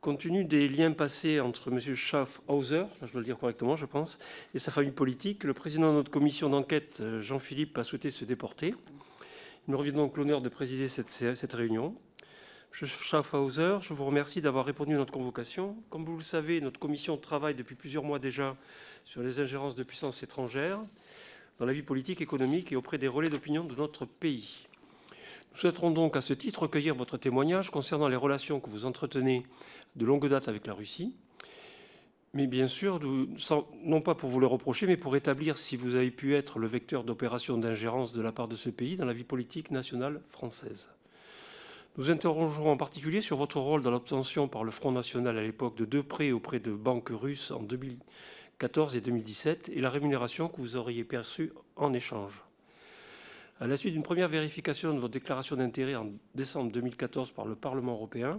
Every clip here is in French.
Compte tenu des liens passés entre M. Schaffhauser, je dois le dire correctement, je pense, et sa famille politique, le président de notre commission d'enquête, euh, Jean-Philippe, a souhaité se déporter. Il me revient donc l'honneur de présider cette, réunion. M. Schaffhauser, je vous remercie d'avoir répondu à notre convocation. Comme vous le savez, notre commission travaille depuis plusieurs mois déjà sur les ingérences de puissances étrangères dans la vie politique, économique et auprès des relais d'opinion de notre pays. Nous souhaiterons donc à ce titre recueillir votre témoignage concernant les relations que vous entretenez de longue date avec la Russie. Mais bien sûr, non pas pour vous le reprocher, mais pour établir si vous avez pu être le vecteur d'opérations d'ingérence de la part de ce pays dans la vie politique nationale française. Nous interrogerons en particulier sur votre rôle dans l'obtention par le Front National à l'époque de deux prêts auprès de banques russes en 2014 et 2017 et la rémunération que vous auriez perçue en échange. À la suite d'une première vérification de votre déclaration d'intérêt en décembre 2014 par le Parlement européen,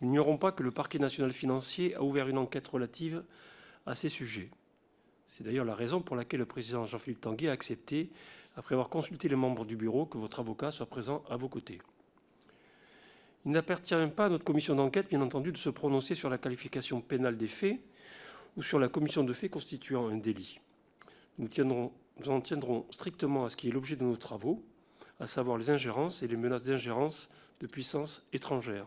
nous n'ignorons pas que le parquet national financier a ouvert une enquête relative à ces sujets. C'est d'ailleurs la raison pour laquelle le président Jean-Philippe Tanguy a accepté, après avoir consulté les membres du bureau, que votre avocat soit présent à vos côtés. Il n'appartient pas à notre commission d'enquête, bien entendu, de se prononcer sur la qualification pénale des faits ou sur la commission de faits constituant un délit. Nous, tiendrons, nous en tiendrons strictement à ce qui est l'objet de nos travaux, à savoir les ingérences et les menaces d'ingérence de puissances étrangères.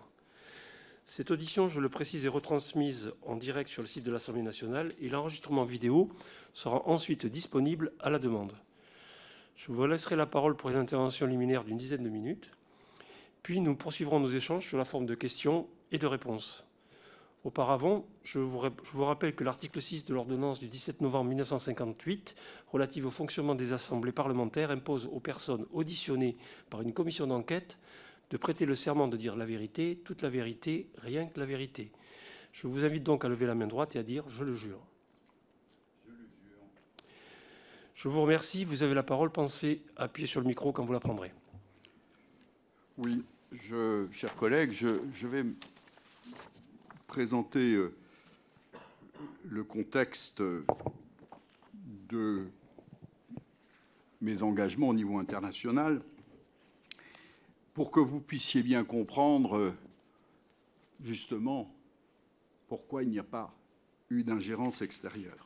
Cette audition, je le précise, est retransmise en direct sur le site de l'Assemblée nationale et l'enregistrement vidéo sera ensuite disponible à la demande. Je vous laisserai la parole pour une intervention liminaire d'une dizaine de minutes, puis nous poursuivrons nos échanges sur la forme de questions et de réponses. Auparavant, je vous, rappelle que l'article 6 de l'ordonnance du 17 novembre 1958 relative au fonctionnement des assemblées parlementaires impose aux personnes auditionnées par une commission d'enquête de prêter le serment de dire la vérité, toute la vérité, rien que la vérité. Je vous invite donc à lever la main droite et à dire je le jure. Je le jure. Je vous remercie. Vous avez la parole. Pensez à appuyer sur le micro quand vous la prendrez. Oui, je, chers collègues, je vais présenter euh, le contexte de mes engagements au niveau international pour que vous puissiez bien comprendre euh, justement pourquoi il n'y a pas eu d'ingérence extérieure.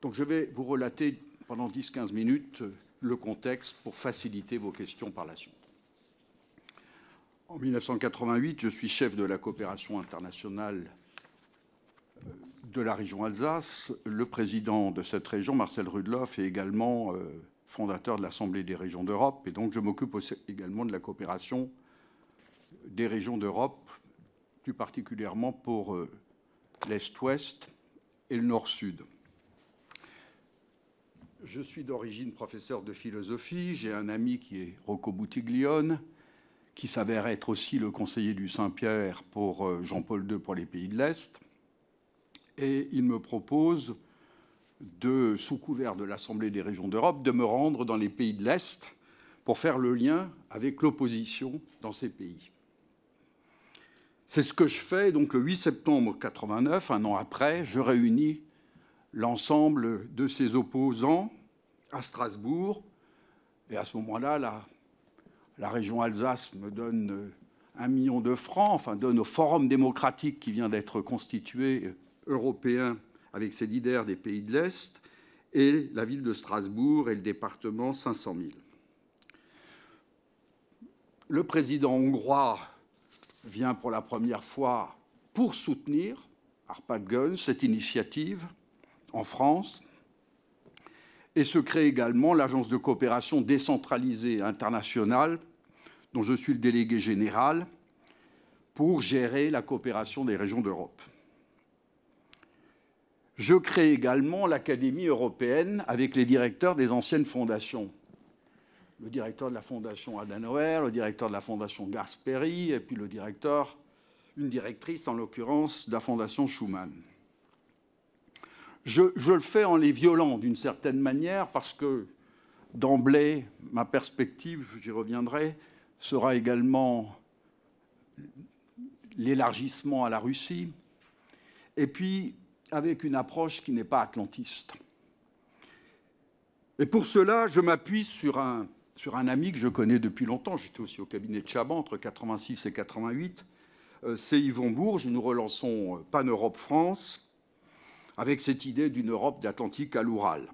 Donc je vais vous relater pendant 10-15 minutes euh, le contexte pour faciliter vos questions par la suite. En 1988, je suis chef de la coopération internationale euh, de la région Alsace. Le président de cette région, Marcel Rudloff, est également fondateur de l'Assemblée des régions d'Europe, et donc je m'occupe également de la coopération des régions d'Europe, plus particulièrement pour euh, l'Est-Ouest et le Nord-Sud. Je suis d'origine professeur de philosophie, j'ai un ami qui est Rocco Boutiglione, qui s'avère être aussi le conseiller du Saint-Pierre pour euh, Jean-Paul II pour les pays de l'Est, et il me propose sous couvert de l'Assemblée des régions d'Europe, de me rendre dans les pays de l'Est pour faire le lien avec l'opposition dans ces pays. C'est ce que je fais. Donc le 8 septembre 89, un an après, je réunis l'ensemble de ces opposants à Strasbourg. Et à ce moment-là, la, la, région Alsace me donne un million de francs, enfin donne au Forum démocratique qui vient d'être constitué européen avec ses leaders des pays de l'Est, et la ville de Strasbourg et le département 500 000. Le président hongrois vient pour la première fois pour soutenir Arpad cette initiative en France, et se crée également l'agence de coopération décentralisée internationale, dont je suis le délégué général, pour gérer la coopération des régions d'Europe. Je crée également l'Académie européenne avec les directeurs des anciennes fondations. Le directeur de la fondation Adenauer, le directeur de la fondation Gasperi, et puis le directeur, une directrice en l'occurrence, de la fondation Schumann. Je, le fais en les violant d'une certaine manière parce que d'emblée, ma perspective, j'y reviendrai, sera également l'élargissement à la Russie. Et puis, avec une approche qui n'est pas atlantiste. Et pour cela, je m'appuie sur un, ami que je connais depuis longtemps. J'étais aussi au cabinet de Chaban entre 86 et 88, euh, c'est Yvon Bourges. Nous relançons euh, Pan-Europe France avec cette idée d'une Europe d'Atlantique à l'Oural.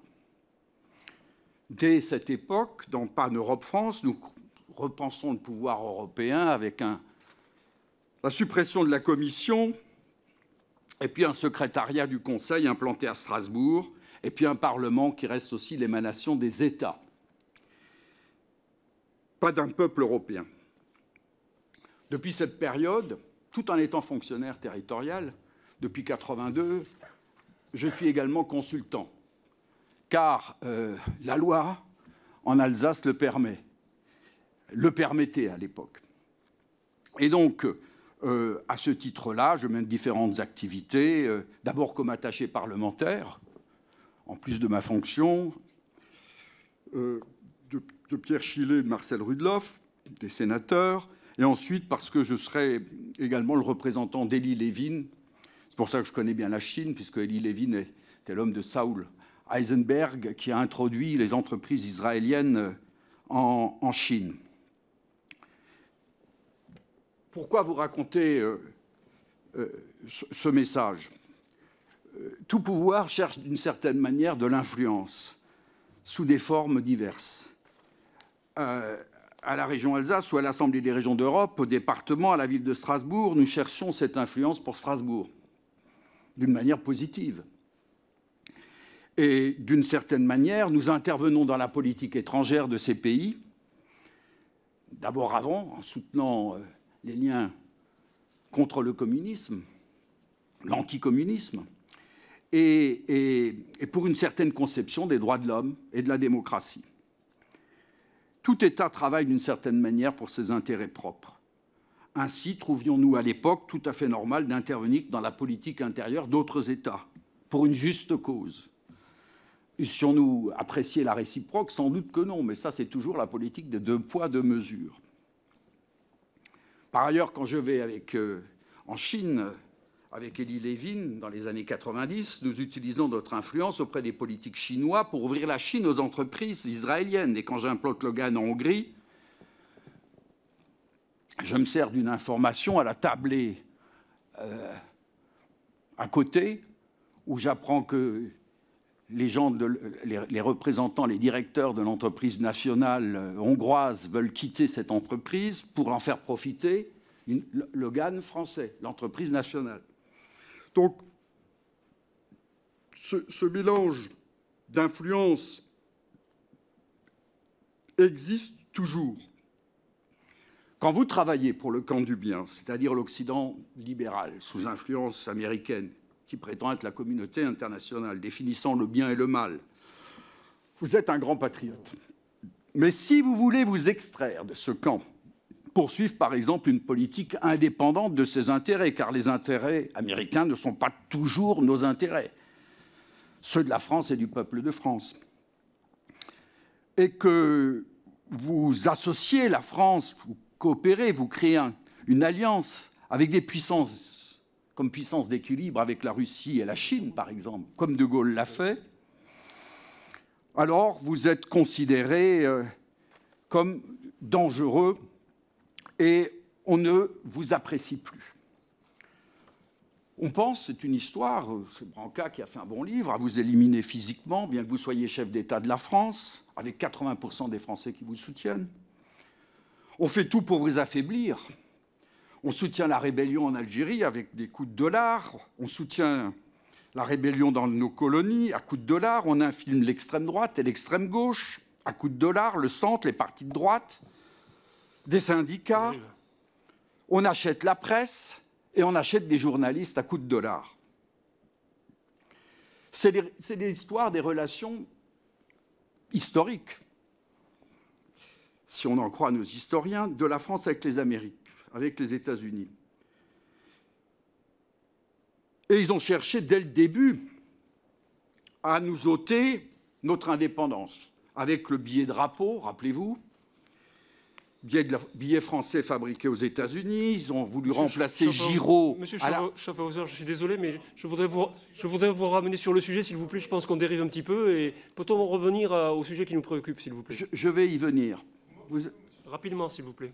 Dès cette époque, dans Pan-Europe France, nous repensons le pouvoir européen avec la suppression de la Commission, et puis un secrétariat du Conseil implanté à Strasbourg, et puis un Parlement qui reste aussi l'émanation des États, pas d'un peuple européen. Depuis cette période, tout en étant fonctionnaire territorial, depuis 82, je suis également consultant, car euh, la loi en Alsace le permet, le permettait à l'époque. Et donc, euh, à ce titre-là, je mène différentes activités, euh, d'abord comme attaché parlementaire, en plus de ma fonction, de, Pierre Chillet et Marcel Rudloff, des sénateurs, et ensuite parce que je serai également le représentant d'Elie Levin. C'est pour ça que je connais bien la Chine, puisque Elie Levin était l'homme de Saul Heisenberg qui a introduit les entreprises israéliennes en, en Chine. Pourquoi vous raconter euh, euh, ce message? Euh, Tout pouvoir cherche d'une certaine manière de l'influence sous des formes diverses. À la région Alsace ou à l'Assemblée des régions d'Europe, au département, à la ville de Strasbourg, nous cherchons cette influence pour Strasbourg, d'une manière positive. Et d'une certaine manière, nous intervenons dans la politique étrangère de ces pays, d'abord avant, en soutenant euh, les liens contre le communisme, l'anticommunisme, et, et, et pour une certaine conception des droits de l'homme et de la démocratie. Tout État travaille d'une certaine manière pour ses intérêts propres. Ainsi trouvions-nous à l'époque tout à fait normal d'intervenir dans la politique intérieure d'autres États, pour une juste cause. Eussions-nous apprécié la réciproque? Sans doute que non, mais ça c'est toujours la politique des deux poids, deux mesures. Par ailleurs, quand je vais euh, en Chine avec Elie Levin dans les années 90, nous utilisons notre influence auprès des politiques chinois pour ouvrir la Chine aux entreprises israéliennes. Et quand j'implante Logan en Hongrie, je me sers d'une information à la tablée euh, à côté, où j'apprends que les, représentants, les directeurs de l'entreprise nationale euh, hongroise veulent quitter cette entreprise pour en faire profiter une, Logan français, l'entreprise nationale. Donc, ce, ce mélange d'influences existe toujours. Quand vous travaillez pour le camp du bien, c'est-à-dire l'Occident libéral, sous influence américaine, qui prétend être la communauté internationale, définissant le bien et le mal, vous êtes un grand patriote. Mais si vous voulez vous extraire de ce camp poursuivre par exemple une politique indépendante de ses intérêts, car les intérêts américains ne sont pas toujours nos intérêts, ceux de la France et du peuple de France. Et que vous associez la France, vous coopérez, vous créez un, une alliance avec des puissances comme puissance d'équilibre avec la Russie et la Chine, par exemple, comme De Gaulle l'a fait, alors vous êtes considéré euh, comme dangereux et on ne vous apprécie plus. On pense, c'est une histoire, euh, c'est Branca qui a fait un bon livre, à vous éliminer physiquement, bien que vous soyez chef d'État de la France, avec 80% des Français qui vous soutiennent. On fait tout pour vous affaiblir. On soutient la rébellion en Algérie avec des coups de dollars. On soutient la rébellion dans nos colonies à coups de dollars. On infilme l'extrême droite et l'extrême gauche à coups de dollars, le centre, les partis de droite des syndicats, on achète la presse et on achète des journalistes à coups de dollars. C'est histoires, des relations historiques, si on en croit nos historiens, de la France avec les Amériques, avec les États-Unis. Et ils ont cherché dès le début à nous ôter notre indépendance, avec le billet drapeau, rappelez-vous, billets français fabriqués aux États-Unis. Ils ont voulu Monsieur remplacer Giraud. Monsieur Schaffhauser, je suis désolé, mais je voudrais, vous, je voudrais vous ramener sur le sujet, s'il vous plaît. Je pense qu'on dérive un petit peu. Et peut-on revenir au sujet qui nous préoccupe, s'il vous plaît? Je, je, vais y venir. Vous... Rapidement, s'il vous plaît.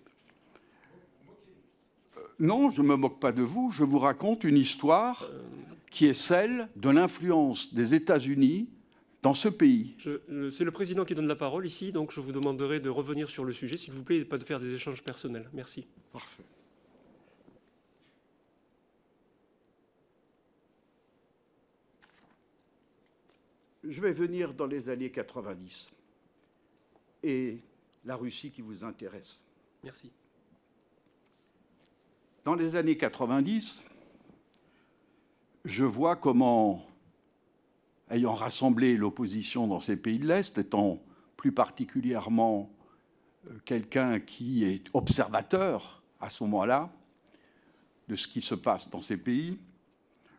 Non, je ne me moque pas de vous, je vous raconte une histoire qui est celle de l'influence des États-Unis dans ce pays. Euh, c'est le président qui donne la parole ici, donc je vous demanderai de revenir sur le sujet, s'il vous plaît, et pas de faire des échanges personnels. Merci. Parfait. Je vais venir dans les années 90 et la Russie qui vous intéresse. Merci. Dans les années 90, je vois comment, ayant rassemblé l'opposition dans ces pays de l'Est, étant plus particulièrement euh, quelqu'un qui est observateur à ce moment-là de ce qui se passe dans ces pays,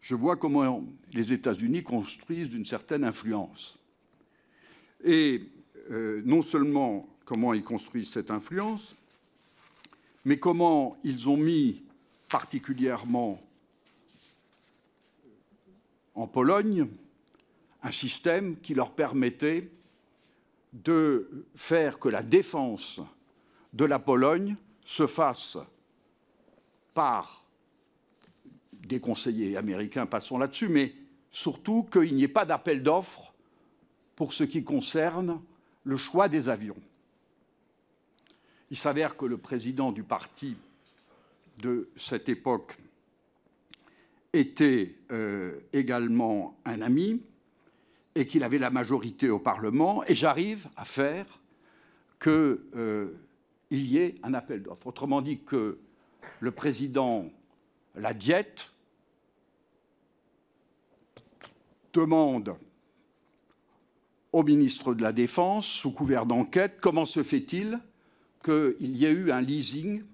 je vois comment les États-Unis construisent une certaine influence. Et euh, non seulement comment ils construisent cette influence, mais comment ils ont mis particulièrement en Pologne un système qui leur permettait de faire que la défense de la Pologne se fasse par des conseillers américains, passons là-dessus, mais surtout qu'il n'y ait pas d'appel d'offres pour ce qui concerne le choix des avions. Il s'avère que le président du parti de cette époque était euh, également un ami et qu'il avait la majorité au Parlement, et j'arrive à faire qu'il euh, y ait un appel d'offres. Autrement dit, que le président la diète demande au ministre de la Défense, sous couvert d'enquête, comment se fait-il qu'il y ait eu un leasing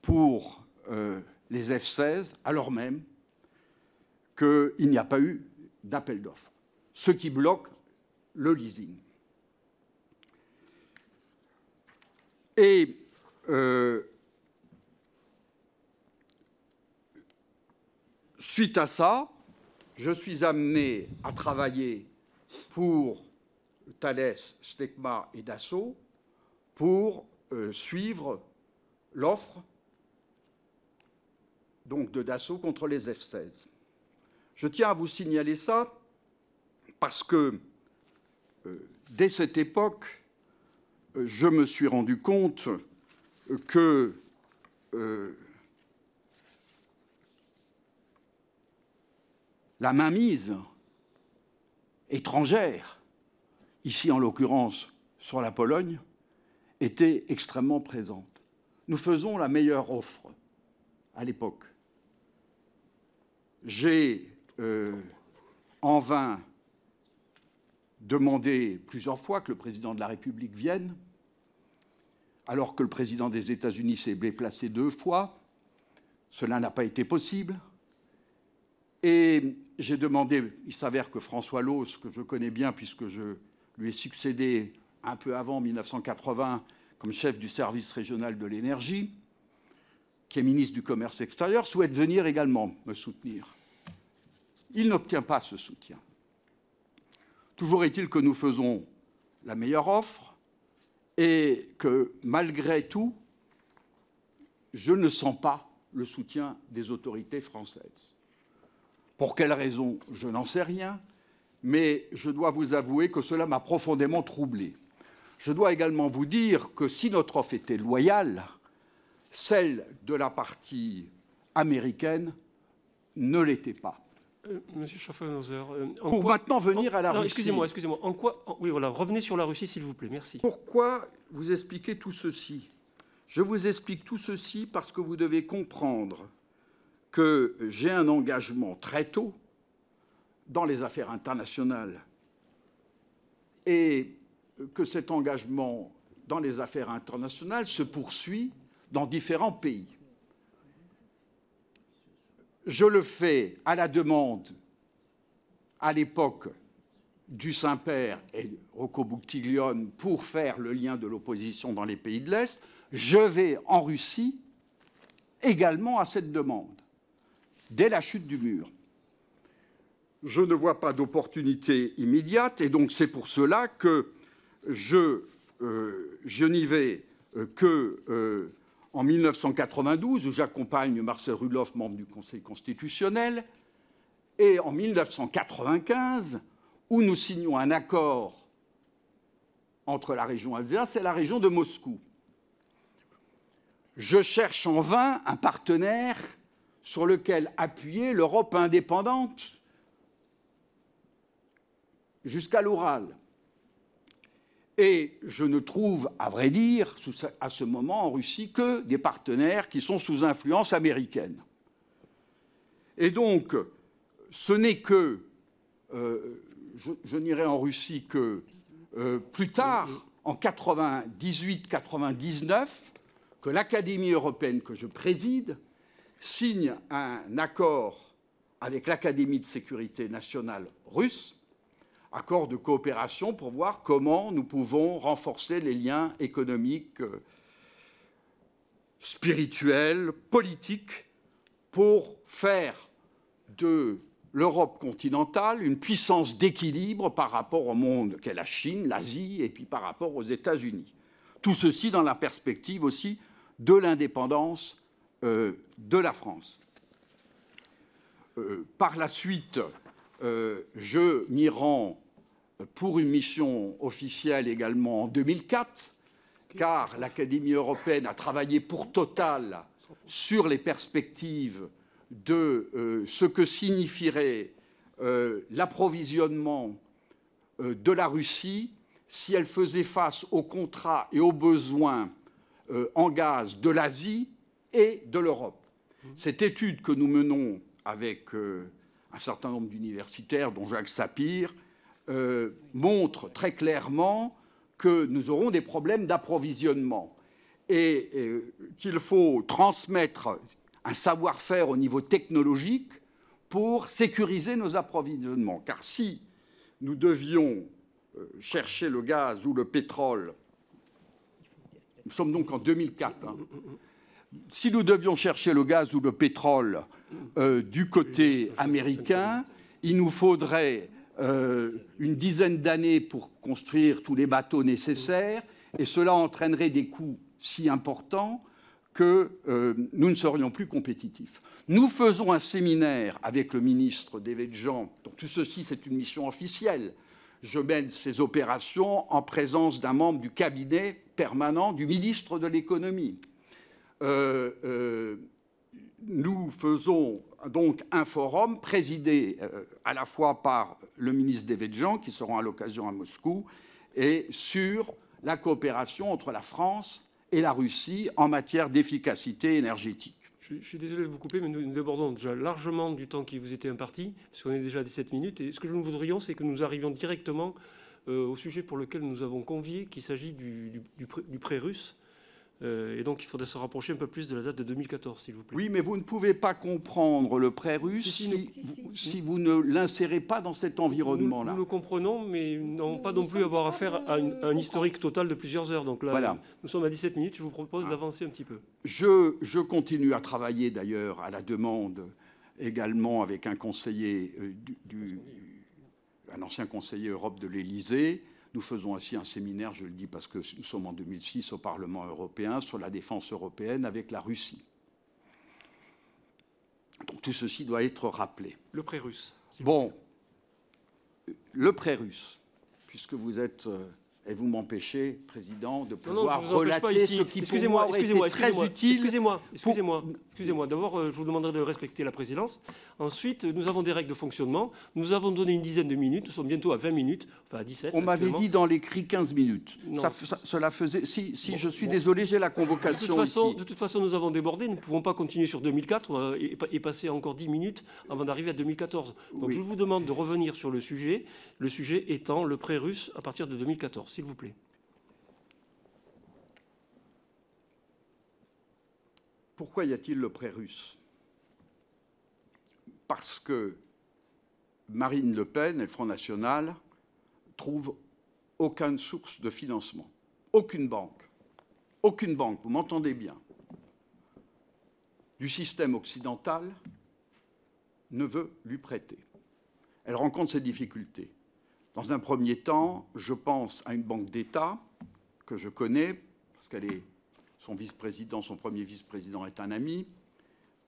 pour euh, les F-16, alors même qu'il n'y a pas eu d'appel d'offres, ce qui bloque le leasing. Et euh, suite à ça, je suis amené à travailler pour Thales, Stegma et Dassault pour euh, suivre l'offre donc de Dassault contre les F-16. Je tiens à vous signaler ça parce que euh, dès cette époque, euh, je me suis rendu compte que la mainmise étrangère, ici en l'occurrence sur la Pologne, était extrêmement présente. Nous faisons la meilleure offre à l'époque. J'ai euh, en vain demandé plusieurs fois que le président de la République vienne, alors que le président des États-Unis s'est déplacé deux fois. Cela n'a pas été possible. Et j'ai demandé, il s'avère que François Lose, que je connais bien puisque je lui ai succédé un peu avant 1980 comme chef du service régional de l'énergie, qui est ministre du Commerce extérieur, souhaite venir également me soutenir. Il n'obtient pas ce soutien. Toujours est-il que nous faisons la meilleure offre et que malgré tout, je ne sens pas le soutien des autorités françaises. Pour quelle raison Je n'en sais rien, mais je dois vous avouer que cela m'a profondément troublé. Je dois également vous dire que si notre offre était loyale, celle de la partie américaine ne l'était pas. Euh, monsieur Schaffhauser, euh, pour maintenant venir à la Russie. Excusez-moi, excusez-moi. En quoi Oui, voilà. Revenez sur la Russie, s'il vous plaît. Merci. Pourquoi vous expliquez tout ceci? Je vous explique tout ceci parce que vous devez comprendre que j'ai un engagement très tôt dans les affaires internationales et que cet engagement dans les affaires internationales se poursuit dans différents pays. Je le fais à la demande, à l'époque, du Saint-Père et Rocco Buttiglione pour faire le lien de l'opposition dans les pays de l'Est. Je vais en Russie également à cette demande dès la chute du mur. Je ne vois pas d'opportunité immédiate et donc c'est pour cela que je, euh, n'y vais euh, que euh, en 1992, où j'accompagne Marcel Rudloff, membre du Conseil constitutionnel, et en 1995, où nous signons un accord entre la région Alsace et la région de Moscou. Je cherche en vain un partenaire sur lequel appuyer l'Europe indépendante jusqu'à l'Oural. Et je ne trouve, à vrai dire, à ce moment en Russie, que des partenaires qui sont sous influence américaine. Et donc, ce n'est que, euh, je, n'irai en Russie que euh, plus tard, en 98-99, que l'Académie européenne que je préside signe un accord avec l'Académie de sécurité nationale russe, accord de coopération pour voir comment nous pouvons renforcer les liens économiques, euh, spirituels, politiques, pour faire de l'Europe continentale une puissance d'équilibre par rapport au monde qu'est la Chine, l'Asie et puis par rapport aux États-Unis. Tout ceci dans la perspective aussi de l'indépendance euh, de la France. Euh, par la suite, je m'y rends pour une mission officielle également en 2004, car l'Académie européenne a travaillé pour Total sur les perspectives de euh, ce que signifierait euh, l'approvisionnement euh, de la Russie si elle faisait face aux contrats et aux besoins en gaz de l'Asie et de l'Europe. Cette étude que nous menons avec un certain nombre d'universitaires, dont Jacques Sapir, montre très clairement que nous aurons des problèmes d'approvisionnement et qu'il faut transmettre un savoir-faire au niveau technologique pour sécuriser nos approvisionnements. Car si nous devions euh, chercher le gaz ou le pétrole, nous sommes donc en 2004, hein, si nous devions chercher le gaz ou le pétrole euh, du côté américain, il nous faudrait euh, une dizaine d'années pour construire tous les bateaux nécessaires, et cela entraînerait des coûts si importants que euh, nous ne serions plus compétitifs. Nous faisons un séminaire avec le ministre Jean. Donc tout ceci, c'est une mission officielle. Je mène ces opérations en présence d'un membre du cabinet permanent du ministre de l'économie. Euh, nous faisons donc un forum présidé à la fois par le ministre Jean, qui seront à l'occasion à Moscou, et sur la coopération entre la France et la Russie en matière d'efficacité énergétique. Je, suis désolé de vous couper, mais nous, débordons déjà largement du temps qui vous était imparti, puisqu'on est déjà à 17 minutes. Et ce que nous voudrions, c'est que nous arrivions directement euh, au sujet pour lequel nous avons convié, qu'il s'agit du, du, du prêt russe. Euh, et donc, il faudrait se rapprocher un peu plus de la date de 2014, s'il vous plaît. Oui, mais vous ne pouvez pas comprendre le prêt russe si, vous, ne l'insérez pas dans cet environnement-là. Nous, le comprenons, mais non pas non plus avoir affaire à, un historique total de plusieurs heures. Donc là, nous sommes à 17 minutes. Je vous propose ah. d'avancer un petit peu. Je, je continue à travailler, d'ailleurs, à la demande également avec un conseiller euh, du, un ancien conseiller Europe de l'Élysée, nous faisons ainsi un séminaire, je le dis parce que nous sommes en 2006 au Parlement européen, sur la défense européenne avec la Russie. Donc tout ceci doit être rappelé. Le pré russe. Bon, le pré russe, puisque vous êtes euh, et vous m'empêchez, Président, de pouvoir relater ce qui pour moi excusez-moi, très utile. Excusez-moi, excusez-moi, excusez-moi. D'abord, euh, je vous demanderai de respecter la présidence. Ensuite, nous avons des règles de fonctionnement. Nous avons donné une dizaine de minutes. Nous sommes bientôt à 20 minutes, enfin à 17. On m'avait dit dans l'écrit 15 minutes. cela faisait. Si, si je suis désolé, j'ai la convocation. De toute, façon, de toute façon, nous avons débordé. Nous ne pouvons pas continuer sur 2004 et, passer encore 10 minutes avant d'arriver à 2014. Donc, je vous demande de revenir sur le sujet. Le sujet étant le prêt russe à partir de 2014 s'il vous plaît. Pourquoi y a-t-il le prêt russe? Parce que Marine Le Pen et le Front National trouvent aucune source de financement, aucune banque, aucune banque, vous m'entendez bien, du système occidental ne veut lui prêter. Elle rencontre ces difficultés. Dans un premier temps, je pense à une banque d'État que je connais, parce qu'elle est son vice-président, son premier vice-président est un ami,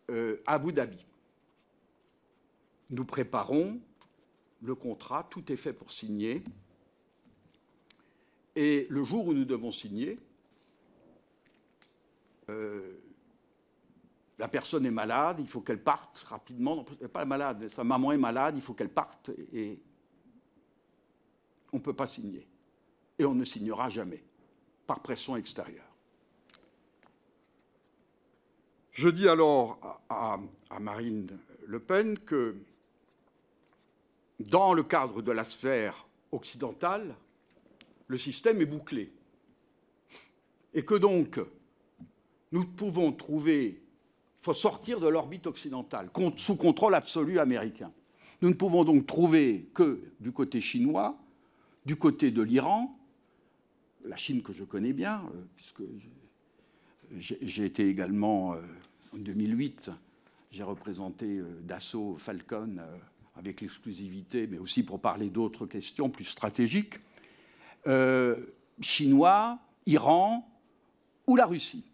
euh, à Abu Dhabi. Nous préparons le contrat, tout est fait pour signer. Et le jour où nous devons signer, euh, la personne est malade, il faut qu'elle parte rapidement. Elle n'est pas malade, sa maman est malade, il faut qu'elle parte et on ne peut pas signer. Et on ne signera jamais, par pression extérieure. Je dis alors à, Marine Le Pen que dans le cadre de la sphère occidentale, le système est bouclé. Et que donc, nous pouvons trouver, il faut sortir de l'orbite occidentale, sous contrôle absolu américain. Nous ne pouvons donc trouver que du côté chinois, du côté de l'Iran, la Chine que je connais bien, euh, puisque j'ai été également, euh, en 2008, j'ai représenté euh, Dassault Falcon avec l'exclusivité, mais aussi pour parler d'autres questions plus stratégiques, chinois, Iran ou la Russie.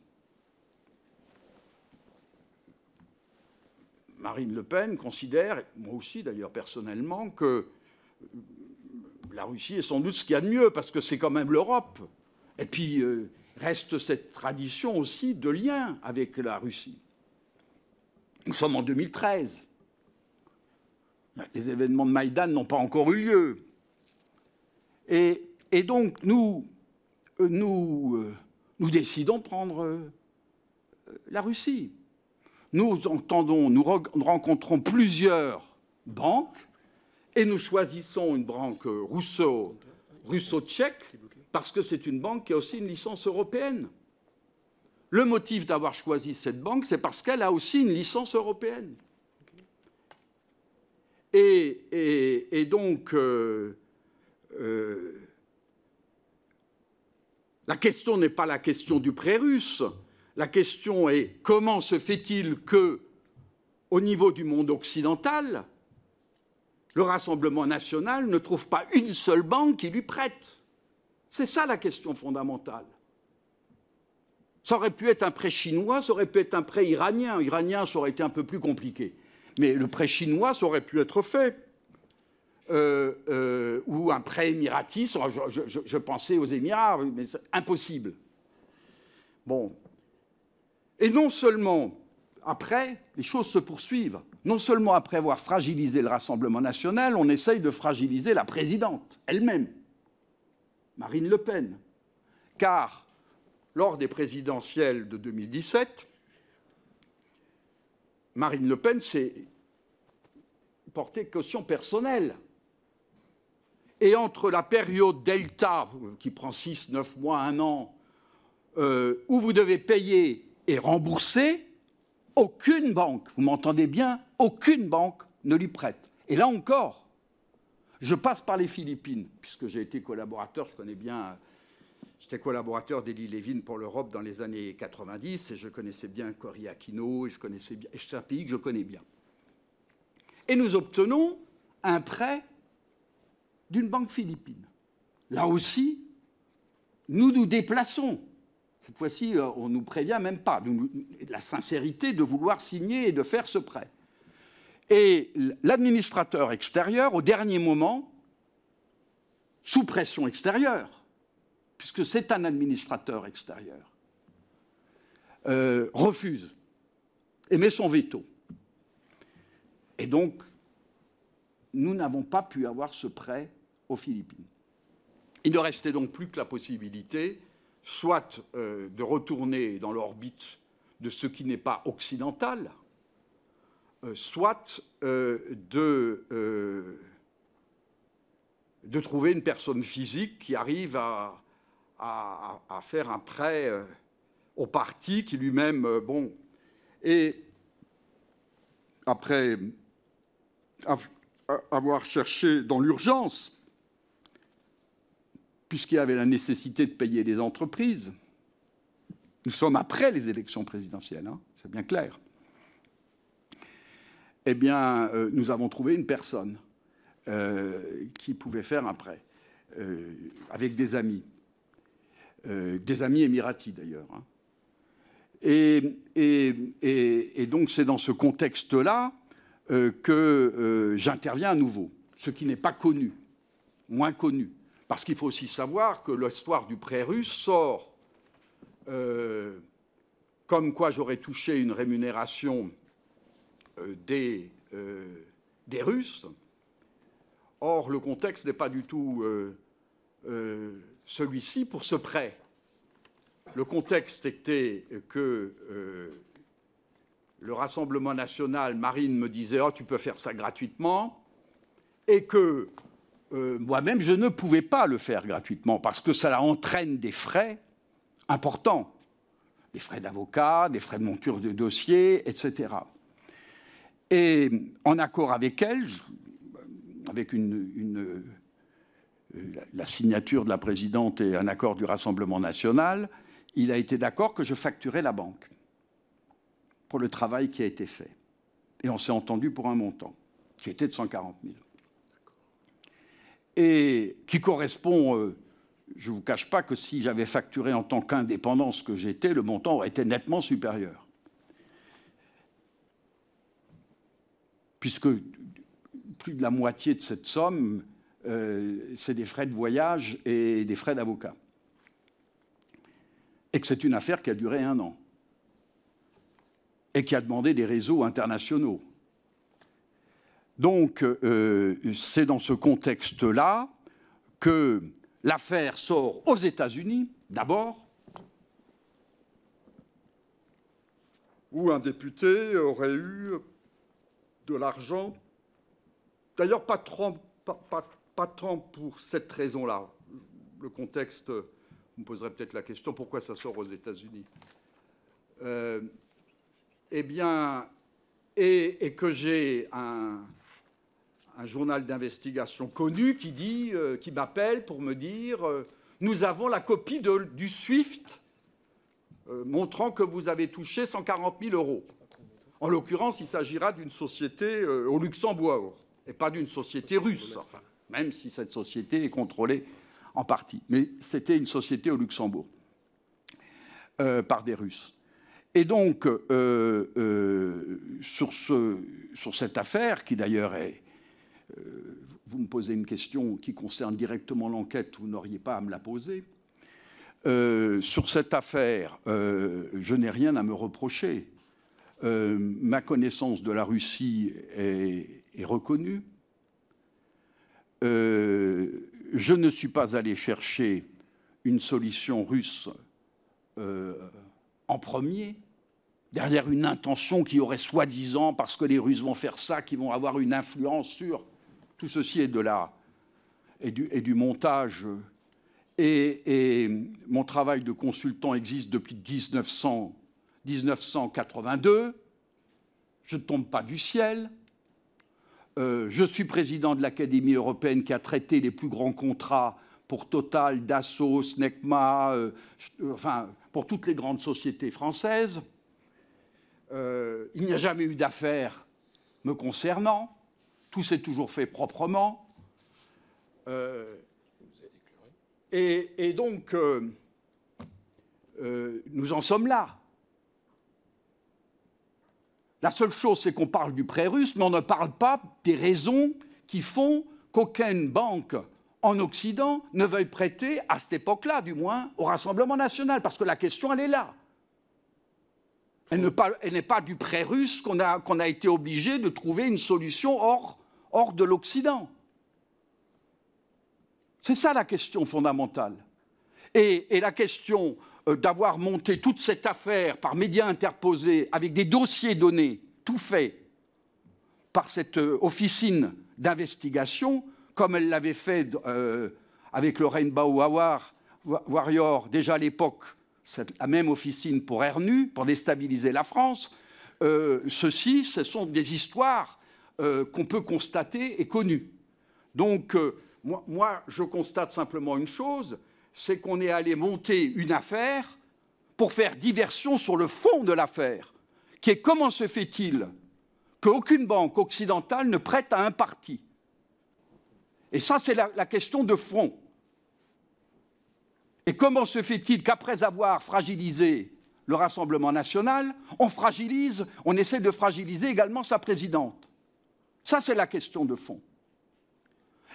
Marine Le Pen considère, moi aussi d'ailleurs personnellement, que la Russie est sans doute ce qu'il y a de mieux, parce que c'est quand même l'Europe. Et puis euh, reste cette tradition aussi de lien avec la Russie. Nous sommes en 2013. Les événements de Maïdan n'ont pas encore eu lieu. Et, donc nous, nous, euh, nous décidons de prendre euh, la Russie nous entendons, nous rencontrons plusieurs banques et nous choisissons une banque russo-tchèque, parce que c'est une banque qui a aussi une licence européenne. Le motif d'avoir choisi cette banque, c'est parce qu'elle a aussi une licence européenne. Et, donc, euh, euh, la question n'est pas la question du prêt russe, la question est comment se fait-il que, au niveau du monde occidental, le Rassemblement national ne trouve pas une seule banque qui lui prête C'est ça la question fondamentale. Ça aurait pu être un prêt chinois, ça aurait pu être un prêt iranien. Iranien, ça aurait été un peu plus compliqué. Mais le prêt chinois, ça aurait pu être fait. Euh, euh, ou un prêt émiratis, je, je pensais aux Émirats, mais c'est impossible. Bon, et non seulement, après, les choses se poursuivent. Non seulement après avoir fragilisé le Rassemblement national, on essaye de fragiliser la présidente elle-même, Marine Le Pen. Car, lors des présidentielles de 2017, Marine Le Pen s'est portée caution personnelle. Et entre la période Delta, qui prend 6, 9 mois, 1 an, euh, où vous devez payer et remboursé, aucune banque, vous m'entendez bien, aucune banque ne lui prête. Et là encore, je passe par les Philippines, puisque j'ai été collaborateur, je connais bien, j'étais collaborateur d'Elie Lévin pour l'Europe dans les années 90, et je connaissais bien Cory Aquino, et je connaissais bien, c'est un pays que je connais bien. Et nous obtenons un prêt d'une banque philippine. Là aussi, nous nous déplaçons cette fois-ci, euh, on ne nous prévient même pas de la sincérité de vouloir signer et de faire ce prêt. Et l'administrateur extérieur, au dernier moment, sous pression extérieure, puisque c'est un administrateur extérieur, euh, refuse et met son veto. Et donc, nous n'avons pas pu avoir ce prêt aux Philippines. Il ne restait donc plus que la possibilité soit euh, de retourner dans l'orbite de ce qui n'est pas occidental, euh, soit euh, de, trouver une personne physique qui arrive à, à, faire un prêt au parti qui lui-même, bon, et après avoir cherché dans l'urgence puisqu'il y avait la nécessité de payer les entreprises. Nous sommes après les élections présidentielles, hein, c'est bien clair. Eh bien, euh, nous avons trouvé une personne euh, qui pouvait faire un prêt, euh, avec des amis, des amis émiratis d'ailleurs. Hein. Et, donc c'est dans ce contexte-là que j'interviens à nouveau, ce qui n'est pas connu, moins connu. Parce qu'il faut aussi savoir que l'histoire du prêt russe sort euh, comme quoi j'aurais touché une rémunération des, des Russes. Or, le contexte n'est pas du tout celui-ci pour ce prêt. Le contexte était que euh, le Rassemblement national, Marine me disait Oh, tu peux faire ça gratuitement, et que euh, moi-même, je ne pouvais pas le faire gratuitement parce que ça entraîne des frais importants des frais d'avocat, des frais de monture de dossier, etc. Et en accord avec elle, avec une, la signature de la présidente et un accord du Rassemblement national, il a été d'accord que je facturais la banque pour le travail qui a été fait. Et on s'est entendu pour un montant qui était de 140 000. Et qui correspond, euh, je ne vous cache pas que si j'avais facturé en tant qu'indépendant ce que j'étais, le montant aurait été nettement supérieur. Puisque plus de la moitié de cette somme, euh, c'est des frais de voyage et des frais d'avocat et que c'est une affaire qui a duré un an et qui a demandé des réseaux internationaux. Donc, euh, c'est dans ce contexte-là que l'affaire sort aux États-Unis, d'abord, où un député aurait eu de l'argent, d'ailleurs pas, pas tant pour cette raison-là. Le contexte vous me poserez peut-être la question pourquoi ça sort aux États-Unis? Euh, Eh bien, et, que j'ai un, journal d'investigation connu qui dit, euh, qui m'appelle pour me dire euh, nous avons la copie du SWIFT montrant que vous avez touché 140 000 euros. En l'occurrence, il s'agira d'une société au Luxembourg et pas d'une société russe, même si cette société est contrôlée en partie, mais c'était une société au Luxembourg euh, par des Russes. Et donc, euh, euh, sur, cette affaire, qui d'ailleurs est... vous me posez une question qui concerne directement l'enquête, vous n'auriez pas à me la poser. sur cette affaire, je n'ai rien à me reprocher. ma connaissance de la Russie est, est reconnue. Euh, je ne suis pas allé chercher une solution russe euh, en premier, derrière une intention qui aurait soi-disant, parce que les Russes vont faire ça, qui vont avoir une influence sur. Tout ceci est de et du, montage. Et, mon travail de consultant existe depuis 1900, 1982. Je ne tombe pas du ciel. Euh, je suis président de l'Académie européenne qui a traité les plus grands contrats pour Total, Dassault, Snecma, euh, enfin, pour toutes les grandes sociétés françaises. Euh, il n'y a jamais eu d'affaires me concernant. Tout s'est toujours fait proprement. et, donc, nous en sommes là. La seule chose, c'est qu'on parle du prêt russe, mais on ne parle pas des raisons qui font qu'aucune banque en Occident ne veuille prêter, à cette époque-là du moins, au Rassemblement national, parce que la question, elle est là. Elle n'est pas, du prêt russe qu'on a, été obligé de trouver une solution hors, de l'Occident. C'est ça la question fondamentale. et la question euh, d'avoir monté toute cette affaire par médias interposés, avec des dossiers donnés, tout fait, par cette euh, officine d'investigation, comme elle l'avait fait euh, avec le Rainbow Warrior, déjà à l'époque, la même officine pour RNU, pour déstabiliser la France. ceci, ce sont des histoires qu'on peut constater et connues. Donc, moi, moi, je constate simplement une chose, c'est qu'on est allé monter une affaire pour faire diversion sur le fond de l'affaire, qui est comment se fait-il qu'aucune banque occidentale ne prête à un parti? Et ça, c'est la, question de fond. Et comment se fait-il qu'après avoir fragilisé le Rassemblement national, on fragilise, on essaie de fragiliser également sa présidente? Ça, c'est la question de fond.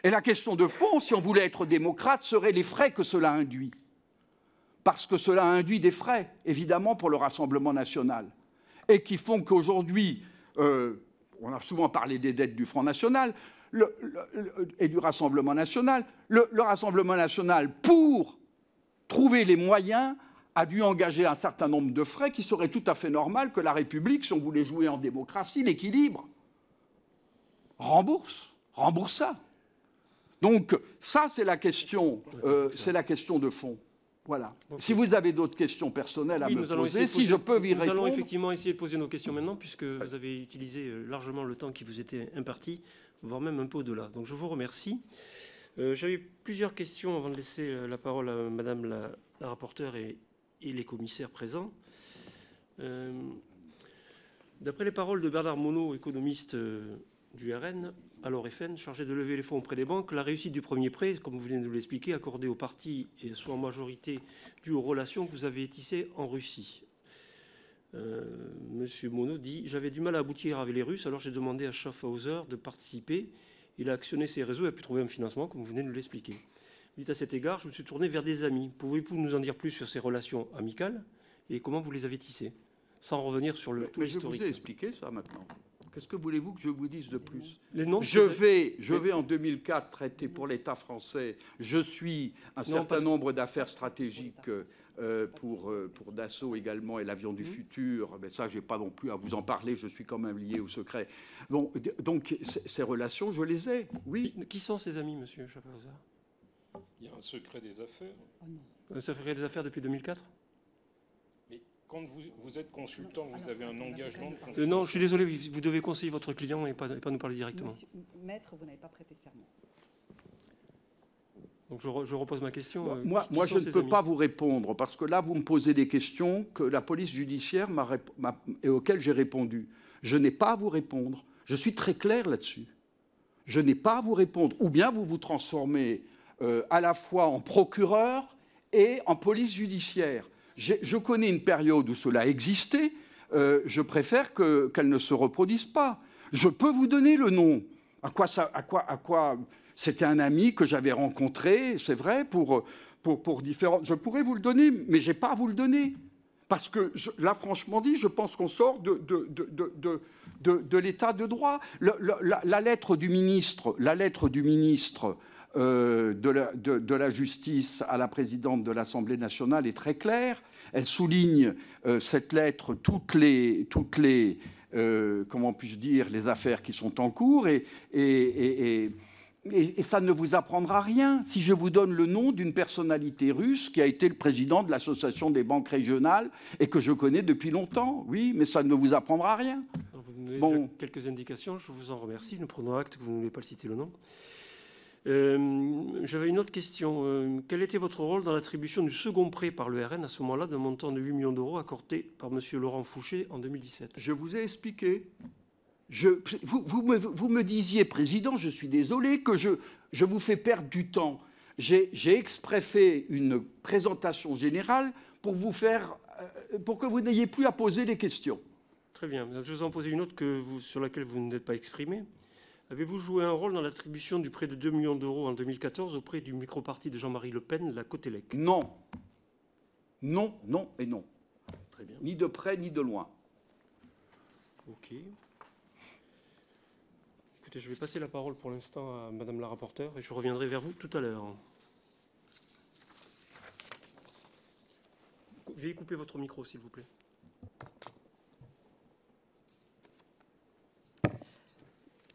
Et la question de fond, si on voulait être démocrate, serait les frais que cela induit. Parce que cela induit des frais, évidemment, pour le Rassemblement national. Et qui font qu'aujourd'hui, euh, on a souvent parlé des dettes du Front national et du Rassemblement national. le Rassemblement national, pour trouver les moyens, a dû engager un certain nombre de frais qui seraient tout à fait normal que la République, si on voulait jouer en démocratie, l'équilibre, rembourse, rembourse ça. Donc ça, c'est la question, euh, c'est la question de fond. Voilà. Si vous avez d'autres questions personnelles à me poser, si je peux y répondre. Nous allons effectivement essayer de poser nos questions maintenant, puisque vous avez utilisé euh, largement le temps qui vous était imparti, voire même un peu au-delà. Donc je vous remercie. Euh, j'avais plusieurs questions avant de laisser la parole à Madame la, la rapporteure et, et les commissaires présents. Euh, d'après les paroles de Bernard Monod, économiste du RN, alors FN, chargé de lever les fonds auprès des banques, la réussite du premier prêt, comme vous venez de nous l'expliquer, accordé aux partis et soit en majorité dû aux relations que vous avez tissées en Russie. Euh, Monsieur Monod dit J'avais du mal à aboutir avec les Russes, alors j'ai demandé à Schaffhauser de participer. Il a actionné ses réseaux et a pu trouver un financement, comme vous venez de nous l'expliquer à cet égard, je me suis tourné vers des amis. Pouvez-vous nous en dire plus sur ces relations amicales et comment vous les avez tissées? Sans revenir sur le tout historique. Je vous ai expliqué ça maintenant. Qu'est-ce que voulez-vous que je vous dise de plus Les noms Je vais, je vais en 2004 traiter pour l'État français. Je suis un certain nombre d'affaires stratégiques euh, pour, euh, pour Dassault également et l'avion du mmh. futur. Mais ça, je n'ai pas non plus à vous en parler. Je suis quand même lié au secret. Bon, donc ces relations, je les ai. Oui. Qui sont ces amis, Monsieur Schaffhauser il y a un secret des affaires. Un secret des affaires depuis 2004 Mais quand vous, êtes consultant, vous avez un engagement de consultant. Euh, non, je suis désolé, vous devez conseiller votre client et pas, pas nous parler directement. maître, vous n'avez pas prêté serment. Donc je, repose ma question. Euh, moi, moi je ne peux pas vous répondre parce que là, vous me posez des questions que la police judiciaire m'a et auxquelles j'ai répondu. Je n'ai pas à vous répondre. Je suis très clair là-dessus. Je n'ai pas à vous répondre. Ou bien vous vous transformez euh, à la fois en procureur et en police judiciaire. Je connais une période où cela existait, euh, je préfère qu'elle ne se reproduise pas. Je peux vous donner le nom. À quoi C'était un ami que j'avais rencontré, c'est vrai, pour, pour, différents. Je pourrais vous le donner, mais j'ai pas à vous le donner. Parce que là, franchement dit, je pense qu'on sort de, l'état de droit. la, lettre du ministre, la lettre du ministre euh, de, la, justice à la présidente de l'Assemblée nationale est très claire. Elle souligne euh, cette lettre toutes les, toutes les euh, comment puis-je dire, les affaires qui sont en cours et, et, et, ça ne vous apprendra rien si je vous donne le nom d'une personnalité russe qui a été le président de l'Association des banques régionales et que je connais depuis longtemps. Oui, mais ça ne vous apprendra rien. Vous nous bon. quelques indications, je vous en remercie. Nous prenons acte que vous ne voulez pas le citer le nom. Euh, j'avais une autre question. Euh, quel était votre rôle dans l'attribution du second prêt par le RN à ce moment-là d'un montant de 8 millions d'euros accordé par M. Laurent Fouché en 2017 Je vous ai expliqué. Je, vous, vous, me, vous, me, disiez, Président, je suis désolé que je, je vous fais perdre du temps. J'ai exprès fait une présentation générale pour, vous faire, euh, pour que vous n'ayez plus à poser des questions. Très bien. Je vous en poser une autre que vous, sur laquelle vous n'êtes pas exprimé. Avez-vous joué un rôle dans l'attribution du prêt de 2 millions d'euros en 2014 auprès du micro-parti de Jean-Marie Le Pen, la Cotelec? Non. Non, non et non. Très bien. Ni de près ni de loin. Ok. Écoutez, je vais passer la parole pour l'instant à Madame la rapporteure et je reviendrai vers vous tout à l'heure. Veuillez couper votre micro, s'il vous plaît.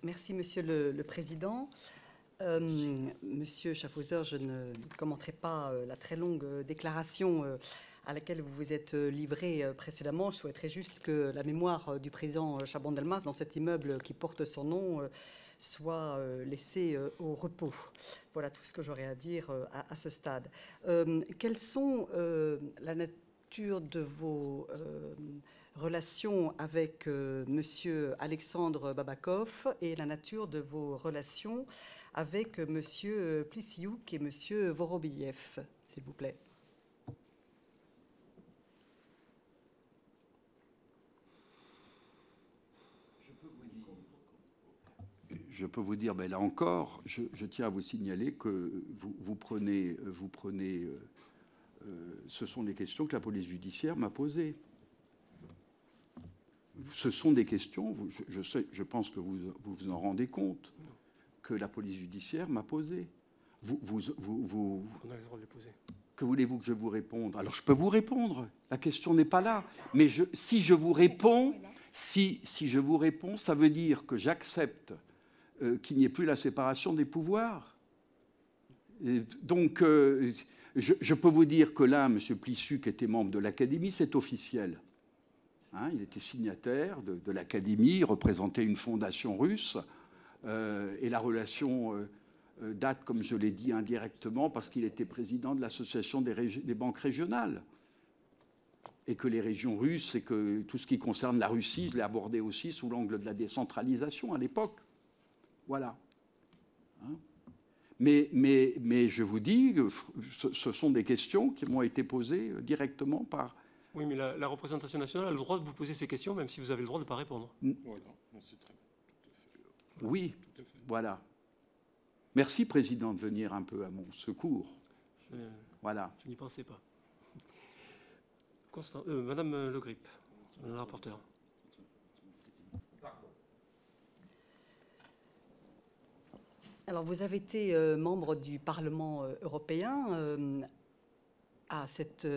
Merci, Monsieur le, Président. Euh, Monsieur Schaffhauser, je ne commenterai pas euh, la très longue euh, déclaration à laquelle vous vous êtes livré précédemment. Je souhaiterais juste que la mémoire du président Chabon-Delmas dans cet immeuble qui porte son nom soit laissée au repos. Voilà tout ce que j'aurais à dire à, ce stade. quelles sont la nature de vos relations avec euh, Monsieur Alexandre Babakov et la nature de vos relations avec euh, Monsieur Plissiouk et Monsieur Vorobiev, s'il vous plaît. je peux vous dire, ben là encore, je, tiens à vous signaler que vous, prenez, vous prenez euh, euh, ce sont les questions que la police judiciaire m'a posées. Ce sont des questions, je, je, pense que vous, vous en rendez compte, que la police judiciaire m'a posées. Vous, vous, vous, On a le droit de les poser. Que voulez-vous que je vous réponde? Alors je peux vous répondre. La question n'est pas là. Mais je, si je vous réponds, si, si je vous réponds, ça veut dire que j'accepte euh, qu'il n'y ait plus la séparation des pouvoirs. donc, euh, je, peux vous dire que là, M. Plissu, qui était membre de l'Académie, c'est officiel. Hein, il était signataire de, l'Académie, il représentait une fondation russe, euh, et la relation euh, date, comme je l'ai dit, indirectement parce qu'il était président de l'association des, banques régionales. Et que les régions russes, et que tout ce qui concerne la Russie, je l'ai abordé aussi sous l'angle de la décentralisation à l'époque. Voilà. Hein mais, mais, je vous dis, ce sont des questions qui m'ont été posées euh, directement par... Oui, mais la, représentation nationale a le droit de vous poser ces questions, même si vous avez le droit de ne pas répondre. Voilà, Oui, voilà. Merci, Président, de venir un peu à mon secours. voilà. Je n'y pensais pas. Constant, euh, Madame Le Grip, le rapporteur. Alors, vous avez été euh, membre du Parlement euh, européen à cette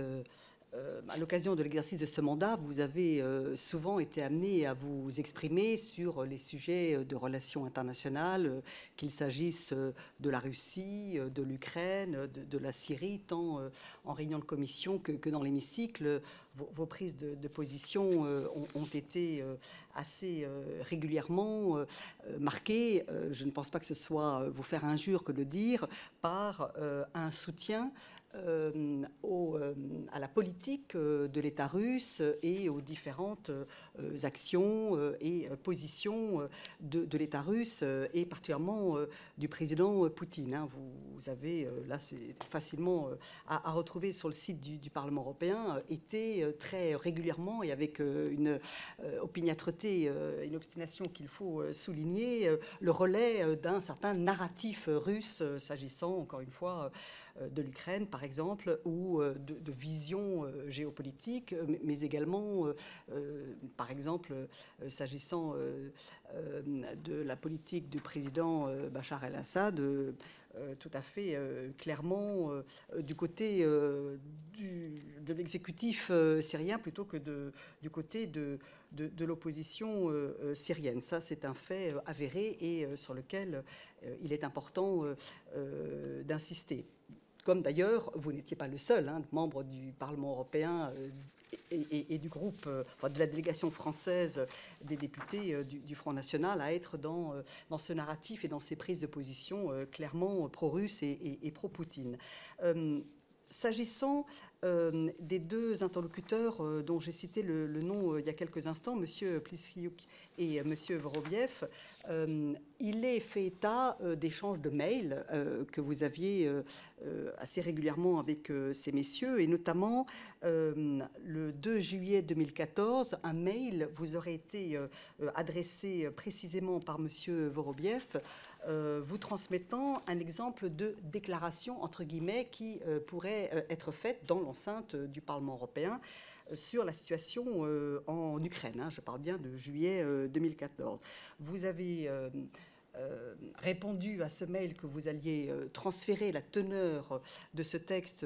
euh, à l'occasion de l'exercice de ce mandat, vous avez euh, souvent été amené à vous exprimer sur les sujets de relations internationales, euh, qu'il s'agisse de la Russie, de l'Ukraine, de, la Syrie, tant en réunion de commission que, dans l'hémicycle. Vos, prises de, position ont, été assez régulièrement marquées, je ne pense pas que ce soit vous faire injure que de le dire, par un soutien euh, euh, à la politique euh, de l'État russe et aux différentes actions et positions de, l'État russe et particulièrement du président Poutine. Hein. Vous, avez, là c'est facilement à, retrouver sur le site du, Parlement européen, été très régulièrement et avec une opiniâtreté, une obstination qu'il faut souligner, le relais d'un certain narratif russe s'agissant, encore une fois, de l'Ukraine, par exemple, ou euh, de, vision euh, géopolitique, mais également, par exemple, s'agissant de la politique du président Bachar el-Assad, tout à fait clairement du côté de l'exécutif syrien plutôt que du côté de, de l'opposition syrienne. Ça, c'est un fait avéré et sur lequel il est important d'insister comme d'ailleurs vous n'étiez pas le seul hein, membre du Parlement européen euh, et, du groupe, euh, de la délégation française des députés euh, du, Front National à être dans, ce narratif et dans ces prises de position clairement pro-russes et, pro-Poutine. S'agissant des deux interlocuteurs dont j'ai cité le, nom il y a quelques instants, M. Plisyuk et M. Vorobiev, euh, il est fait état euh, d'échanges de mails euh, que vous aviez assez régulièrement avec ces messieurs, et notamment le 2 juillet 2014, un mail vous aurait été adressé précisément par M. Vorobiev, vous transmettant un exemple de déclaration, entre guillemets, qui pourrait être faite dans l'enceinte du Parlement européen sur la situation euh, en Ukraine. Hein. je parle bien de juillet 2014. Euh, vous avez euh, répondu à ce mail que vous alliez transférer la teneur de ce texte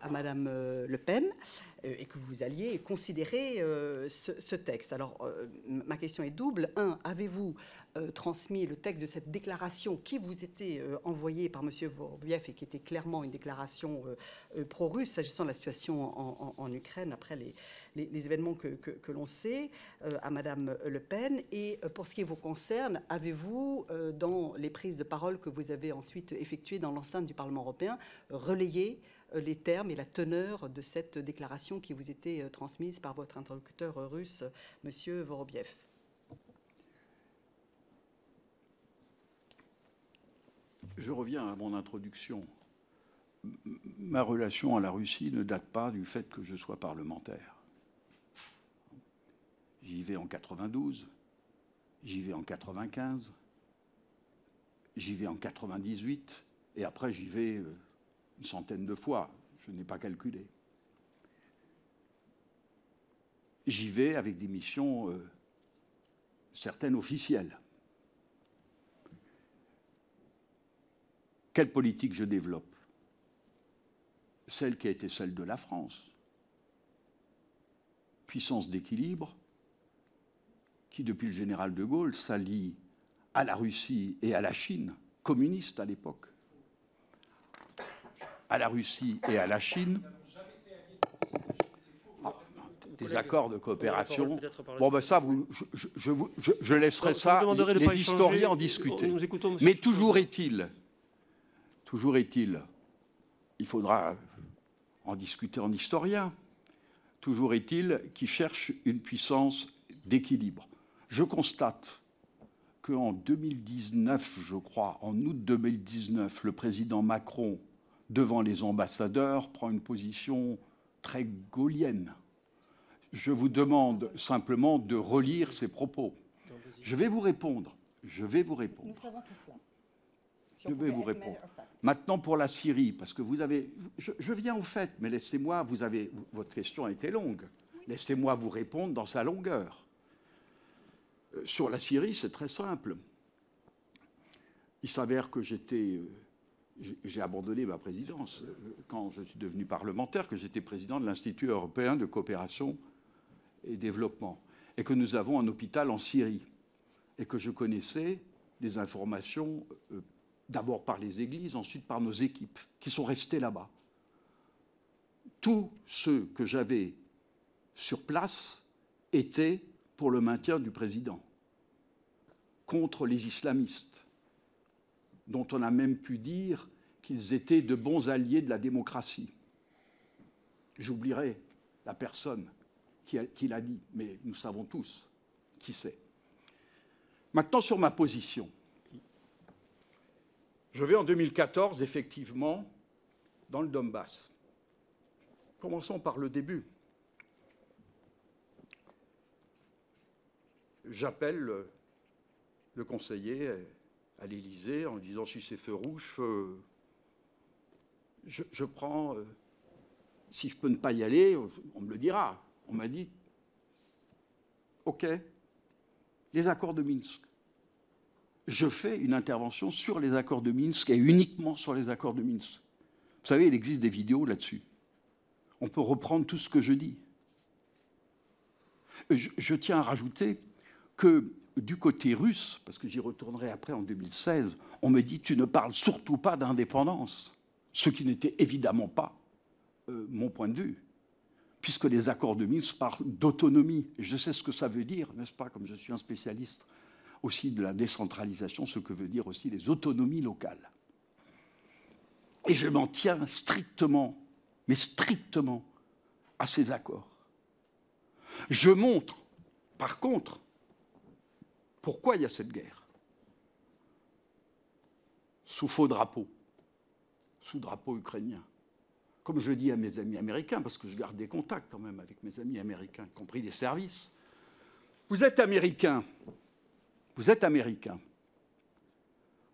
à Madame Le Pen et que vous alliez considérer ce, texte. Alors, ma question est double. Un, avez-vous euh, transmis le texte de cette déclaration qui vous était euh, envoyée par M. Vorobiev et qui était clairement une déclaration euh, pro-russe s'agissant de la situation en, Ukraine après les, les, événements que, que, l'on sait à Mme Le Pen. Et pour ce qui vous concerne, avez-vous, dans les prises de parole que vous avez ensuite effectuées dans l'enceinte du Parlement européen, relayé les termes et la teneur de cette déclaration qui vous était transmise par votre interlocuteur russe, M. Vorobiev? Je reviens à mon introduction. Ma relation à la Russie ne date pas du fait que je sois parlementaire. J'y vais en 92, j'y vais en 95, j'y vais en 98, et après j'y vais euh, une centaine de fois, je n'ai pas calculé. J'y vais avec des missions euh, certaines officielles. Quelle politique je développe? Celle qui a été celle de la France. Puissance d'équilibre, qui depuis le général de Gaulle s'allie à la Russie et à la Chine, communiste à l'époque, à la Russie et à la Chine, des accords de coopération. Bon, ben ça, vous, je, je, je, je laisserai ça, les, les historiens en discuter. Mais toujours est-il, toujours est-il, il faudra en discuter en historien, toujours est-il qui cherche une puissance d'équilibre. Je constate qu'en 2019, je crois, en août 2019, le président Macron, devant les ambassadeurs, prend une position très gaulienne. Je vous demande simplement de relire ces propos. Je vais vous répondre. Je vais vous répondre. Nous savons tout cela. Si Je vais vous répondre. Maintenant pour la Syrie, parce que vous avez, je, je viens au fait, mais laissez-moi, vous avez, votre question a été longue. Laissez-moi vous répondre dans sa longueur. Euh, Sur la Syrie, c'est très simple. Il s'avère que euh, j'ai- abandonné ma présidence euh, quand je suis devenu parlementaire, que j'étais président de l'Institut européen de coopération et développement, et que nous avons un hôpital en Syrie, et que je connaissais des informations d'abord par les églises, ensuite par nos équipes, qui sont restées là-bas. Tous ceux que j'avais sur place étaient pour le maintien du président, contre les islamistes, dont on a même pu dire qu'ils étaient de bons alliés de la démocratie. J'oublierai la personne qui, l'a dit, mais nous savons tous qui c'est. Maintenant, sur ma position. Je vais en 2014, effectivement, dans le Donbass. Commençons par le début. J'appelle le, le conseiller à l'Élysée en disant si c'est feu rouge. Je, prends. euh, si je peux ne pas y aller, on me le dira. On m'a dit OK, les accords de Minsk je fais une intervention sur les accords de Minsk et uniquement sur les accords de Minsk. Vous savez, il existe des vidéos là-dessus. On peut reprendre tout ce que je dis. Je tiens à rajouter que du côté russe, parce que j'y retournerai après en 2016, on me dit tu ne parles surtout pas d'indépendance, ce qui n'était évidemment pas euh, mon point de vue, puisque les accords de Minsk parlent d'autonomie. Je sais ce que ça veut dire, n'est-ce pas, comme je suis un spécialiste aussi de la décentralisation, ce que veut dire aussi les autonomies locales. Et je m'en tiens strictement, mais strictement, à ces accords. Je montre, par contre, pourquoi il y a cette guerre? Sous faux drapeau, sous drapeau ukrainien. Comme je dis à mes amis américains, parce que je garde des contacts quand même avec mes amis américains, y compris des services. Vous êtes américain, vous êtes américain.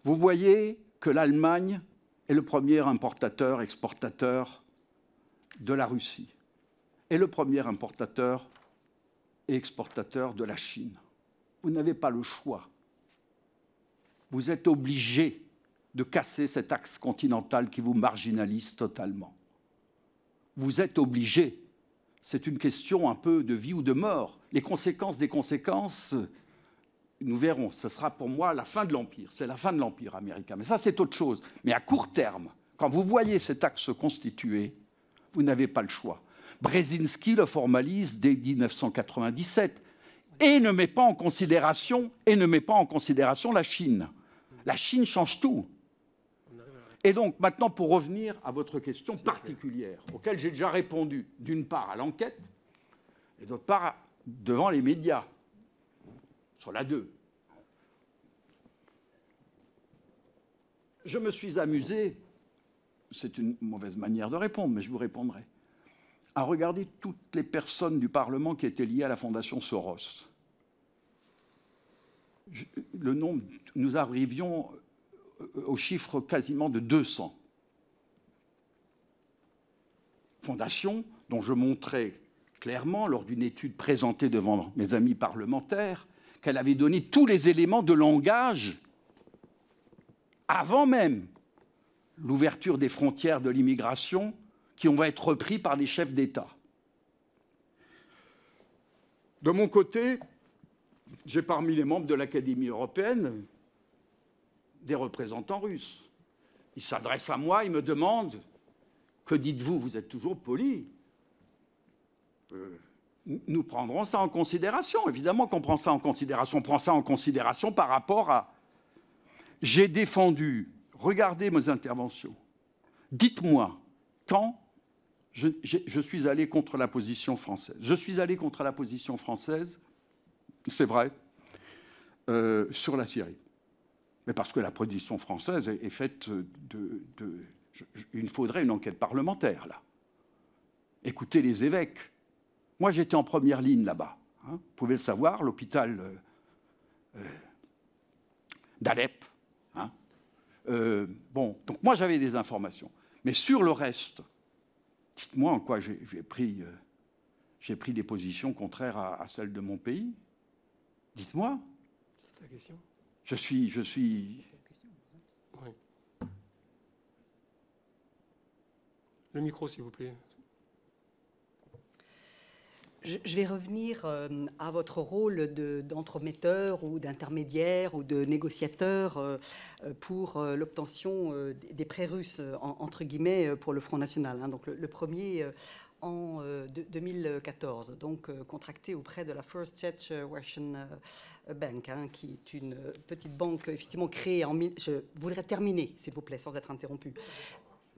Vous voyez que l'Allemagne est le premier importateur, exportateur de la Russie, et le premier importateur et exportateur de la Chine. Vous n'avez pas le choix. Vous êtes obligé de casser cet axe continental qui vous marginalise totalement. Vous êtes obligé. C'est une question un peu de vie ou de mort. Les conséquences des conséquences, nous verrons. Ce sera pour moi la fin de l'Empire. C'est la fin de l'Empire américain. Mais ça, c'est autre chose. Mais à court terme, quand vous voyez cet axe se constituer, vous n'avez pas le choix. Brzezinski le formalise dès 1997 et ne met pas en considération et ne met pas en considération la Chine. La Chine change tout. Et donc maintenant, pour revenir à votre question particulière, auquel j'ai déjà répondu, d'une part à l'enquête et d'autre part devant les médias, sur la 2. Je me suis amusé, c'est une mauvaise manière de répondre, mais je vous répondrai, à regarder toutes les personnes du Parlement qui étaient liées à la Fondation Soros. Le nombre, nous arrivions au chiffre quasiment de 200 fondations dont je montrais clairement, lors d'une étude présentée devant mes amis parlementaires, qu'elle avait donné tous les éléments de langage avant même l'ouverture des frontières de l'immigration qui vont être repris par des chefs d'État. De mon côté, j'ai parmi les membres de l'Académie européenne des représentants russes. Ils s'adressent à moi, ils me demandent Que dites-vous Vous êtes toujours poli? Euh, nous prendrons ça en considération. Évidemment qu'on prend ça en considération. On prend ça en considération par rapport à. J'ai défendu, regardez mes interventions. Dites-moi quand je, suis allé contre la position française. Je suis allé contre la position française, c'est vrai, euh, sur la Syrie. Mais parce que la position française est, faite de, de je, il faudrait une enquête parlementaire, là. Écoutez les évêques. Moi, j'étais en première ligne là-bas. Hein. Vous pouvez le savoir, l'hôpital euh, euh, d'Alep. Hein. Bon, donc moi, j'avais des informations. Mais sur le reste, dites-moi en quoi j'ai pris, euh, j'ai pris des positions contraires à, à celles de mon pays. Dites-moi. C'est ta question Je suis, je suis. Oui. Le micro, s'il vous plaît. Je, vais revenir euh, à votre rôle de- d'entremetteur ou d'intermédiaire ou de négociateur euh, euh, pour l'obtention des- prêts russes, en- entre guillemets, pour le Front National. hein. Donc le, premier en euh, de- 2014, donc contracté auprès de la First Czech Russian Bank, hein, qui est une petite banque effectivement créée en... Je voudrais terminer, s'il vous plaît, sans être interrompu.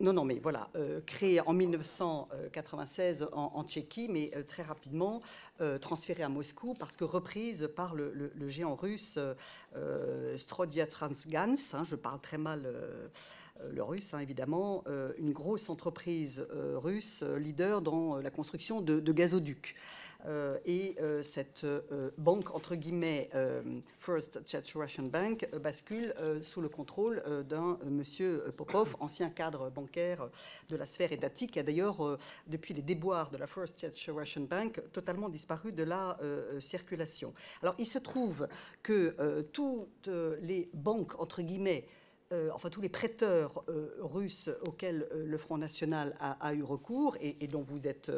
Non, non, mais voilà, euh, créée en 1996 en, Tchéquie, mais euh, très rapidement euh, transférée à Moscou parce que reprise par le, géant russe Strodia Transgans. hein, je parle très mal le russe, hein, évidemment, une grosse entreprise russe leader dans la construction de gazoducs. Euh, et euh, cette euh, banque, entre guillemets, First Czech Russian Bank, bascule sous le contrôle d'un monsieur Popov, ancien cadre bancaire de la sphère étatique, qui a d'ailleurs, depuis les déboires de la First Czech Russian Bank, totalement disparu de la circulation. Alors, il se trouve que toutes les banques, entre guillemets, enfin tous les prêteurs russes auxquels le Front National a, eu recours et dont vous êtes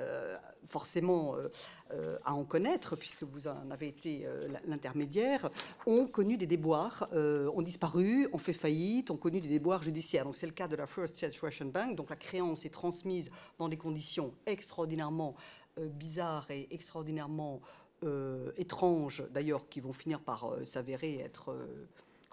euh, forcément euh, euh, à en connaître, puisque vous en avez été l'intermédiaire, ont connu des déboires, ont disparu, ont fait faillite, ont connu des déboires judiciaires. Donc c'est le cas de la First Russian Bank. Donc la créance est transmise dans des conditions extraordinairement bizarres et extraordinairement étranges, d'ailleurs, qui vont finir par s'avérer être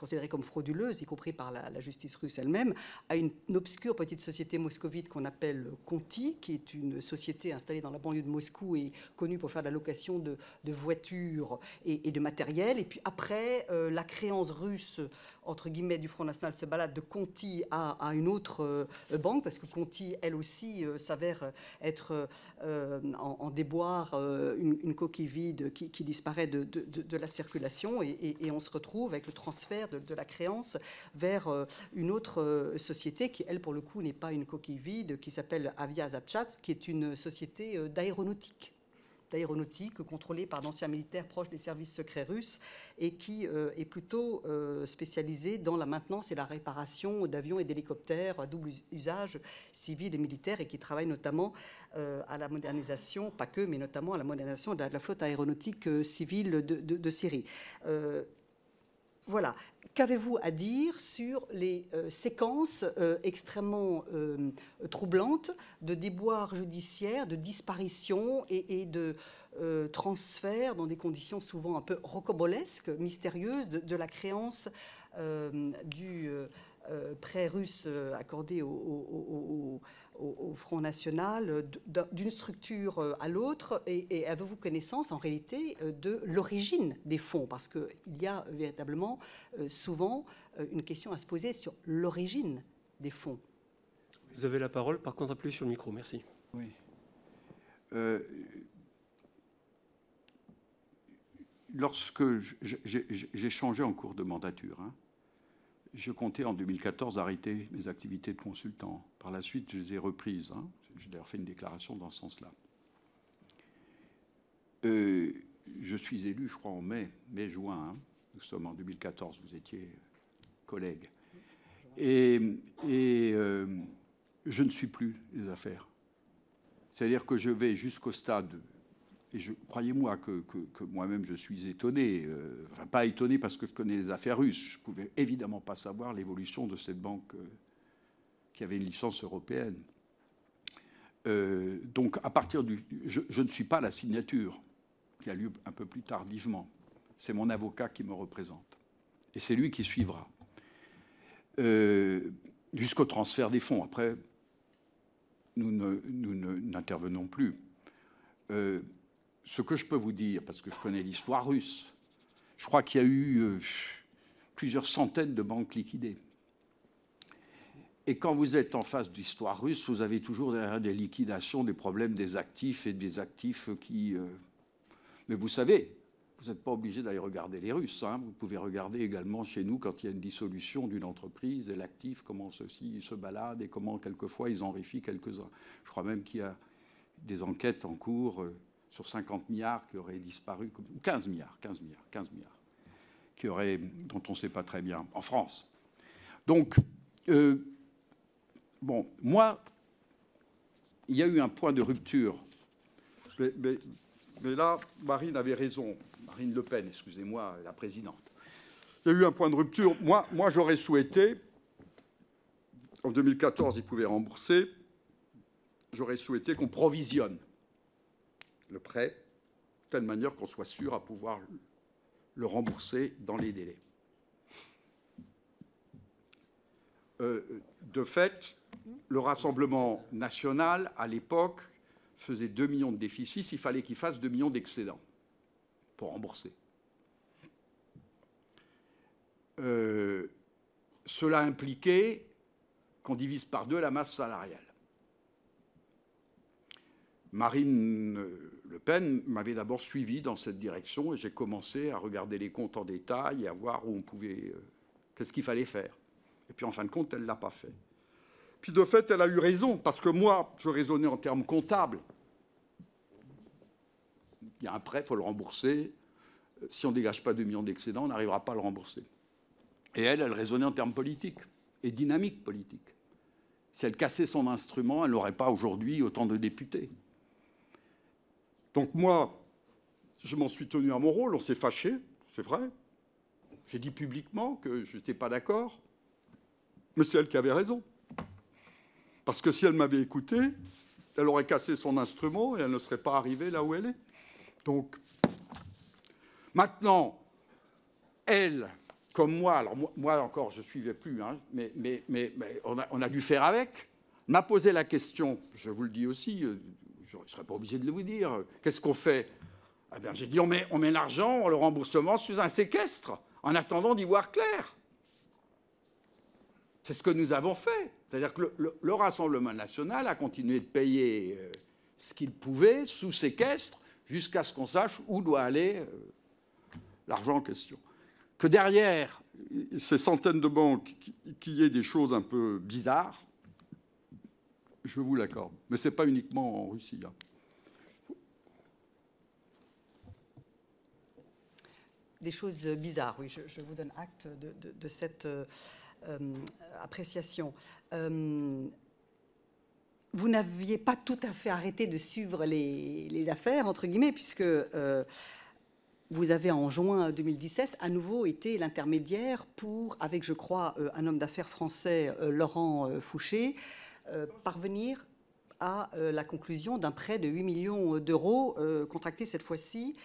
considérées comme frauduleuses, y compris par la, justice russe elle-même, à une, obscure petite société moscovite qu'on appelle Conti, qui est une société installée dans la banlieue de Moscou et connue pour faire de la location de, voitures et, de matériel. Et puis après, euh, la créance russe, entre guillemets, du Front National se balade de Conti à, une autre euh, banque, parce que Conti, elle aussi, euh, s'avère être en, déboire, une, coquille vide qui, disparaît de, la circulation, et on se retrouve avec le transfert de, la créance vers euh, une autre euh, société qui, elle, pour le coup, n'est pas une coquille vide, qui s'appelle Avia Zapchat, qui est une société euh, d'aéronautique d'aéronautique contrôlée par d'anciens militaires proches des services secrets russes et qui est plutôt spécialisée dans la maintenance et la réparation d'avions et d'hélicoptères à double us- usage civil et militaire et qui travaille notamment à la modernisation, pas que, mais notamment à la modernisation de la, flotte aéronautique civile de Syrie. Voilà. Qu'avez-vous à dire sur les euh, séquences euh, extrêmement euh, troublantes de déboires judiciaires, de disparitions et, de transferts dans des conditions souvent un peu rocambolesques, mystérieuses, de, la créance du prêt russe accordé au- au- au Front National, euh, d'une structure euh, à l'autre Et, et avez-vous connaissance en réalité euh, de l'origine des fonds? Parce qu'il y a véritablement souvent une question à se poser sur l'origine des fonds. Vous avez la parole, par contre, appuyez sur le micro, merci. Oui. Euh, lorsque j'ai changé en cours de mandature, hein, je comptais en 2014 arrêter mes activités de consultant. Par la suite, je les ai reprises. Hein. J'ai d'ailleurs fait une déclaration dans ce sens-là. Euh, je suis élu, je crois, en mai, mai-juin. Hein. Nous sommes en 2014, vous étiez collègue. Et, euh, je ne suis plus les affaires. C'est-à-dire que je vais jusqu'au stade, et croyez-moi que, moi-même je suis étonné, euh, enfin pas étonné parce que je connais les affaires russes, je ne pouvais évidemment pas savoir l'évolution de cette banque qui avait une licence européenne. donc à partir du... Je, ne suis pas la signature qui a lieu un peu plus tardivement. C'est mon avocat qui me représente. Et c'est lui qui suivra. Euh, jusqu'au transfert des fonds. Après, nous n'intervenons plus. Euh, ce que je peux vous dire, parce que je connais l'histoire russe, je crois qu'il y a eu euh, plusieurs centaines de banques liquidées. Et quand vous êtes en face d'histoire russe, vous avez toujours derrière des liquidations, des problèmes des actifs et des actifs qui mais vous savez, vous n'êtes pas obligé d'aller regarder les Russes. Hein. Vous pouvez regarder également chez nous quand il y a une dissolution d'une entreprise et l'actif, comment ceux-ci se baladent et comment quelquefois ils enrichissent quelques-uns. Je crois même qu'il y a des enquêtes en cours euh, sur 50 milliards qui auraient disparu, 15 milliards, 15 milliards, 15 milliards, qui auraient, dont on ne sait pas très bien, en France. Donc, euh, bon, moi, il y a eu un point de rupture. mais là, Marine avait raison. Marine Le Pen, excusez-moi, la présidente. Il y a eu un point de rupture. Moi, moi j'aurais souhaité, en 2014, ils pouvaient rembourser, j'aurais souhaité qu'on provisionne le prêt de telle manière qu'on soit sûr à pouvoir le rembourser dans les délais. Euh, de fait, le Rassemblement national, à l'époque, faisait 2 millions de déficits, il fallait qu'il fasse 2 millions d'excédents pour rembourser. Euh, cela impliquait qu'on divise par deux la masse salariale. Marine Le Pen m'avait d'abord suivi dans cette direction et j'ai commencé à regarder les comptes en détail et à voir où on pouvait, euh, qu'est-ce qu'il fallait faire. Et puis en fin de compte, elle ne l'a pas fait. Puis de fait, elle a eu raison, parce que moi, je raisonnais en termes comptables. Il y a un prêt, il faut le rembourser. Si on ne dégage pas 2 millions d'excédents, on n'arrivera pas à le rembourser. Et elle, elle raisonnait en termes politiques et dynamiques politiques. Si elle cassait son instrument, elle n'aurait pas aujourd'hui autant de députés. Donc moi, je m'en suis tenu à mon rôle, on s'est fâché, c'est vrai. J'ai dit publiquement que je n'étais pas d'accord, mais c'est elle qui avait raison. Parce que si elle m'avait écouté, elle aurait cassé son instrument et elle ne serait pas arrivée là où elle est. Donc, maintenant, elle, comme moi, alors moi, encore, je ne suivais plus, hein, mais, on, a, dû faire avec, m'a posé la question, je vous le dis aussi, euh, je ne serais pas obligé de vous dire, qu'est-ce qu'on fait? Eh J'ai dit, on met l'argent, le remboursement sous un séquestre, en attendant d'y voir clair. C'est ce que nous avons fait. C'est-à-dire que le, Rassemblement national a continué de payer euh, ce qu'il pouvait sous séquestre jusqu'à ce qu'on sache où doit aller euh, l'argent en question. Que derrière ces centaines de banques, qu'il y ait des choses un peu bizarres, je vous l'accorde. Mais ce n'est pas uniquement en Russie. Hein. Des choses bizarres, oui, je, vous donne acte de, cette euh, appréciation. Euh, vous n'aviez pas tout à fait arrêté de suivre les, affaires, entre guillemets, puisque euh, vous avez en juin 2017 à nouveau été l'intermédiaire pour, avec je crois euh, un homme d'affaires français, Laurent Fouché, parvenir à la conclusion d'un prêt de 8 millions d'euros contracté cette fois-ci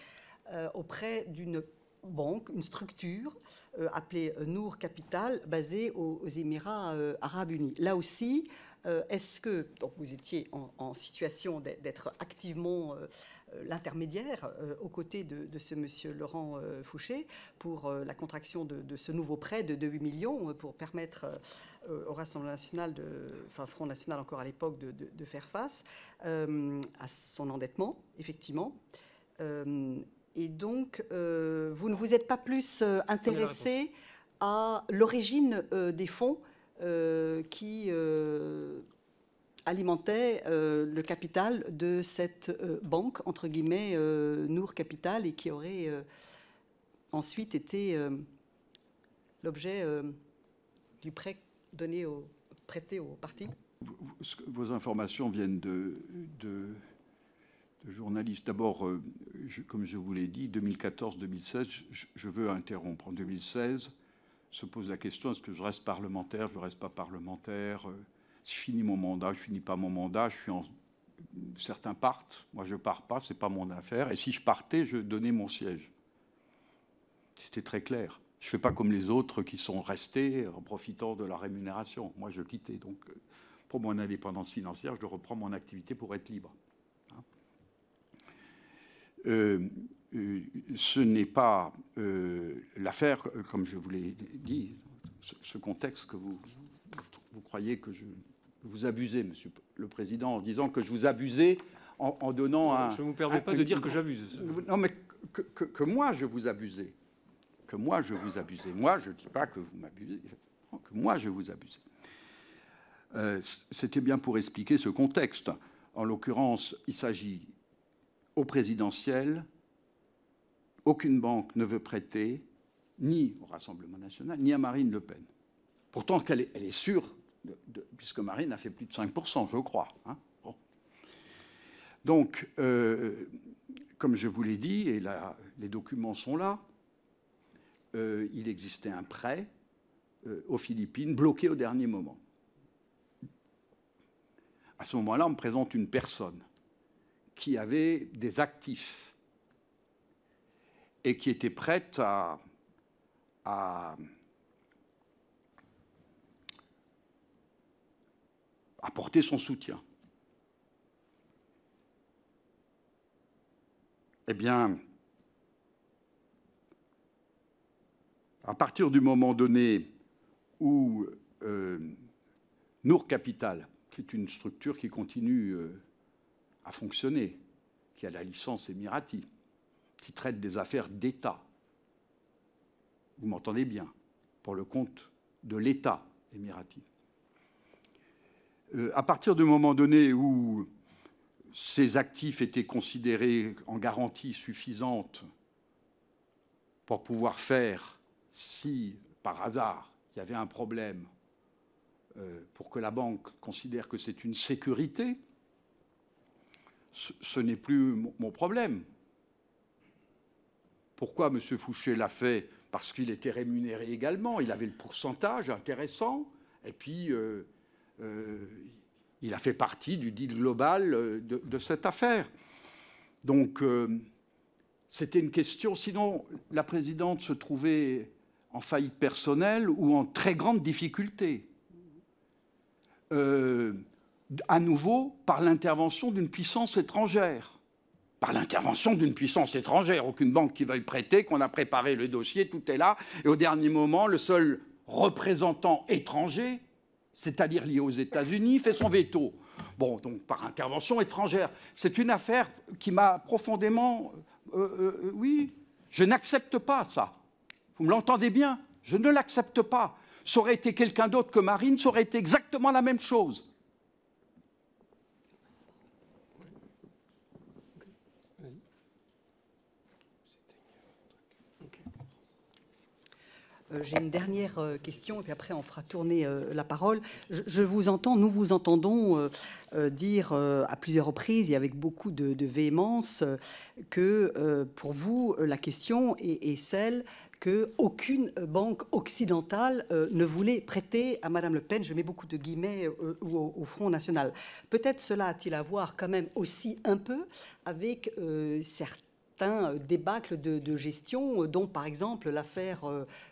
auprès d'une banque, une structure euh, appelée euh, Nour Capital, basée aux, Émirats euh, arabes unis. Là aussi, est-ce que vous étiez en, situation d'être activement l'intermédiaire aux côtés de, ce monsieur Laurent Fouché pour la contraction de, ce nouveau prêt de, 8 millions pour permettre au Rassemblement national, de, enfin Front national encore à l'époque, de, faire face à son endettement, effectivement. Et donc, euh, vous ne vous êtes pas plus euh, intéressé à l'origine des fonds qui alimentaient le capital de cette banque, entre guillemets, Nour Capital, et qui aurait ensuite été l'objet du prêt donné au, prêté au parti. Vos informations viennent de, de, journalistes. D'abord, euh, comme je vous l'ai dit, 2014-2016, je, veux interrompre. En 2016, se pose la question est-ce que je reste parlementaire, je ne reste pas parlementaire euh, Je finis mon mandat, je finis pas mon mandat, je suis en. Certains partent, moi je pars pas, c'est pas mon affaire. Et si je partais, je donnais mon siège. C'était très clair. Je ne fais pas comme les autres qui sont restés en profitant de la rémunération. Moi, je quittais. Donc, euh, pour mon indépendance financière, je reprends mon activité pour être libre. Euh, euh, ce n'est pas l'affaire, comme je vous l'ai dit, ce, contexte que vous, vous croyez que je vous abusez, Monsieur le Président, en disant que je vous abusais en, donnant un. Je ne vous permets pas de dire que j'abuse. Non, mais que, que, moi je vous abusais que moi je vous abusais. Moi, je ne dis pas que vous m'abusez, que moi je vous abusais. Euh, c'était bien pour expliquer ce contexte. En l'occurrence, il s'agit au présidentiel, aucune banque ne veut prêter ni au Rassemblement national, ni à Marine Le Pen. Pourtant, elle est, sûre, puisque Marine a fait plus de 5%, je crois. Hein. Donc, euh, comme je vous l'ai dit, et les documents sont là, euh, il existait un prêt euh, aux Philippines bloqué au dernier moment. À ce moment-là, on me présente une personne qui avait des actifs et qui était prête à, à, apporter son soutien. Eh bien, à partir du moment donné où euh, Nour Capital, qui est une structure qui continue euh, à fonctionner, qui a la licence Emirati, qui traite des affaires d'État, vous m'entendez bien, pour le compte de l'État émirati. Euh, à partir du moment donné où ces actifs étaient considérés en garantie suffisante pour pouvoir faire si, par hasard, il y avait un problème euh, pour que la banque considère que c'est une sécurité, ce, n'est plus mon problème. Pourquoi M. Fouché l'a fait? Parce qu'il était rémunéré également, il avait le pourcentage intéressant, et puis euh, euh, il a fait partie du deal global de, de cette affaire. Donc, c'était une question, sinon la présidente se trouvait en faillite personnelle ou en très grande difficulté. Euh, à nouveau, par l'intervention d'une puissance étrangère. Par l'intervention d'une puissance étrangère. Aucune banque qui veuille prêter, qu'on a préparé le dossier, tout est là. Et au dernier moment, le seul représentant étranger, c'est-à-dire lié aux États-Unis, fait son veto. Bon, donc par intervention étrangère. C'est une affaire qui m'a profondément... Euh, euh, oui, je n'accepte pas ça. Vous me l'entendez bien? Je ne l'accepte pas. Ça aurait été quelqu'un d'autre que Marine, ça aurait été exactement la même chose. Euh, j'ai une dernière euh, question, et puis après on fera tourner euh, la parole. Je, vous entends, nous vous entendons dire à plusieurs reprises et avec beaucoup de, véhémence que pour vous, la question est celle qu'aucune banque occidentale ne voulait prêter à Madame Le Pen, je mets beaucoup de guillemets, au, Front National. Peut-être cela a-t-il à voir quand même aussi un peu avec certains certains débâcles de, gestion, dont par exemple l'affaire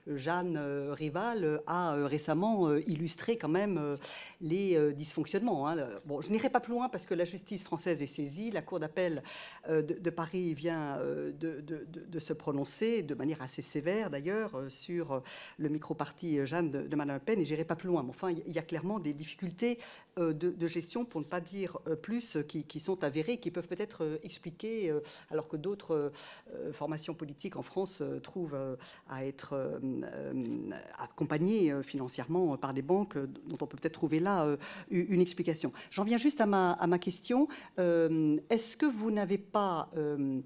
Jeanne Rival a récemment illustré quand même les dysfonctionnements. Hein. Bon, je n'irai pas plus loin parce que la justice française est saisie, la Cour d'appel de, Paris vient de, de, se prononcer de manière assez sévère d'ailleurs sur le micro-parti Jeanne de, Madame Le Pen, et j'irai pas plus loin. Mais enfin, il y a clairement des difficultés de, gestion, pour ne pas dire plus, qui, qui sont avérées, qui peuvent peut-être expliquer, alors que d'autres euh, formations politiques en France euh, trouvent euh, à être euh, euh, accompagnées euh, financièrement par des banques, euh, dont on peut peut-être trouver là euh, une explication. J'en viens juste à ma, question. Euh, Est-ce que vous n'avez pas euh,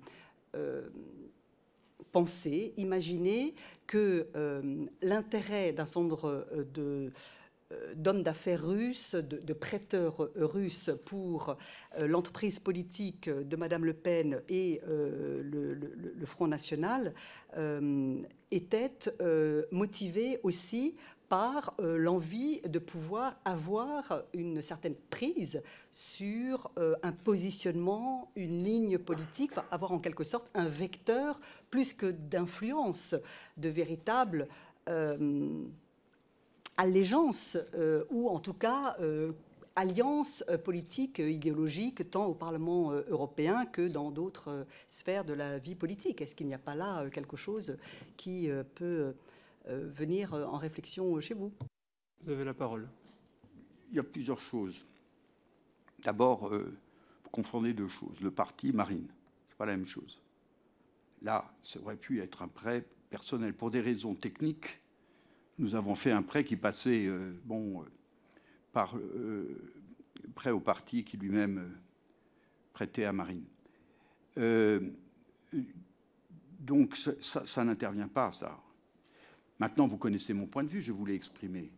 euh, pensé, imaginé que euh, l'intérêt d'un certain nombre euh, de euh, d'hommes d'affaires russes, de, prêteurs euh, russes pour euh, l'entreprise politique de Madame Le Pen et euh, le, Front National euh, était euh, aussi par euh, l'envie de pouvoir avoir une certaine prise sur euh, un positionnement, une ligne politique, avoir en quelque sorte un vecteur plus que d'influence, de véritable euh, allégeance euh, ou en tout cas euh, alliance euh, politique, euh, idéologique, tant au Parlement euh, européen que dans d'autres euh, sphères de la vie politique. Est-ce qu'il n'y a pas là euh, quelque chose qui euh, peut euh, venir euh, en réflexion chez vous? Vous avez la parole. Il y a plusieurs choses. D'abord, euh, vous confondez deux choses. Le parti, Marine, c'est pas la même chose. Là, ça aurait pu être un prêt personnel. Pour des raisons techniques, nous avons fait un prêt qui passait, euh, bon, euh, euh, prêt au parti qui lui-même prêtait à Marine. Donc, ça, n'intervient pas, ça. Maintenant, vous connaissez mon point de vue, je vous l'ai exprimé.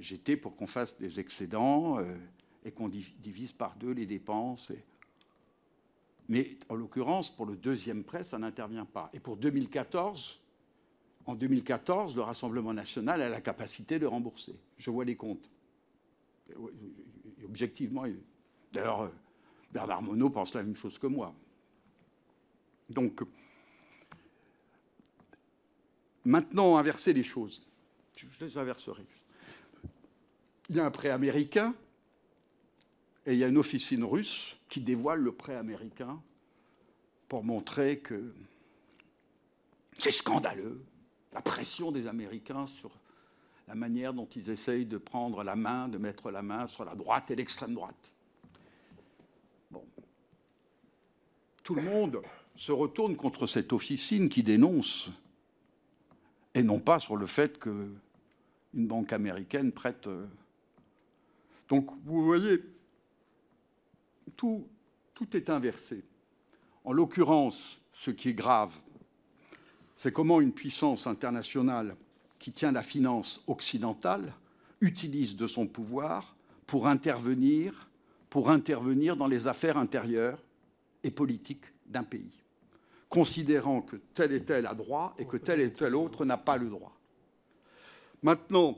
J'étais pour qu'on fasse des excédents et qu'on div- divise par deux les dépenses. Mais en l'occurrence, pour le deuxième prêt, ça n'intervient pas. Et pour 2014, en 2014, le Rassemblement national a la capacité de rembourser. Je vois les comptes. Objectivement, il- d'ailleurs, Bernard Monod pense la même chose que moi. Donc, maintenant, inverser les choses. Je les inverserai. Il y a un prêt américain et il y a une officine russe qui dévoile le prêt américain pour montrer que c'est scandaleux, la pression des Américains sur la manière dont ils essayent de prendre la main, de mettre la main sur la droite et l'extrême droite. Bon. Tout le monde se retourne contre cette officine qui dénonce, et non pas sur le fait que une banque américaine prête. euh. Donc, vous voyez, tout, tout est inversé. En l'occurrence, ce qui est grave, c'est comment une puissance internationale qui tient la finance occidentale utilise de son pouvoir pour intervenir, pour intervenir dans les affaires intérieures et politiques d'un pays, considérant que tel et tel a droit et que tel et tel autre n'a pas le droit. Maintenant,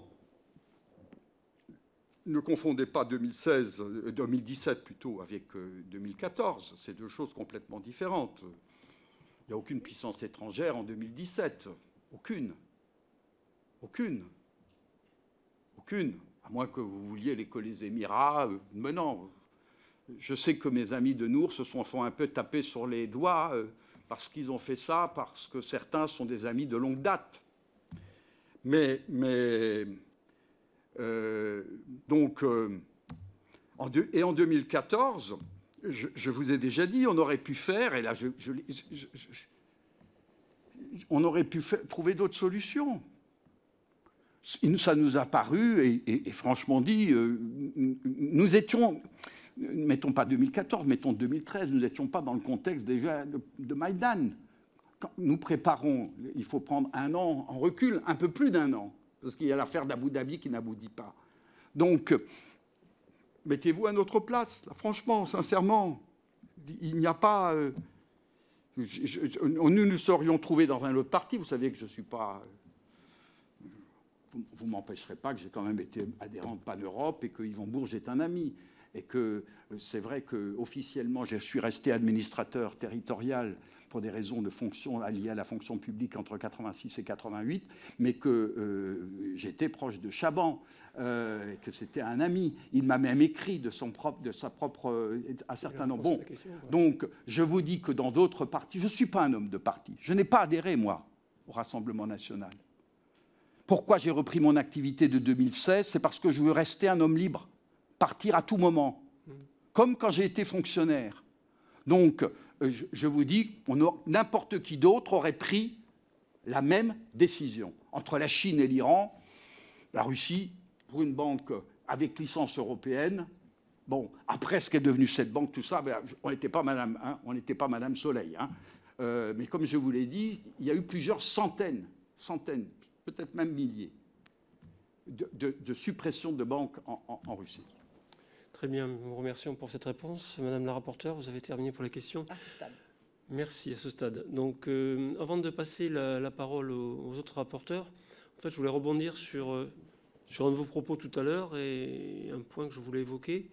ne confondez pas 2016, euh, 2017 plutôt avec euh, 2014. C'est deux choses complètement différentes. Il n'y a aucune puissance étrangère en 2017. Aucune. Aucune. Aucune. À moins que vous vouliez les, que les Émirats. euh, Mais non. Je sais que mes amis de Nour se sont font un peu taper sur les doigts euh, parce qu'ils ont fait ça, parce que certains sont des amis de longue date. Mais, mais euh, donc, et en 2014, je, vous ai déjà dit, on aurait pu faire, et là, je, je- on aurait pu faire- trouver d'autres solutions. Ça nous a paru, et franchement dit, euh, nous étions, mettons pas 2014, mettons 2013, nous n'étions pas dans le contexte déjà de, de Maïdan. Quand nous préparons, il faut prendre un an en recul, un peu plus d'un an, parce qu'il y a l'affaire d'Abu Dhabi qui n'aboutit pas. Donc, mettez-vous à notre place, franchement, sincèrement. Il n'y a pas. euh, nous nous serions trouvés dans un autre parti. Vous savez que je ne suis pas. euh, Vous ne m'empêcherez pas que j'ai quand même été adhérent de Pan-Europe et que Yvon Bourges est un ami. Et que euh, c'est vrai qu'officiellement, je suis resté administrateur territorial pour des raisons de fonction liées à la fonction publique entre 86 et 88, mais que euh, j'étais proche de Chaban, euh, que c'était un ami. Il m'a même écrit de, son propre, de sa propre un certain nombre. Bon, donc je vous dis que dans d'autres partis, je ne suis pas un homme de parti. Je n'ai pas adhéré, moi, au Rassemblement national. Pourquoi j'ai repris mon activité de 2016 C'est parce que je veux rester un homme libre, partir à tout moment, comme quand j'ai été fonctionnaire. Donc, je, je vous dis, n'importe qui d'autre aurait pris la même décision. Entre la Chine et l'Iran, la Russie, pour une banque avec licence européenne, bon, après ce qu'est devenu cette banque, tout ça, ben, on n'était pas Madame, hein, on n'était pas Madame Soleil. hein. Euh, mais comme je vous l'ai dit, il y a eu plusieurs centaines, centaines, peut-être même milliers, de, suppressions de banques en Russie. Très bien, nous vous remercions pour cette réponse. Madame la rapporteure, vous avez terminé pour la question. À ce stade. Merci à ce stade. Donc, euh, avant de passer la, la parole aux, aux autres rapporteurs, en fait, je voulais rebondir sur, euh, sur un de vos propos tout à l'heure et un point que je voulais évoquer.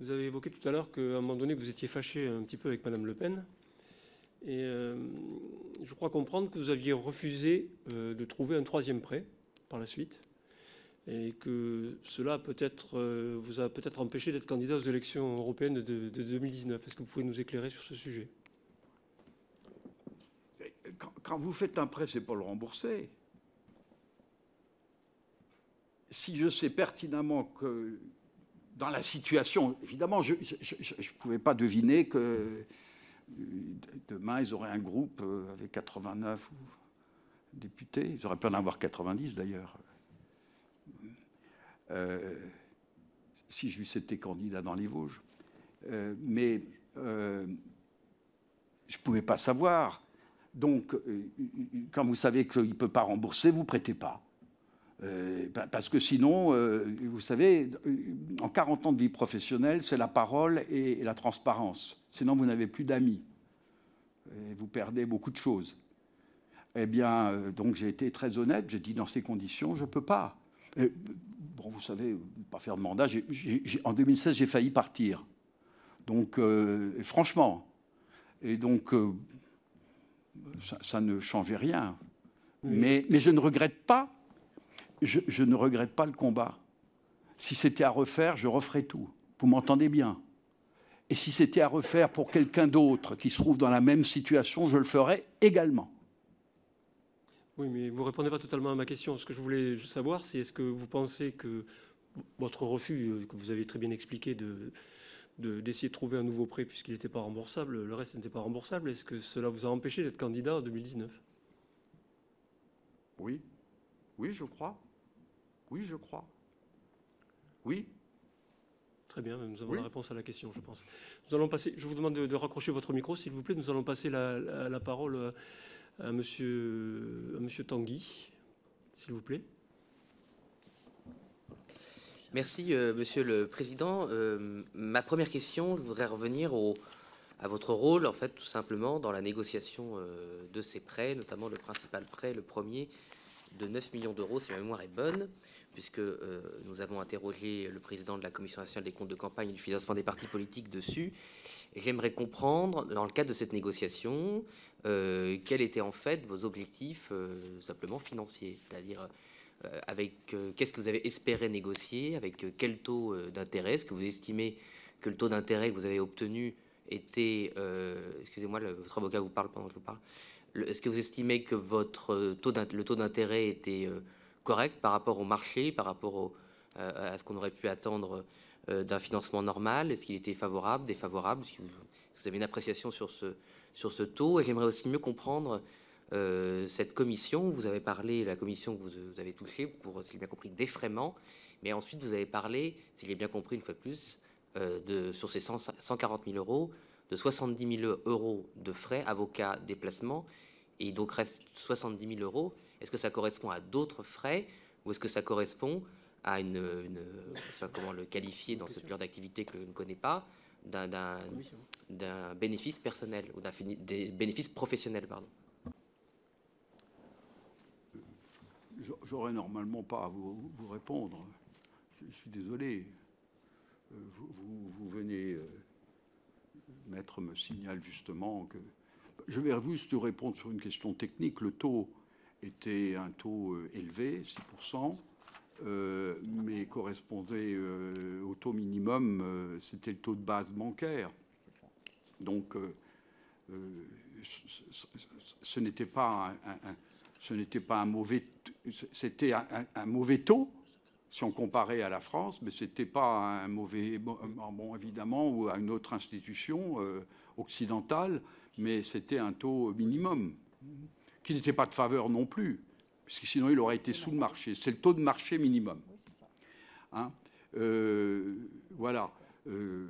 Vous avez évoqué tout à l'heure qu'à un moment donné, vous étiez fâché un petit peu avec Madame Le Pen. Et euh, je crois comprendre que vous aviez refusé de trouver un troisième prêt par la suite. Et que cela peut-être euh, vous a peut-être empêché d'être candidat aux élections européennes de, de 2019. Est-ce que vous pouvez nous éclairer sur ce sujet? Quand, quand vous faites un prêt, c'est pour le rembourser. Si je sais pertinemment que dans la situation, évidemment, je ne pouvais pas deviner que euh, demain, ils auraient un groupe euh, avec 89 députés. Ils auraient pu en avoir 90 d'ailleurs. Euh, si j'eusse été candidat dans les Vosges. Euh, mais euh, je ne pouvais pas savoir. Donc, quand vous savez qu'il ne peut pas rembourser, vous ne prêtez pas. Pa- parce que sinon, vous savez, en 40 ans de vie professionnelle, c'est la parole et, la transparence. Sinon, vous n'avez plus d'amis. Vous perdez beaucoup de choses. Eh bien, donc j'ai été très honnête. J'ai dit, dans ces conditions, je ne peux pas. Bon, vous savez, pas faire de mandat. en 2016, j'ai failli partir. Donc, euh, franchement. Et donc, euh, ça, ça ne changeait rien. Mais, mais je ne regrette pas. Je, je ne regrette pas le combat. Si c'était à refaire, je referais tout. Vous m'entendez bien? Et si c'était à refaire pour quelqu'un d'autre qui se trouve dans la même situation, je le ferais également. Oui, mais vous ne répondez pas totalement à ma question. Ce que je voulais savoir, c'est est-ce que vous pensez que votre refus, euh, que vous avez très bien expliqué, de de- d'essayer de, trouver un nouveau prêt puisqu'il n'était pas remboursable, le reste n'était pas remboursable, est-ce que cela vous a empêché d'être candidat en 2019 Oui, oui, je crois. Oui, je crois. Oui, Très bien, nous avons Oui. la réponse à la question, je pense. Nous allons passer, je vous demande de, de raccrocher votre micro, s'il vous plaît. Nous allons passer la, la- la parole euh, monsieur, monsieur Tanguy, s'il vous plaît. Merci, euh, Monsieur le Président. Euh, ma première question, je voudrais revenir à votre rôle, en fait, tout simplement, dans la négociation euh, de ces prêts, notamment le principal prêt, le premier, de 9 millions d'euros, si ma mémoire est bonne, puisque euh, nous avons interrogé le président de la Commission nationale des comptes de campagne et du financement des partis politiques dessus. J'aimerais comprendre, dans le cadre de cette négociation, euh, quels étaient en fait vos objectifs euh, simplement financiers, c'est-à-dire avec qu'est-ce que vous avez espéré négocier, avec quel taux d'intérêt, est-ce que vous estimez que le taux d'intérêt que vous avez obtenu était, excusez-moi, votre avocat vous parle pendant que je vous parle, Le- est-ce que vous estimez que votre taux le taux d'intérêt était correct par rapport au marché, par rapport au- à ce qu'on aurait pu attendre euh, d'un financement normal? Est-ce qu'il était favorable, défavorable? Que vous, que vous avez une appréciation sur ce, sur ce taux? Et j'aimerais aussi mieux comprendre euh, cette commission. Vous avez parlé, la commission que vous, avez touchée, pour, si j'ai bien compris, d'effraiement. Mais ensuite, vous avez parlé, si j'ai bien compris une fois de plus, euh, de, sur ces 100 140 000 euros, de 70 000 euros de frais, avocats, déplacement, et donc reste 70 000 euros. Est-ce que ça correspond à d'autres frais ou est-ce que ça correspond à une, comment le qualifier dans cette genre d'activité que je ne connais pas, d'un- bénéfice personnel ou d'un bénéfices professionnels, pardon. J'aurais normalement pas à vous, vous répondre. Je, suis désolé. Euh, Vous, vous- vous venez, euh, maître me signale justement que. Je vais juste répondre sur une question technique. Le taux était un taux euh, élevé, 6%, euh, mais correspondait euh, au taux minimum, c'était le taux de base bancaire. Donc, ce- n'était pas un, mauvais, c'était un, mauvais taux, si on comparait à la France, mais ce n'était pas un mauvais, bon, bon, évidemment, ou à une autre institution occidentale, mais c'était un taux minimum, qui n'était pas de faveur non plus, puisque sinon il aurait été sous le marché. C'est le taux de marché minimum. Hein euh, voilà. Euh,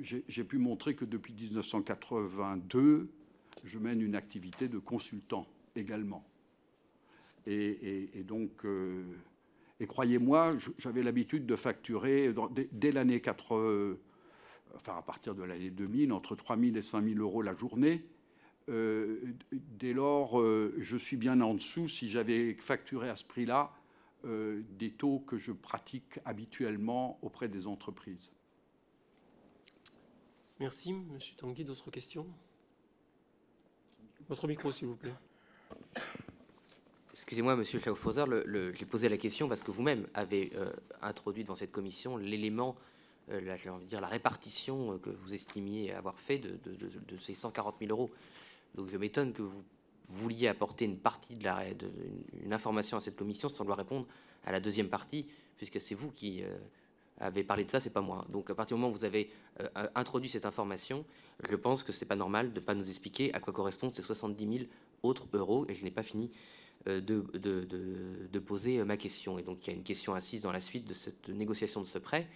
j'ai pu montrer que depuis 1982, je mène une activité de consultant également. Et, donc, euh, et croyez-moi, j'avais l'habitude de facturer dès, l'année 80, enfin à partir de l'année 2000, entre 3 000 et 5 000 euros la journée. Euh, dès lors, euh, je suis bien en dessous. Si j'avais facturé à ce prix-là, des taux que je pratique habituellement auprès des entreprises. Merci. Monsieur Tanguy, d'autres questions? Votre micro, s'il vous plaît. Excusez-moi, Monsieur Schaufhauser, le, j'ai posé la question parce que vous-même avez euh, introduit dans cette commission l'élément, euh, la, j'ai envie de dire, la répartition euh, que vous estimiez avoir fait de, ces 140 000 euros. Donc je m'étonne que vous vouliez apporter une partie de la, une, information à cette commission sans doit répondre à la deuxième partie, puisque c'est vous qui avez parlé de ça, c'est pas moi. Donc à partir du moment où vous avez introduit cette information, je pense que c'est pas normal de pas nous expliquer à quoi correspondent ces 70 000 autres euros, et je n'ai pas fini euh, de, poser euh, ma question. Et donc il y a une question assise dans la suite de cette négociation de ce prêt.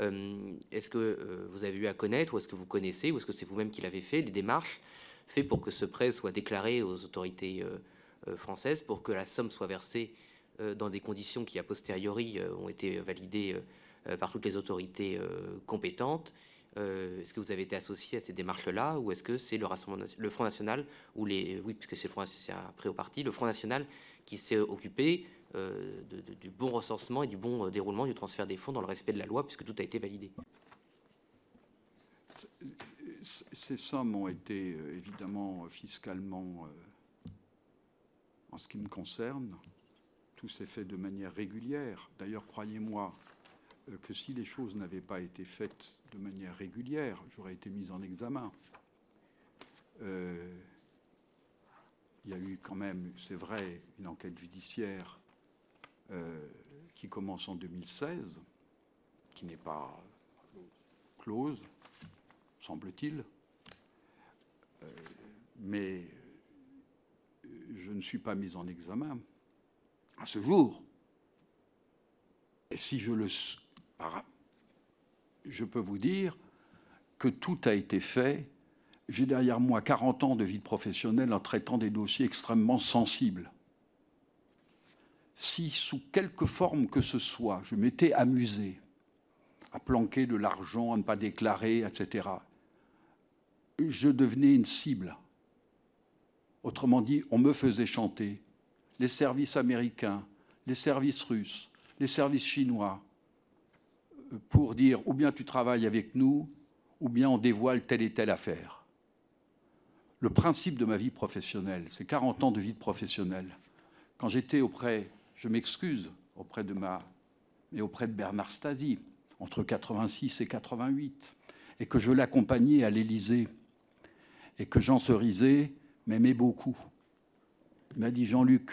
Euh, est-ce que vous avez eu à connaître, ou est-ce que vous connaissez, ou est-ce que c'est vous-même qui l'avez fait, les démarches faites pour que ce prêt soit déclaré aux autorités françaises, pour que la somme soit versée dans des conditions qui, a posteriori, ont été validées par toutes les autorités compétentes? Euh, est-ce que vous avez été associé à ces démarches-là ou est-ce que c'est le, Front National ou les oui puisque c'est le Front après au parti le Front National qui s'est occupé euh, du bon recensement et du bon euh, déroulement du transfert des fonds dans le respect de la loi puisque tout a été validé. Ces sommes ont été évidemment fiscalement, en ce qui me concerne, tout s'est fait de manière régulière. D'ailleurs, croyez-moi que si les choses n'avaient pas été faites de manière régulière, j'aurais été mis en examen. Euh, il y a eu quand même, c'est vrai, une enquête judiciaire euh, qui commence en 2016, qui n'est pas close, semble-t-il. Euh, mais je ne suis pas mis en examen à ce jour. Et si je le je peux vous dire que tout a été fait. J'ai derrière moi 40 ans de vie professionnelle en traitant des dossiers extrêmement sensibles. Si sous quelque forme que ce soit, je m'étais amusé à planquer de l'argent, à ne pas déclarer, etc., je devenais une cible. Autrement dit, on me faisait chanter. Les services américains, les services russes, les services chinois, pour dire ou bien tu travailles avec nous, ou bien on dévoile telle et telle affaire. Le principe de ma vie professionnelle, c'est 40 ans de vie professionnelle. Quand j'étais auprès, je m'excuse, auprès de ma, mais auprès de Bernard Stasi, entre 86 et 88, et que je l'accompagnais à l'Élysée, et que Jean Cerizet m'aimait beaucoup. Il m'a dit Jean-Luc,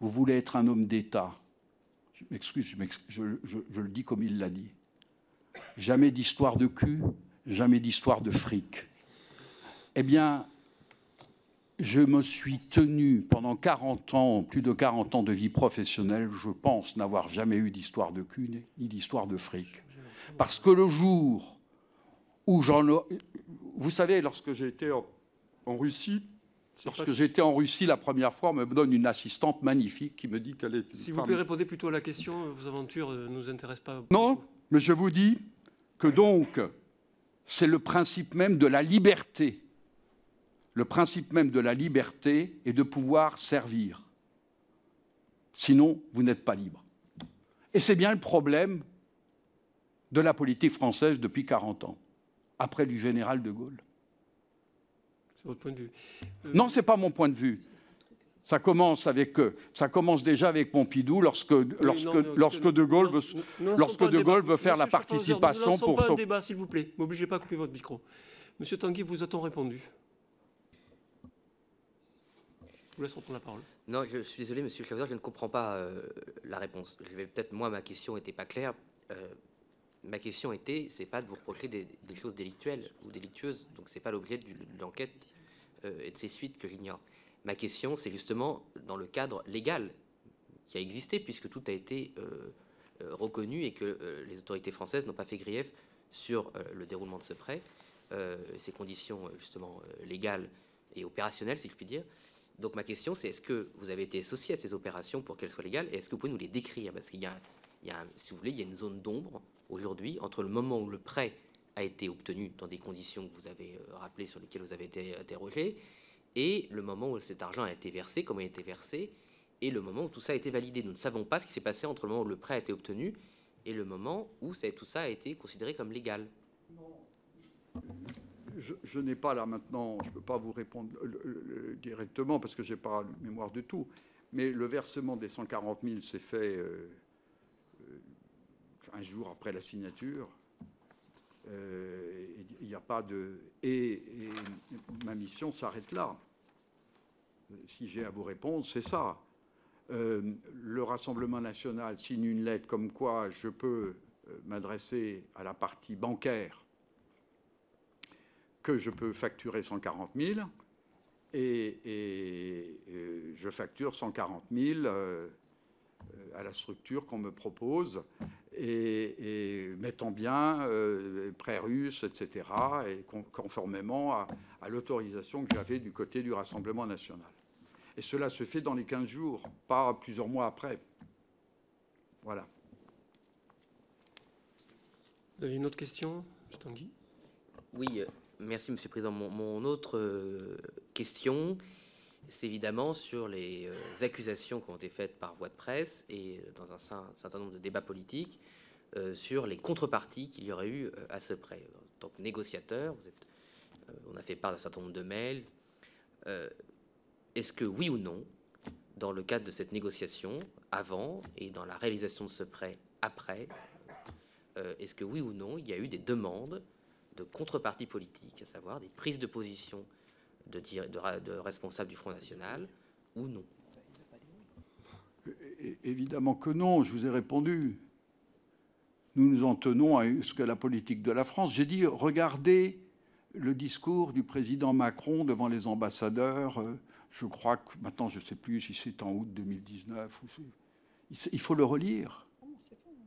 vous voulez être un homme d'État. Je m'excuse, je, je, le dis comme il l'a dit. Jamais d'histoire de cul, jamais d'histoire de fric. Eh bien, je me suis tenu pendant 40 ans, plus de 40 ans de vie professionnelle, je pense n'avoir jamais eu d'histoire de cul ni d'histoire de fric. Parce que le jour où j'en... Vous savez, lorsque j'étais en, en Russie, Lorsque j'étais en Russie la première fois, on me donne une assistante magnifique qui me dit qu'elle est. Si vous pouvez répondre plutôt à la question, vos aventures ne nous intéressent pas. Non, mais je vous dis que donc, c'est le principe même de la liberté. Le principe même de la liberté est de pouvoir servir. Sinon, vous n'êtes pas libre. Et c'est bien le problème de la politique française depuis 40 ans, après du général de Gaulle. C'est votre point de vue. Euh, non, ce n'est pas mon point de vue. Ça commence, avec, euh, ça commence déjà avec Pompidou lorsque, lorsque, lorsque De Gaulle veut, lorsque de Gaulle veut faire la participation pour pas un débat, s'il vous plaît. M'obligez pas à couper votre micro. Monsieur Tanguy, vous a-t-on répondu Je vous laisse reprendre la parole. Non, je suis désolé, monsieur Clauser, je ne comprends pas euh, la réponse. Je vais peut-être, moi, ma question n'était pas claire. Euh, ma question était, c'est pas de vous reprocher des, choses délictuelles ou délictueuses, donc c'est pas l'objet de l'enquête euh, et de ses suites que j'ignore. Ma question, c'est justement dans le cadre légal qui a existé, puisque tout a été reconnu et que les autorités françaises n'ont pas fait grief sur le déroulement de ce prêt, ces conditions justement légales et opérationnelles, si je puis dire. Donc ma question, c'est est-ce que vous avez été associé à ces opérations pour qu'elles soient légales et est-ce que vous pouvez nous les décrire? Parce qu'il y a, si vous voulez, il y a une zone d'ombre aujourd'hui entre le moment où le prêt a été obtenu dans des conditions que vous avez euh, rappelées, sur lesquelles vous avez été interrogé, et le moment où cet argent a été versé, comment il a été versé, et le moment où tout ça a été validé. Nous ne savons pas ce qui s'est passé entre le moment où le prêt a été obtenu et le moment où tout ça a été considéré comme légal. Je, n'ai pas là maintenant, je ne peux pas vous répondre directement parce que je n'ai pas la mémoire de tout. Mais le versement des 140 000 s'est fait euh, euh, un jour après la signature. Euh, Il n'y a pas de. Et, ma mission s'arrête là. Si j'ai à vous répondre, c'est ça. Le Rassemblement national signe une lettre comme quoi je peux m'adresser à la partie bancaire que je peux facturer 140 000 et, et, je facture 140 000 euh, à la structure qu'on me propose et, et mettant bien euh, prêt russe, etc., et con- conformément à, à l'autorisation que j'avais du côté du Rassemblement national. Et cela se fait dans les 15 jours, pas plusieurs mois après. Voilà. Vous avez une autre question? Tanguy? Oui, euh, merci Monsieur le Président. Mon, autre euh, question, c'est évidemment sur les euh, accusations qui ont été faites par voie de presse et dans un, cer- certain nombre de débats politiques euh, sur les contreparties qu'il y aurait eu à ce prêt. En tant que négociateur, on a fait part d'un certain nombre de mails. Est-ce que oui ou non, dans le cadre de cette négociation, avant et dans la réalisation de ce prêt après, est-ce que oui ou non, il y a eu des demandes de contrepartie politique, à savoir des prises de position de, responsables du Front National, ou non Évidemment que non, je vous ai répondu. Nous nous en tenons à ce que la politique de la France. J'ai dit, regardez le discours du président Macron devant les ambassadeurs. euh, Je crois que maintenant, je ne sais plus si c'est en août 2019. Ou c'est- il s- il faut le relire.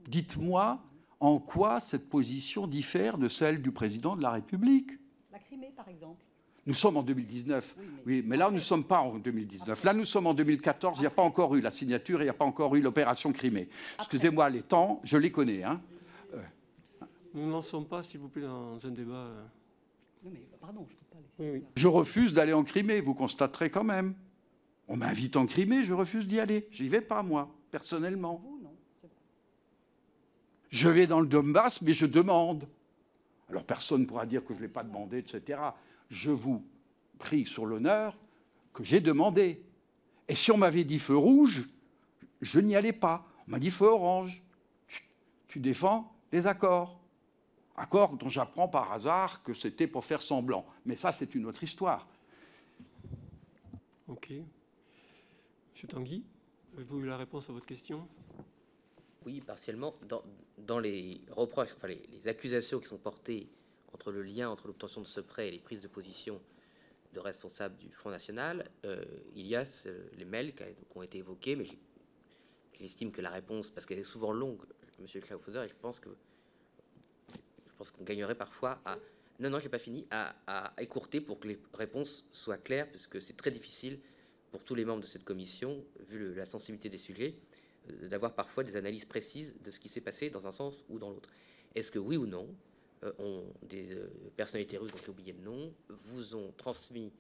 Dites-moi en quoi cette position diffère de celle du président de la République. La Crimée, par exemple. Nous sommes en 2019. Oui, mais- Oui, mais là, nous ne sommes pas en 2019. Là, nous sommes en 2014. Il n'y a pas encore eu la signature et il n'y a pas encore eu l'opération Crimée. Excusez-moi, les temps, je les connais. Hein. Nous ne lançons pas, s'il vous plaît, dans un débat. euh. Non, mais pardon, je ne peux pas laisser. Oui, oui. Je refuse d'aller en Crimée, vous constaterez quand même. On m'invite en Crimée, je refuse d'y aller. J'y vais pas, moi, personnellement. Vous. Je vais dans le Donbass, mais je demande. Alors personne ne pourra dire que je ne l'ai pas demandé, etc. Je vous prie sur l'honneur que j'ai demandé. Et si on m'avait dit feu rouge, je n'y allais pas. On m'a dit feu orange. Tu, tu défends les accords. Accords dont j'apprends par hasard que c'était pour faire semblant. Mais ça, c'est une autre histoire. Ok. Monsieur Tanguy, avez-vous eu la réponse à votre question? Oui, partiellement. Dans, les reproches, enfin les, les accusations qui sont portées entre le lien entre l'obtention de ce prêt et les prises de position de responsables du Front National, euh, il y a les mails qui, ont été évoqués, mais j'estime que la réponse, parce qu'elle est souvent longue, Monsieur Schaufhauser, et je pense que qu'on gagnerait parfois à non non j'ai pas fini à, écourter pour que les réponses soient claires, puisque c'est très difficile pour tous les membres de cette commission, vu la sensibilité des sujets, d'avoir parfois des analyses précises de ce qui s'est passé dans un sens ou dans l'autre. Est-ce que oui ou non, euh, des euh, personnalités russes dont j'ai oublié le nom vous ont transmis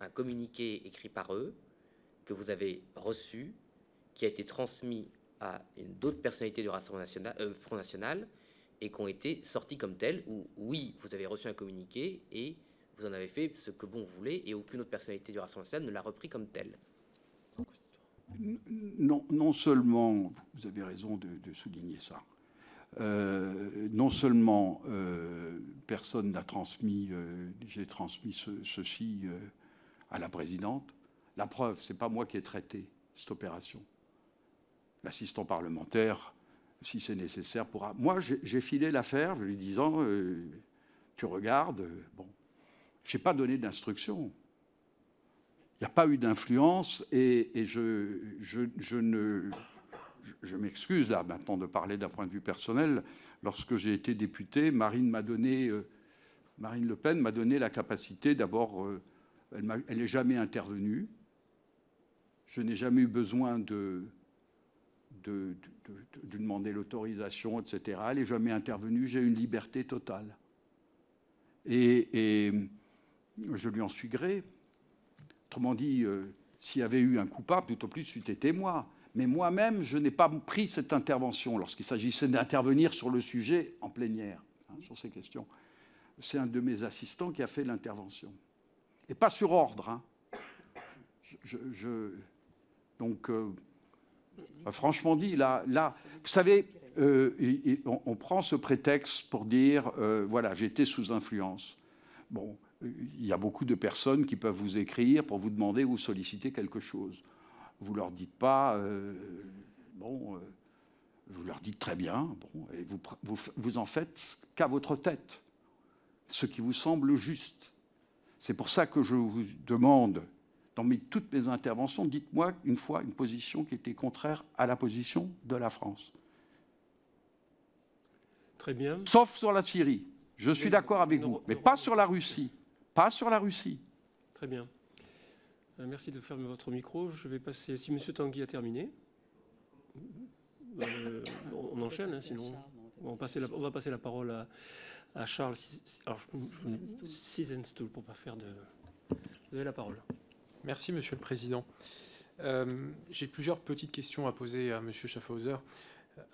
un communiqué écrit par eux que vous avez reçu, qui a été transmis à d'autres personnalités du euh, Front National et qui ont été sortis comme tels, ou oui, vous avez reçu un communiqué et vous en avez fait ce que bon vous voulez, et aucune autre personnalité du Rassemblement national ne l'a repris comme tel. Non, non seulement, vous avez raison de, souligner ça, euh, non seulement euh, personne n'a transmis, euh, j'ai transmis ce- ceci à la présidente, la preuve, c'est pas moi qui ai traité, cette opération. L'assistant parlementaire, si c'est nécessaire, pourra. Moi, j'ai filé l'affaire, lui disant Tu regardes. bon. Je n'ai pas donné d'instruction. N'y a pas eu d'influence et, je, je, je ne. je- m'excuse là maintenant de parler d'un point de vue personnel. Lorsque j'ai été député, Marine m'a donné, euh, Marine Le Pen m'a donné la capacité d'abord, euh, elle n'est jamais intervenue. Je n'ai jamais eu besoin de, de, de- de- de demander l'autorisation, etc. Elle n'est jamais intervenue. J'ai une liberté totale. Et je lui en suis gré. Autrement dit, euh, s'il y avait eu un coupable, tout au plus, c'eût été moi. Mais moi-même, je n'ai pas pris cette intervention lorsqu'il s'agissait d'intervenir sur le sujet en plénière, hein, sur ces questions. C'est un de mes assistants qui a fait l'intervention. Et pas sur ordre. hein. Donc, euh, euh, franchement dit, là, vous savez, euh, on, prend ce prétexte pour dire, voilà, j'étais sous influence. Bon, il y a beaucoup de personnes qui peuvent vous écrire pour vous demander ou solliciter quelque chose. Vous leur dites pas, euh, bon, euh, vous leur dites très bien, bon, et vous, vous, vous en faites qu'à votre tête, ce qui vous semble juste. C'est pour ça que je vous demande, dans mes- toutes mes interventions, dites-moi une fois une position qui était contraire à la position de la France. Très bien. Sauf sur la Syrie. Je suis d'accord avec vous, mais pas sur la Russie. Pas sur la Russie. Très bien. Euh, Merci de fermer votre micro. Je vais passer. Si M. Tanguy a terminé, euh, on enchaîne, hein, sinon. On va, passer la, on va passer la parole à, à Charles Sisenstuhl pour pas faire de. Vous avez la parole. Merci, Monsieur le Président. Euh, J'ai plusieurs petites questions à poser à Monsieur Schaffhauser.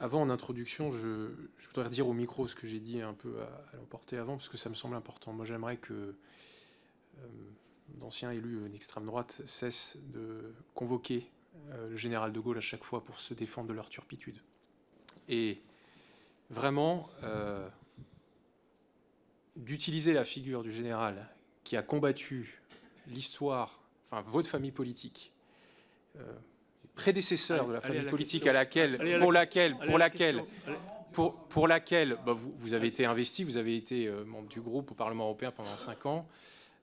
Avant, en introduction, je, je voudrais dire au micro ce que j'ai dit un peu à, à l'emporter avant, parce que ça me semble important. Moi, j'aimerais que euh, d'anciens élus d'extrême droite cessent de convoquer euh, le général de Gaulle à chaque fois pour se défendre de leur turpitude. Et vraiment, euh, d'utiliser la figure du général qui a combattu l'histoire, enfin votre famille politique, euh, prédécesseur de la famille la politique question. à laquelle, Allez à la pour que- laquelle, Allez, pour la laquelle, pour, pour laquelle vous, vous avez été investi, vous avez été euh, membre du groupe au Parlement européen pendant cinq ans.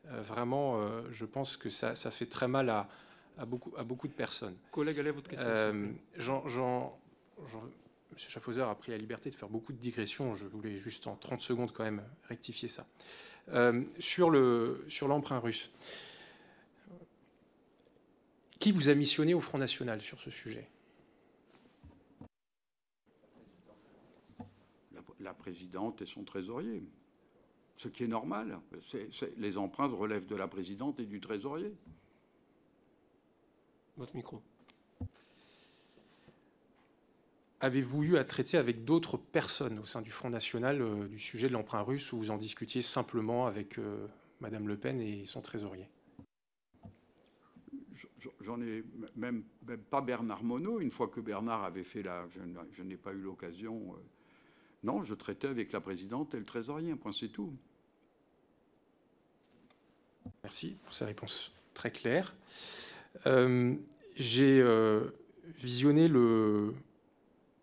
Euh, vraiment, euh, je pense que ça, ça fait très mal à, à beaucoup, à beaucoup de personnes. Collègue, allez à votre question. Euh. Jean, Jean- Jean- Monsieur Schaffhauser a pris la liberté de faire beaucoup de digressions. Je voulais juste en 30 secondes quand même rectifier ça. Euh, sur le sur l'emprunt russe, qui vous a missionné au Front National sur ce sujet? La, la présidente et son trésorier. Ce qui est normal. Les emprunts relèvent de la présidente et du trésorier. Votre micro. Avez-vous eu à traiter avec d'autres personnes au sein du Front National euh, du sujet de l'emprunt russe ou vous en discutiez simplement avec euh, Madame Le Pen et son trésorier? Je- J'en ai même, même pas Bernard Monod. Une fois que Bernard avait fait la. Je, n'ai pas eu l'occasion. Non, je traitais avec la présidente et le trésorier. Point, c'est tout. Merci pour ces réponses très claires. Euh, J'ai euh, visionné le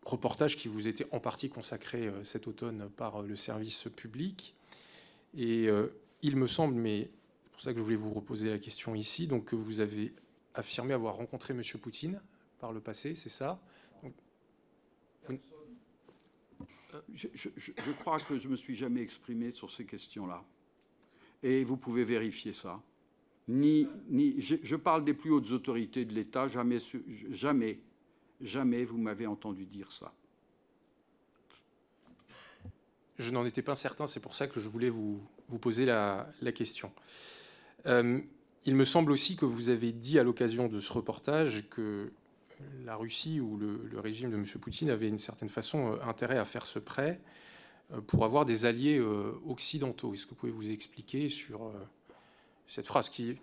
reportage qui vous était en partie consacré euh, cet automne par le service public. Et il me semble, mais c'est pour ça que je voulais vous reposer la question ici, donc que vous avez affirmé avoir rencontré M. Poutine par le passé, c'est ça? Je- crois que je me suis jamais exprimé sur ces questions-là. Et vous pouvez vérifier ça. Ni, ni, je, parle des plus hautes autorités de l'État. Jamais, jamais, jamais vous m'avez entendu dire ça. Je n'en étais pas certain, c'est pour ça que je voulais vous, vous poser la, la question. Euh, il me semble aussi que vous avez dit à l'occasion de ce reportage que la Russie ou le, régime de M. Poutine avait une certaine façon euh, intérêt à faire ce prêt euh, pour avoir des alliés euh, occidentaux. Est-ce que vous pouvez vous expliquer sur cette phrase qui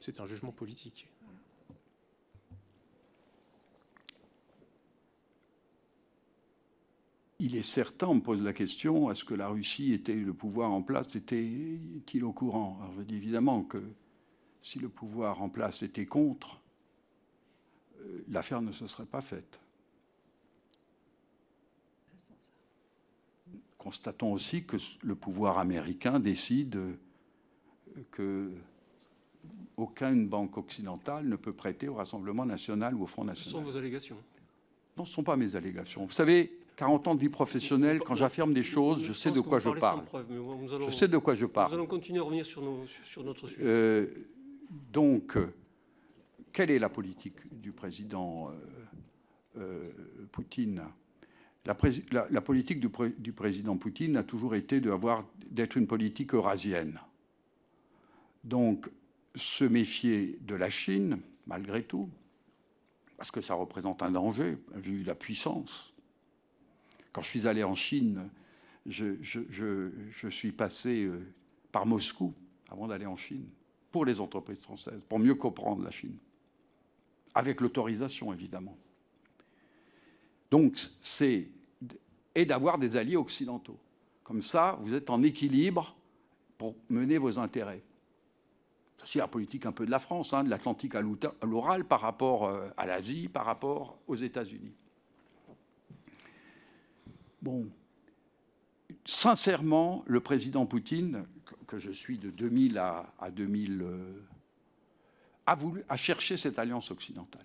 c'est un jugement politique? Il est certain, on me pose la question, est-ce que la Russie était le pouvoir en place, était-il au courant? Alors je dis évidemment que si le pouvoir en place était contre, l'affaire ne se serait pas faite. Constatons aussi que le pouvoir américain décide que aucune banque occidentale ne peut prêter au Rassemblement national ou au Front Ce national. sont vos allégations. Non, ce ne sont pas mes allégations. Vous savez, 40 ans de vie professionnelle, quand j'affirme des choses, je sais de quoi je parle. preuve, nous allons, Je sais de quoi je nous parle. allons continuer à revenir sur, nos- sur- sur notre sujet. Euh, donc, quelle est la politique du président euh, euh, Poutine? La, politique du, pré- du président Poutine a toujours été d'être une politique eurasienne. Donc, se méfier de la Chine, malgré tout, parce que ça représente un danger, vu la puissance. Quand je suis allé en Chine, je suis passé euh, par Moscou avant d'aller en Chine, pour les entreprises françaises, pour mieux comprendre la Chine. Avec l'autorisation, évidemment. Donc, c'est. Et d'avoir des alliés occidentaux. Comme ça, vous êtes en équilibre pour mener vos intérêts. C'est aussi la politique un peu de la France, hein, de l'Atlantique à l'Oral par rapport euh, à l'Asie, par rapport aux États-Unis. Bon, sincèrement, le président Poutine, que- je suis de 2000 à, à 2000, euh, a, voulu, a cherché cette alliance occidentale.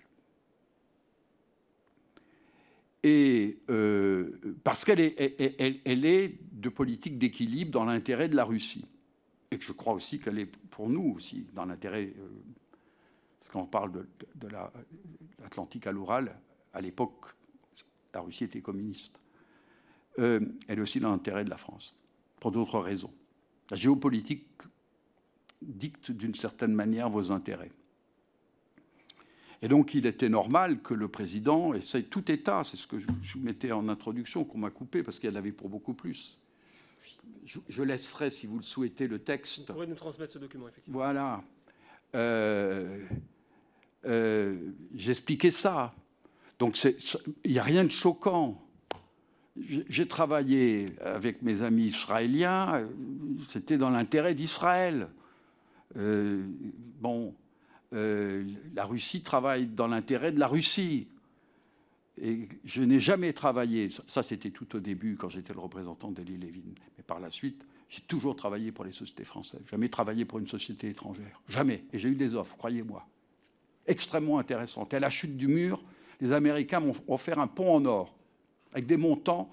Et euh, parce qu'elle est, elle- est de politique d'équilibre dans l'intérêt de la Russie. Et que je crois aussi qu'elle est pour nous aussi dans l'intérêt. euh, parce qu'on parle de, de l'Atlantique à l'Oural, à l'époque, la Russie était communiste. Euh, elle est aussi dans l'intérêt de la France, pour d'autres raisons. La géopolitique dicte d'une certaine manière vos intérêts. Et donc, il était normal que le président essaye tout État, c'est ce que je vous mettais en introduction, qu'on m'a coupé parce qu'il y en avait pour beaucoup plus. Je, je laisserai, si vous le souhaitez, le Vous texte. pourrez nous transmettre ce document, effectivement. Voilà. Euh, euh, J'expliquais ça. Donc, il n'y a rien de choquant. J'ai travaillé avec mes amis israéliens, c'était dans l'intérêt d'Israël. Euh, bon, euh, la Russie travaille dans l'intérêt de la Russie. Et je n'ai jamais travaillé, ça, c'était tout au début quand j'étais le représentant d'Elie Levin, mais par la suite, j'ai toujours travaillé pour les sociétés françaises, jamais travaillé pour une société étrangère, jamais. Et j'ai eu des offres, croyez-moi, extrêmement intéressantes. Et à la chute du mur, les Américains m'ont offert un pont en or, avec des montants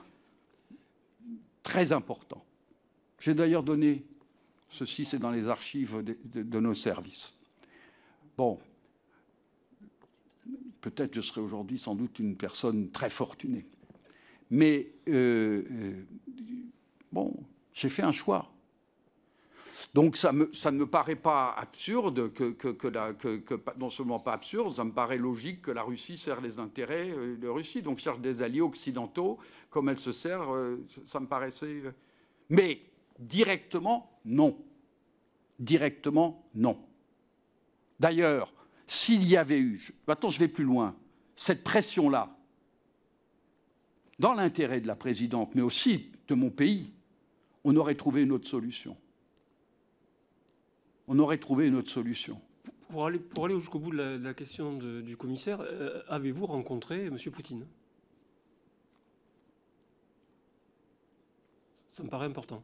très importants. J'ai d'ailleurs donné, ceci c'est dans les archives de nos services. Bon, peut-être je serai aujourd'hui sans doute une personne très fortunée. Mais euh, euh, bon, j'ai fait un choix. Donc ça, ne me paraît pas absurde, non seulement pas absurde, ça me paraît logique que la Russie sert les intérêts euh, de Russie, donc cherche des alliés occidentaux, comme elle se sert, ça me paraissait... Mais directement, non. Directement, non. D'ailleurs, s'il y avait eu, maintenant je vais plus loin, cette pression-là, dans l'intérêt de la présidente, mais aussi de mon pays, on aurait trouvé une autre solution. On aurait trouvé une autre solution. Pour aller, jusqu'au bout de la, question du commissaire, euh, avez-vous rencontré M. Poutine? Ça me paraît important.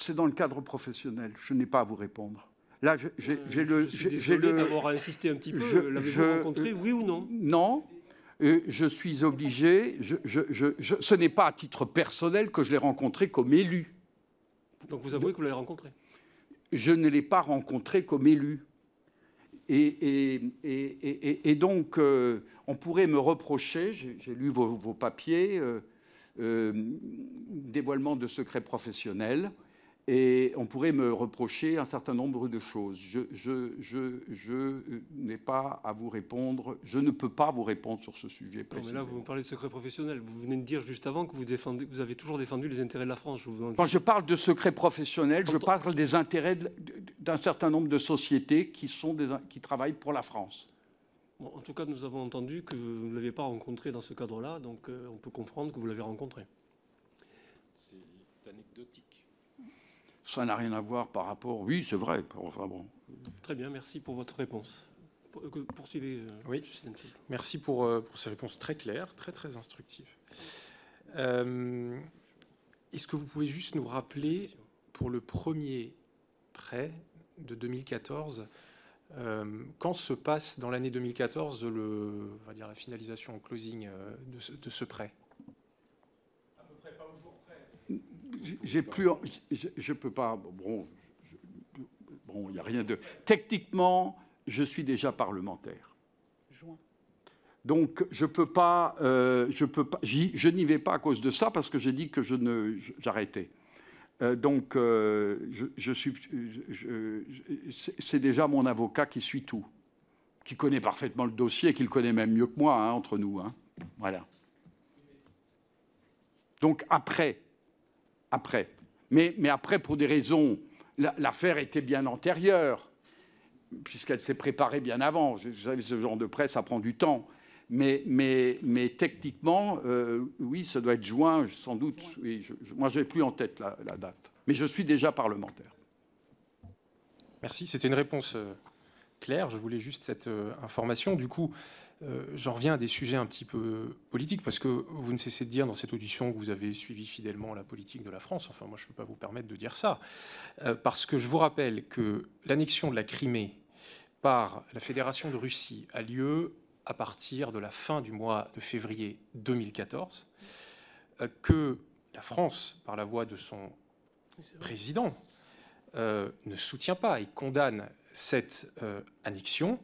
C'est dans le cadre professionnel. Je n'ai pas à vous répondre. Là, j'ai Euh, le. j'ai- le- d'avoir insisté un petit peu. L'avez-vous rencontré, oui ou non? Non. Euh, je suis obligé. Je, je- je- je- ce n'est pas à titre personnel que je l'ai rencontré comme élu. Donc vous avouez que vous l'avez rencontré? je ne l'ai pas rencontré comme élu. Et, et- et- et- et donc, euh, on pourrait me reprocher, j'ai lu vos, vos papiers, euh, dévoilement de secrets professionnels, et on pourrait me reprocher un certain nombre de choses. Je, je- je- je n'ai pas à vous répondre, je ne peux pas vous répondre sur ce sujet Non, mais là, vous me parlez de secret professionnel. Vous venez de dire juste avant que vous, défendez, vous avez toujours défendu les intérêts de la France. Je vous demande Quand je parle de secrets professionnels, je Quand parle des intérêts d'un certain nombre de sociétés qui, sont des, qui travaillent pour la France. Bon, en tout cas, nous avons entendu que vous ne l'avez pas rencontré dans ce cadre-là, donc euh, on peut comprendre que vous l'avez rencontré. C'est anecdotique. Ça n'a rien à voir par rapport. Oui, c'est vrai. Enfin bon. Très bien, merci pour votre réponse. Euh, Poursuivez. euh, Oui. Merci pour, euh, pour ces réponses très claires, très très instructives. Euh, Est-ce que vous pouvez juste nous rappeler pour le premier prêt de 2014, euh, quand se passe dans l'année 2014 le, on va dire la finalisation en closing de ce, de ce prêt? J'ai plus. Je, je peux pas. Bon, il n'y a rien de. Techniquement, je suis déjà parlementaire. Juin. Donc, je peux pas. euh, je peux pas. Je n'y vais pas à cause de ça parce que j'ai dit que je ne. J'arrêtais. Euh, donc, euh, je, je suis. c'est- déjà mon avocat qui suit tout, qui connaît parfaitement le dossier, qui le connaît même mieux que moi hein, entre nous. hein. Voilà. Donc après, après. Mais, mais après, pour des raisons, la- l'affaire était bien antérieure, puisqu'elle s'est préparée bien avant. Vous savez, ce genre de presse, ça prend du temps. Mais, mais, mais techniquement, euh, oui, ça doit être juin, sans doute. Oui, je, je- moi, je n'ai plus en tête la, la date. Mais je suis déjà parlementaire. Merci, c'était une réponse euh, claire. Je voulais juste cette euh, information. Du coup, euh, j'en reviens à des sujets un petit peu politiques, parce que vous ne cessez de dire dans cette audition que vous avez suivi fidèlement la politique de la France. Enfin, moi, je ne peux pas vous permettre de dire ça. Euh, parce que je vous rappelle que l'annexion de la Crimée par la Fédération de Russie a lieu à partir de la fin du mois de février 2014, euh, que la France, par la voix de son président, ne soutient pas et condamne cette annexion,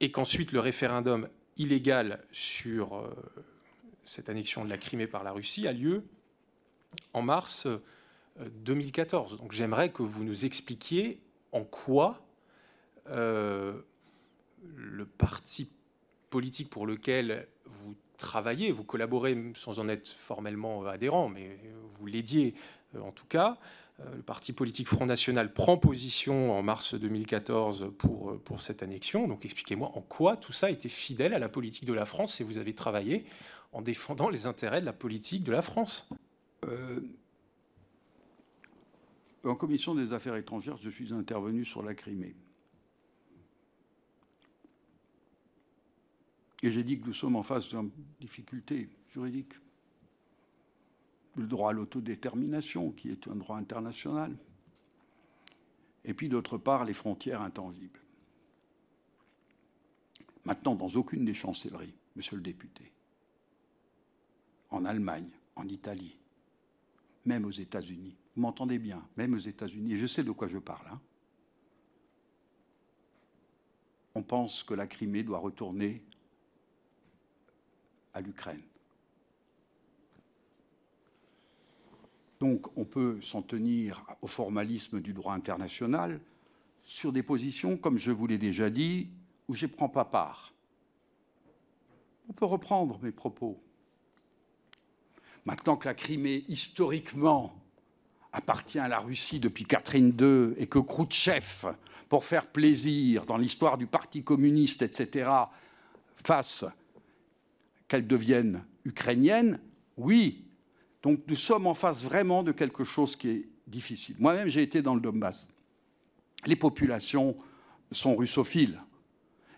et qu'ensuite le référendum illégal sur euh, cette annexion de la Crimée par la Russie a lieu en mars euh, 2014. Donc j'aimerais que vous nous expliquiez en quoi euh, le parti politique pour lequel vous travaillez, vous collaborez sans en être formellement adhérent, mais vous l'aidiez euh, en tout cas, euh, le parti politique Front National prend position en mars 2014 pour, euh, pour cette annexion. Donc expliquez-moi en quoi tout ça était fidèle à la politique de la France et vous avez travaillé en défendant les intérêts de la politique de la France. Euh, en commission des affaires étrangères, je suis intervenu sur la Crimée. Et j'ai dit que nous sommes en face d'une difficulté juridique. Le droit à l'autodétermination, qui est un droit international. Et puis d'autre part, les frontières intangibles. Maintenant, dans aucune des chancelleries, monsieur le député, en Allemagne, en Italie, même aux États-Unis. Vous m'entendez bien, même aux États-Unis, et je sais de quoi je parle. hein. On pense que la Crimée doit retourner à l'Ukraine. Donc on peut s'en tenir au formalisme du droit international sur des positions, comme je vous l'ai déjà dit, où je ne prends pas part. On peut reprendre mes propos. Maintenant que la Crimée, historiquement, appartient à la Russie depuis Catherine II et que Khrouchtchev, pour faire plaisir dans l'histoire du Parti communiste, etc., fasse qu'elle devienne ukrainienne, oui. Donc nous sommes en face vraiment de quelque chose qui est difficile. Moi-même, j'ai été dans le Donbass. Les populations sont russophiles.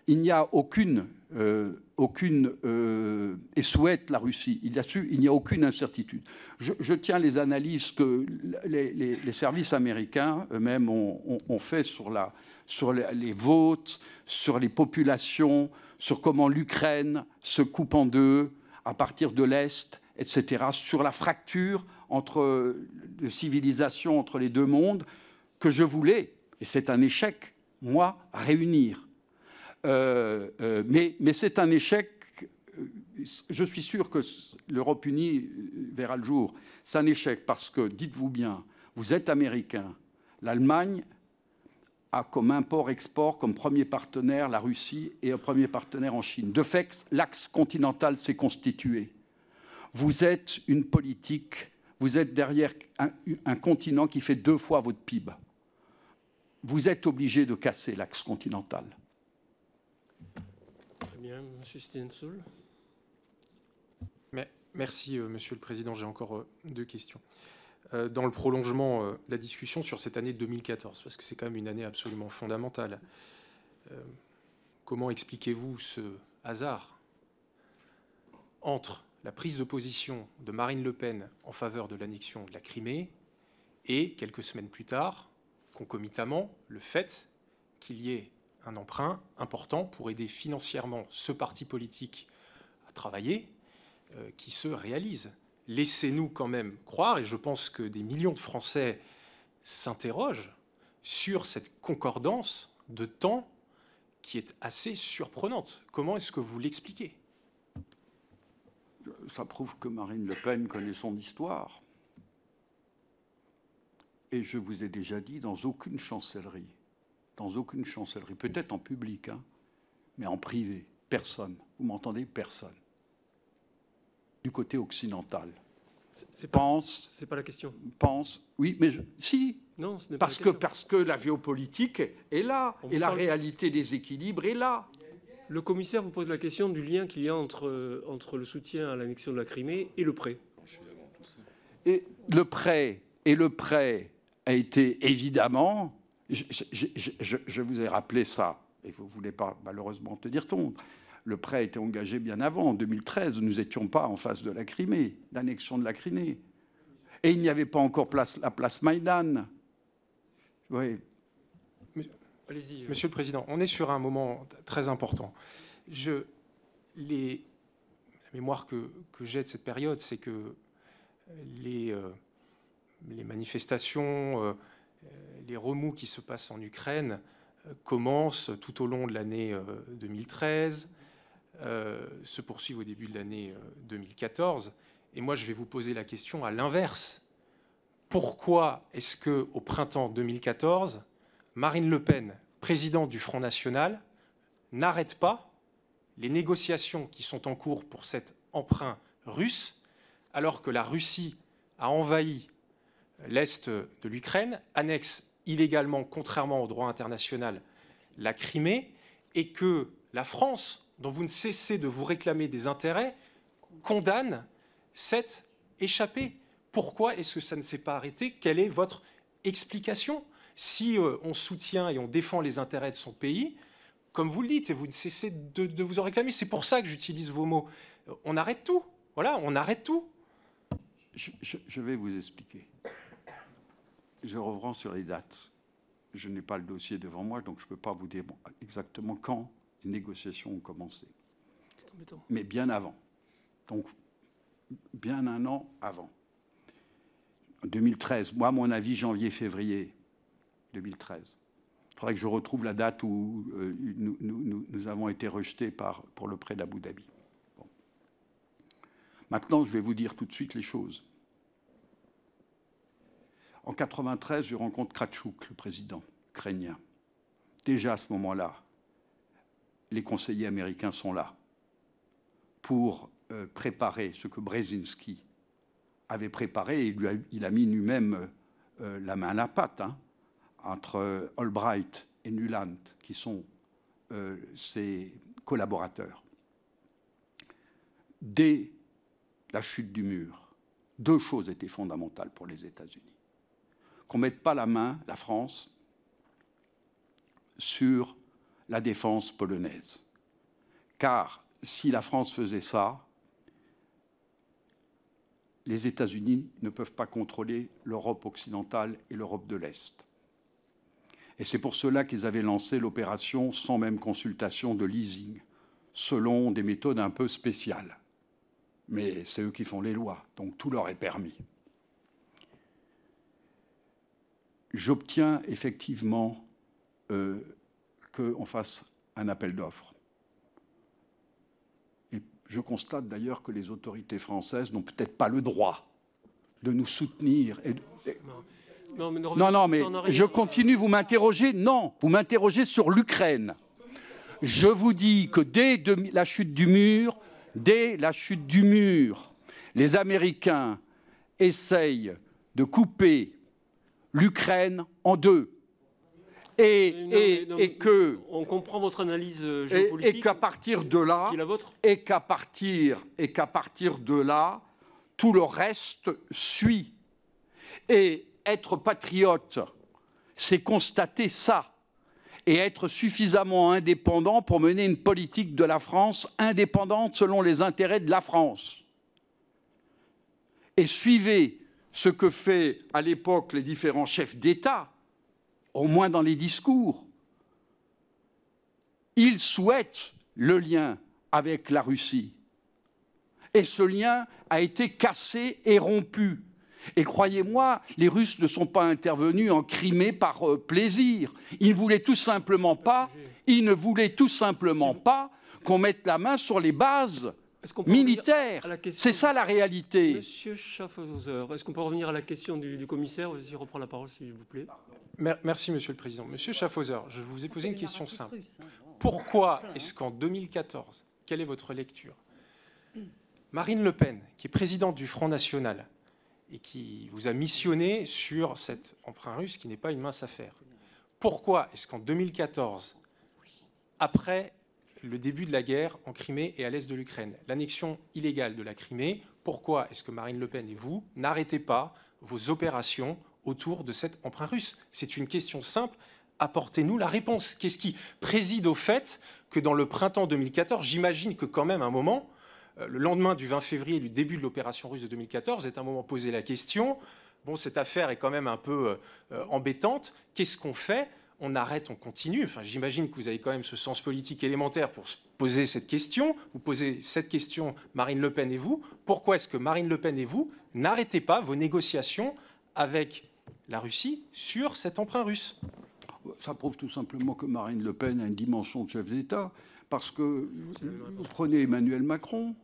Il n'y a aucune, euh, aucune euh, et souhaite la Russie. Il n'y a aucune incertitude. Je, tiens les analyses que les, services américains eux-mêmes ont, ont, ont, fait sur, la, sur les votes, sur les populations, sur comment l'Ukraine se coupe en deux à partir de l'Est, etc., sur la fracture entre de civilisation entre les deux mondes que je voulais, et c'est un échec, moi, à réunir. Euh, euh, mais, mais c'est un échec. Je suis sûr que l'Europe unie verra le jour. C'est un échec parce que, dites-vous bien, vous êtes américain. L'Allemagne a comme import-export, comme premier partenaire, la Russie et un premier partenaire en Chine. De fait, l'axe continental s'est constitué. Vous êtes une politique, vous êtes derrière un, un continent qui fait deux fois votre PIB. Vous êtes obligé de casser l'axe continental. Très bien, Monsieur Stensoul. Mais, merci, euh, Monsieur le Président. J'ai encore euh, deux questions. euh, dans le prolongement euh, de la discussion sur cette année 2014, parce que c'est quand même une année absolument fondamentale. Euh, comment expliquez-vous ce hasard entre la prise de position de Marine Le Pen en faveur de l'annexion de la Crimée et, quelques semaines plus tard, concomitamment, le fait qu'il y ait un emprunt important pour aider financièrement ce parti politique à travailler, euh, qui se réalise. Laissez-nous quand même croire, et je pense que des millions de Français s'interrogent sur cette concordance de temps qui est assez surprenante. Comment est-ce que vous l'expliquez? Ça prouve que Marine Le Pen connaît son histoire. Et je vous ai déjà dit, dans aucune chancellerie, dans aucune chancellerie, peut-être en public, hein, mais en privé, personne, vous m'entendez, personne, du côté occidental, C'est- pense, c'est pas la question. pense, oui, mais je- si, Non, ce n'est pas parce la que, question. parce que la géopolitique est là, On et la parle- réalité des équilibres est là. Le commissaire vous pose la question du lien qu'il y a entre, euh, entre le soutien à l'annexion de la Crimée et le prêt. Et le prêt, et le prêt a été évidemment, je, vous ai rappelé ça, et vous ne voulez pas malheureusement tenir compte. Le prêt a été engagé bien avant, en 2013. Nous n'étions pas en face de la Crimée, d'annexion de la Crimée. Et il n'y avait pas encore place, la place Maïdan. Oui. Euh. Monsieur le Président, on est sur un moment très important. La mémoire que, j'ai de cette période, c'est que les, euh, les manifestations, euh, euh, les remous qui se passent en Ukraine euh, commencent tout au long de l'année euh, 2013, euh, se poursuivent au début de l'année euh, 2014. Et moi, je vais vous poser la question à l'inverse. Pourquoi est-ce que au printemps 2014, Marine Le Pen, présidente du Front National, n'arrête pas les négociations qui sont en cours pour cet emprunt russe, alors que la Russie a envahi l'Est de l'Ukraine, annexe illégalement, contrairement au droit international, la Crimée, et que la France, dont vous ne cessez de vous réclamer des intérêts, condamne cette échappée. Pourquoi est-ce que ça ne s'est pas arrêté? Quelle est votre explication? Si euh, on soutient et on défend les intérêts de son pays, comme vous le dites, et vous ne cessez de, de vous en réclamer, c'est pour ça que j'utilise vos mots, on arrête tout. Voilà, on arrête tout. Je, je- je vais vous expliquer. Je reprends sur les dates. Je n'ai pas le dossier devant moi, donc je ne peux pas vous dire exactement quand les négociations ont commencé. Mais bien avant. Donc, bien un an avant. 2013, moi, à mon avis, janvier-février 2013. Il faudrait que je retrouve la date où euh, nous, avons été rejetés par, pour le prêt d'Abu Dhabi. Bon. Maintenant, je vais vous dire tout de suite les choses. En 93, je rencontre Kratchouk, le président ukrainien. Déjà à ce moment-là, les conseillers américains sont là pour euh, préparer ce que Brzezinski avait préparé. Et il, lui a, il a mis lui-même euh, la main à la pâte hein, entre Albright et Nuland, qui sont euh, ses collaborateurs. Dès la chute du mur, deux choses étaient fondamentales pour les États-Unis. Qu'on ne mette pas la main, la France, sur la défense polonaise. Car si la France faisait ça, les États-Unis ne peuvent pas contrôler l'Europe occidentale et l'Europe de l'Est. Et c'est pour cela qu'ils avaient lancé l'opération sans même consultation de leasing, selon des méthodes un peu spéciales. Mais c'est eux qui font les lois, donc tout leur est permis. J'obtiens effectivement euh, qu'on fasse un appel d'offres. Et je constate d'ailleurs que les autorités françaises n'ont peut-être pas le droit de nous soutenir. Non, mais non, mais je continue, vous m'interrogez Non, vous m'interrogez sur l'Ukraine. Je vous dis que dès la chute du mur, dès la chute du mur, les Américains essayent de couper l'Ukraine en deux. Et, Non, et- mais- non, et que On comprend votre analyse euh, et, géopolitique. et qu'à partir de là, la vôtre? et qu'à partir, et qu'à partir de là, tout le reste suit. Et être patriote, c'est constater ça et être suffisamment indépendant pour mener une politique de la France indépendante selon les intérêts de la France. Et suivez ce que fait à l'époque les différents chefs d'État, au moins dans les discours. Ils souhaitent le lien avec la Russie. Et ce lien a été cassé et rompu. Et croyez-moi, les Russes ne sont pas intervenus en Crimée par euh, plaisir. Ils ne voulaient tout simplement pas, ils ne voulaient tout simplement pas qu'on mette la main sur les bases militaires. C'est ça la réalité. Monsieur Schaffhauser, est-ce qu'on peut revenir à la question du, du commissaire? Vas-y, reprends la parole, s'il vous plaît. Mer- Merci, Monsieur le Président. Monsieur Schaffhauser, je vous ai posé une question simple. hein. Pourquoi est-ce qu'en 2014, quelle est votre lecture? Marine Le Pen, qui est présidente du Front National et qui vous a missionné sur cet emprunt russe qui n'est pas une mince affaire, pourquoi est-ce qu'en 2014, après le début de la guerre en Crimée et à l'est de l'Ukraine, l'annexion illégale de la Crimée, pourquoi est-ce que Marine Le Pen et vous n'arrêtez pas vos opérations autour de cet emprunt russe? C'est une question simple. Apportez-nous la réponse. Qu'est-ce qui préside au fait que dans le printemps 2014, j'imagine que quand même un moment, le lendemain du 20 février, du début de l'opération russe de 2014, est un moment posé la question, bon, cette affaire est quand même un peu euh, euh, embêtante, qu'est-ce qu'on fait? On arrête, on continue Enfin, j'imagine que vous avez quand même ce sens politique élémentaire pour se poser cette question. Vous posez cette question, Marine Le Pen et vous. Pourquoi est-ce que Marine Le Pen et vous n'arrêtez pas vos négociations avec la Russie sur cet emprunt russe? Ça prouve tout simplement que Marine Le Pen a une dimension de chef d'État. Parce que vous prenez Emmanuel Macron,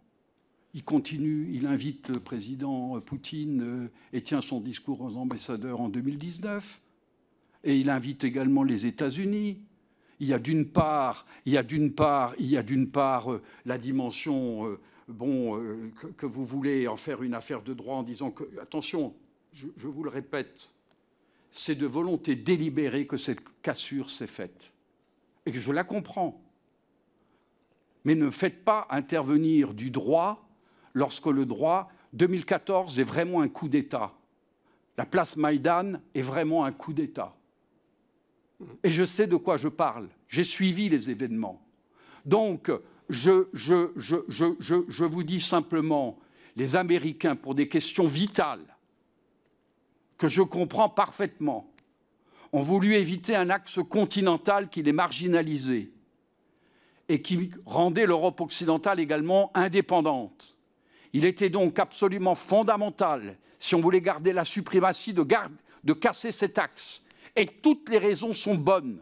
il continue, il invite le président Poutine euh, et tient son discours aux ambassadeurs en 2019. Et il invite également les États-Unis. Il y a d'une part, il y a d'une part, il y a d'une part euh, la dimension, euh, bon, euh, que, que vous voulez en faire une affaire de droit en disant que, attention, je, je vous le répète, c'est de volonté délibérée que cette cassure s'est faite. Et que je la comprends. Mais ne faites pas intervenir du droit lorsque le droit, 2014, est vraiment un coup d'État. La place Maïdan est vraiment un coup d'État. Et je sais de quoi je parle. J'ai suivi les événements. Donc, je, je, vous dis simplement, les Américains, pour des questions vitales, que je comprends parfaitement, ont voulu éviter un axe continental qui les marginalisait et qui rendait l'Europe occidentale également indépendante. Il était donc absolument fondamental, si on voulait garder la suprématie, de, casser cet axe. Et toutes les raisons sont bonnes.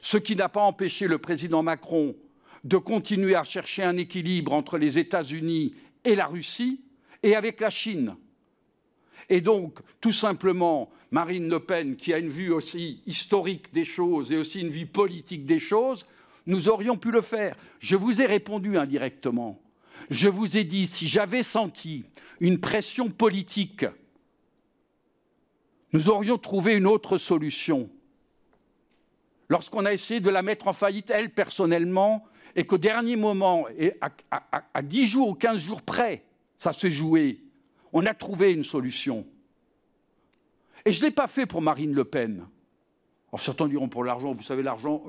Ce qui n'a pas empêché le président Macron de continuer à chercher un équilibre entre les États-Unis et la Russie et avec la Chine. Et donc, tout simplement, Marine Le Pen, qui a une vue aussi historique des choses et aussi une vue politique des choses, nous aurions pu le faire. Je vous ai répondu indirectement. Je vous ai dit, si j'avais senti une pression politique, nous aurions trouvé une autre solution. Lorsqu'on a essayé de la mettre en faillite, elle, personnellement, et qu'au dernier moment, à- à- à 10 jours ou 15 jours près, ça se jouait, on a trouvé une solution. Et je ne l'ai pas fait pour Marine Le Pen. Alors, certains diront pour l'argent, vous savez, l'argent,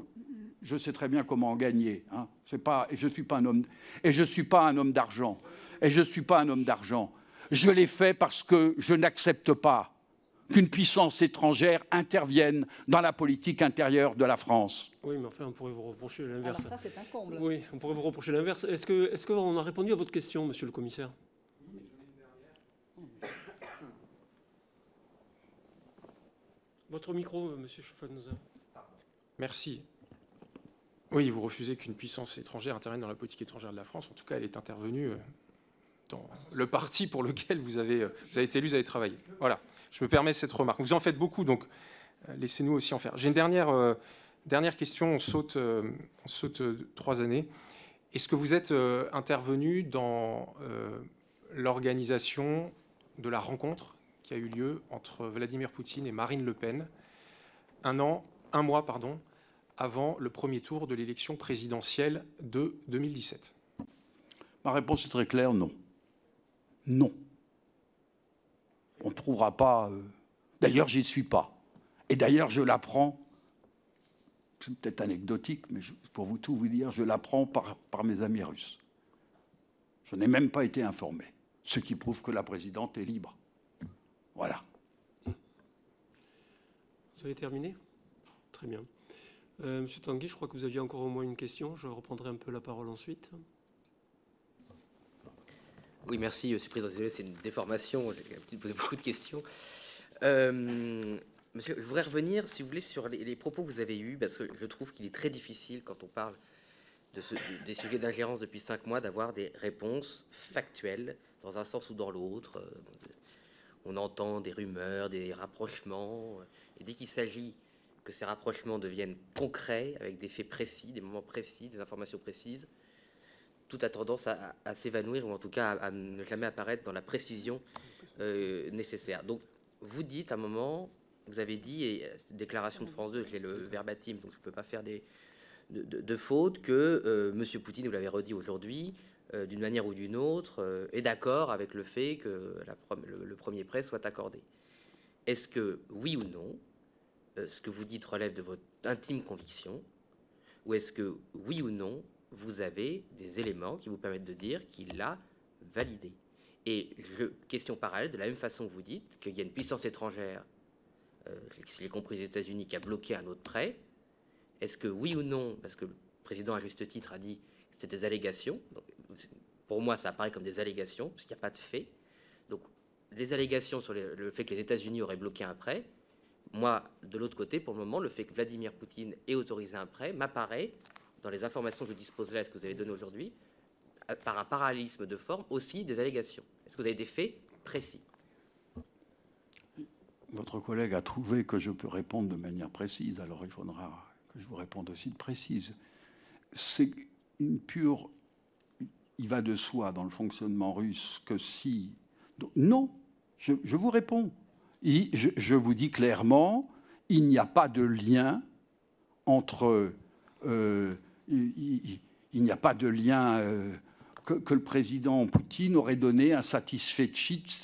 je sais très bien comment en gagner. Hein. Pas, et je ne suis pas un homme, et je suis pas un homme d'argent. Et je ne suis pas un homme d'argent. Je l'ai fait parce que je n'accepte pas qu'une puissance étrangère intervienne dans la politique intérieure de la France. Oui, mais enfin, on pourrait vous reprocher l'inverse. ça, c'est un comble. Oui, on pourrait vous reprocher l'inverse. Est-ce qu'on a répondu à votre question, monsieur le commissaire? Votre micro, monsieur Schaffhauser. Merci. Oui, vous refusez qu'une puissance étrangère intervienne dans la politique étrangère de la France. En tout cas, elle est intervenue euh, dans le parti pour lequel vous avez, euh, vous avez été élu, vous avez travaillé. Voilà, je me permets cette remarque. Vous en faites beaucoup, donc euh, laissez-nous aussi en faire. J'ai une dernière, question, on saute, on trois années. Est-ce que vous êtes intervenu dans l'organisation de la rencontre qui a eu lieu entre Vladimir Poutine et Marine Le Pen? Un un mois, pardon, avant le premier tour de l'élection présidentielle de 2017 Ma réponse est très claire, non. Non. On ne trouvera pas. euh, D'ailleurs, j'y suis pas. Et d'ailleurs, je l'apprends. C'est peut-être anecdotique, mais je- pour vous tout vous dire, je l'apprends par, par mes amis russes. Je n'ai même pas été informé. Ce qui prouve que la présidente est libre. Voilà. Vous avez terminé? Très bien. Euh, Monsieur Tanguy, je crois que vous aviez encore au moins une question. Je reprendrai un peu la parole ensuite. Oui, merci, Monsieur le Président. Désolé, c'est une déformation. J'ai poser beaucoup de questions. Euh, monsieur, je voudrais revenir, si vous voulez, sur les, propos que vous avez eus, parce que je trouve qu'il est très difficile, quand on parle des sujets d'ingérence depuis cinq mois, d'avoir des réponses factuelles, dans un sens ou dans l'autre. Euh, On entend des rumeurs, des rapprochements, et dès qu'il s'agit que ces rapprochements deviennent concrets, avec des faits précis, des moments précis, des informations précises, tout a tendance à, à s'évanouir, ou en tout cas à, à ne jamais apparaître dans la précision euh, nécessaire. Donc, vous dites à un moment, vous avez dit, et cette déclaration de France 2, j'ai le verbatim, donc je ne peux pas faire des, de, de- de fautes, que euh, M. Poutine, vous l'avez redit aujourd'hui, euh, d'une manière ou d'une autre, est d'accord avec le fait que la le, le premier prêt soit accordé. Est-ce que, oui ou non, ce que vous dites relève de votre intime conviction, ou est-ce que, oui ou non, vous avez des éléments qui vous permettent de dire qu'il l'a validé Et je, question parallèle, de la même façon vous dites qu'il y a une puissance étrangère, euh, si j'ai compris les États-Unis, qui a bloqué un autre prêt, est-ce que oui ou non, parce que le président à juste titre a dit que c'était des allégations, pour moi ça apparaît comme des allégations, parce qu'il n'y a pas de fait. Donc les allégations sur le fait que les États-Unis auraient bloqué un prêt, moi, de l'autre côté, pour le moment, le fait que Vladimir Poutine ait autorisé un prêt m'apparaît, dans les informations que je dispose là, ce que vous avez donné aujourd'hui, euh, par un parallélisme de forme, aussi des allégations. Est-ce que vous avez des faits précis? Votre collègue a trouvé que je peux répondre de manière précise, alors il faudra que je vous réponde aussi de précise. C'est une pure. Il va de soi dans le fonctionnement russe que si. Non, je, je vous réponds. Je, vous dis clairement, il n'y a pas de lien entre. euh, il n'y a pas de lien. euh, que, le président Poutine aurait donné un satisfait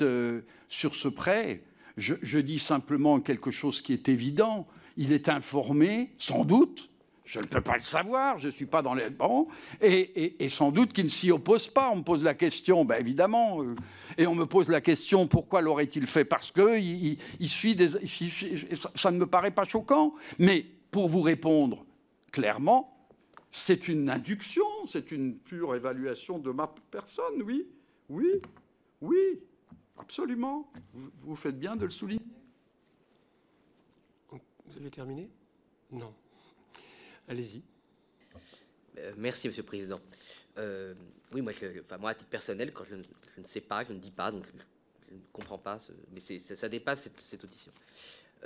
euh, sur ce prêt. Je dis simplement quelque chose qui est évident. Il est informé, sans doute. Je ne peux pas le savoir, je ne suis pas dans les bancs. Et, sans doute qu'il ne s'y oppose pas. On me pose la question, ben évidemment. euh, et on me pose la question, pourquoi l'aurait-il fait? Parce que il, suit des. ça- ne me paraît pas choquant. Mais pour vous répondre clairement, c'est une induction, c'est une pure évaluation de ma personne, oui, oui, oui, absolument. Vous faites bien de le souligner. Vous avez terminé? Non. Allez-y. Euh, Merci, Monsieur le Président. Euh, oui, moi, enfin, moi, à titre personnel, quand je ne, sais pas, je ne dis pas, donc je, ne comprends pas, mais ça, dépasse cette, audition.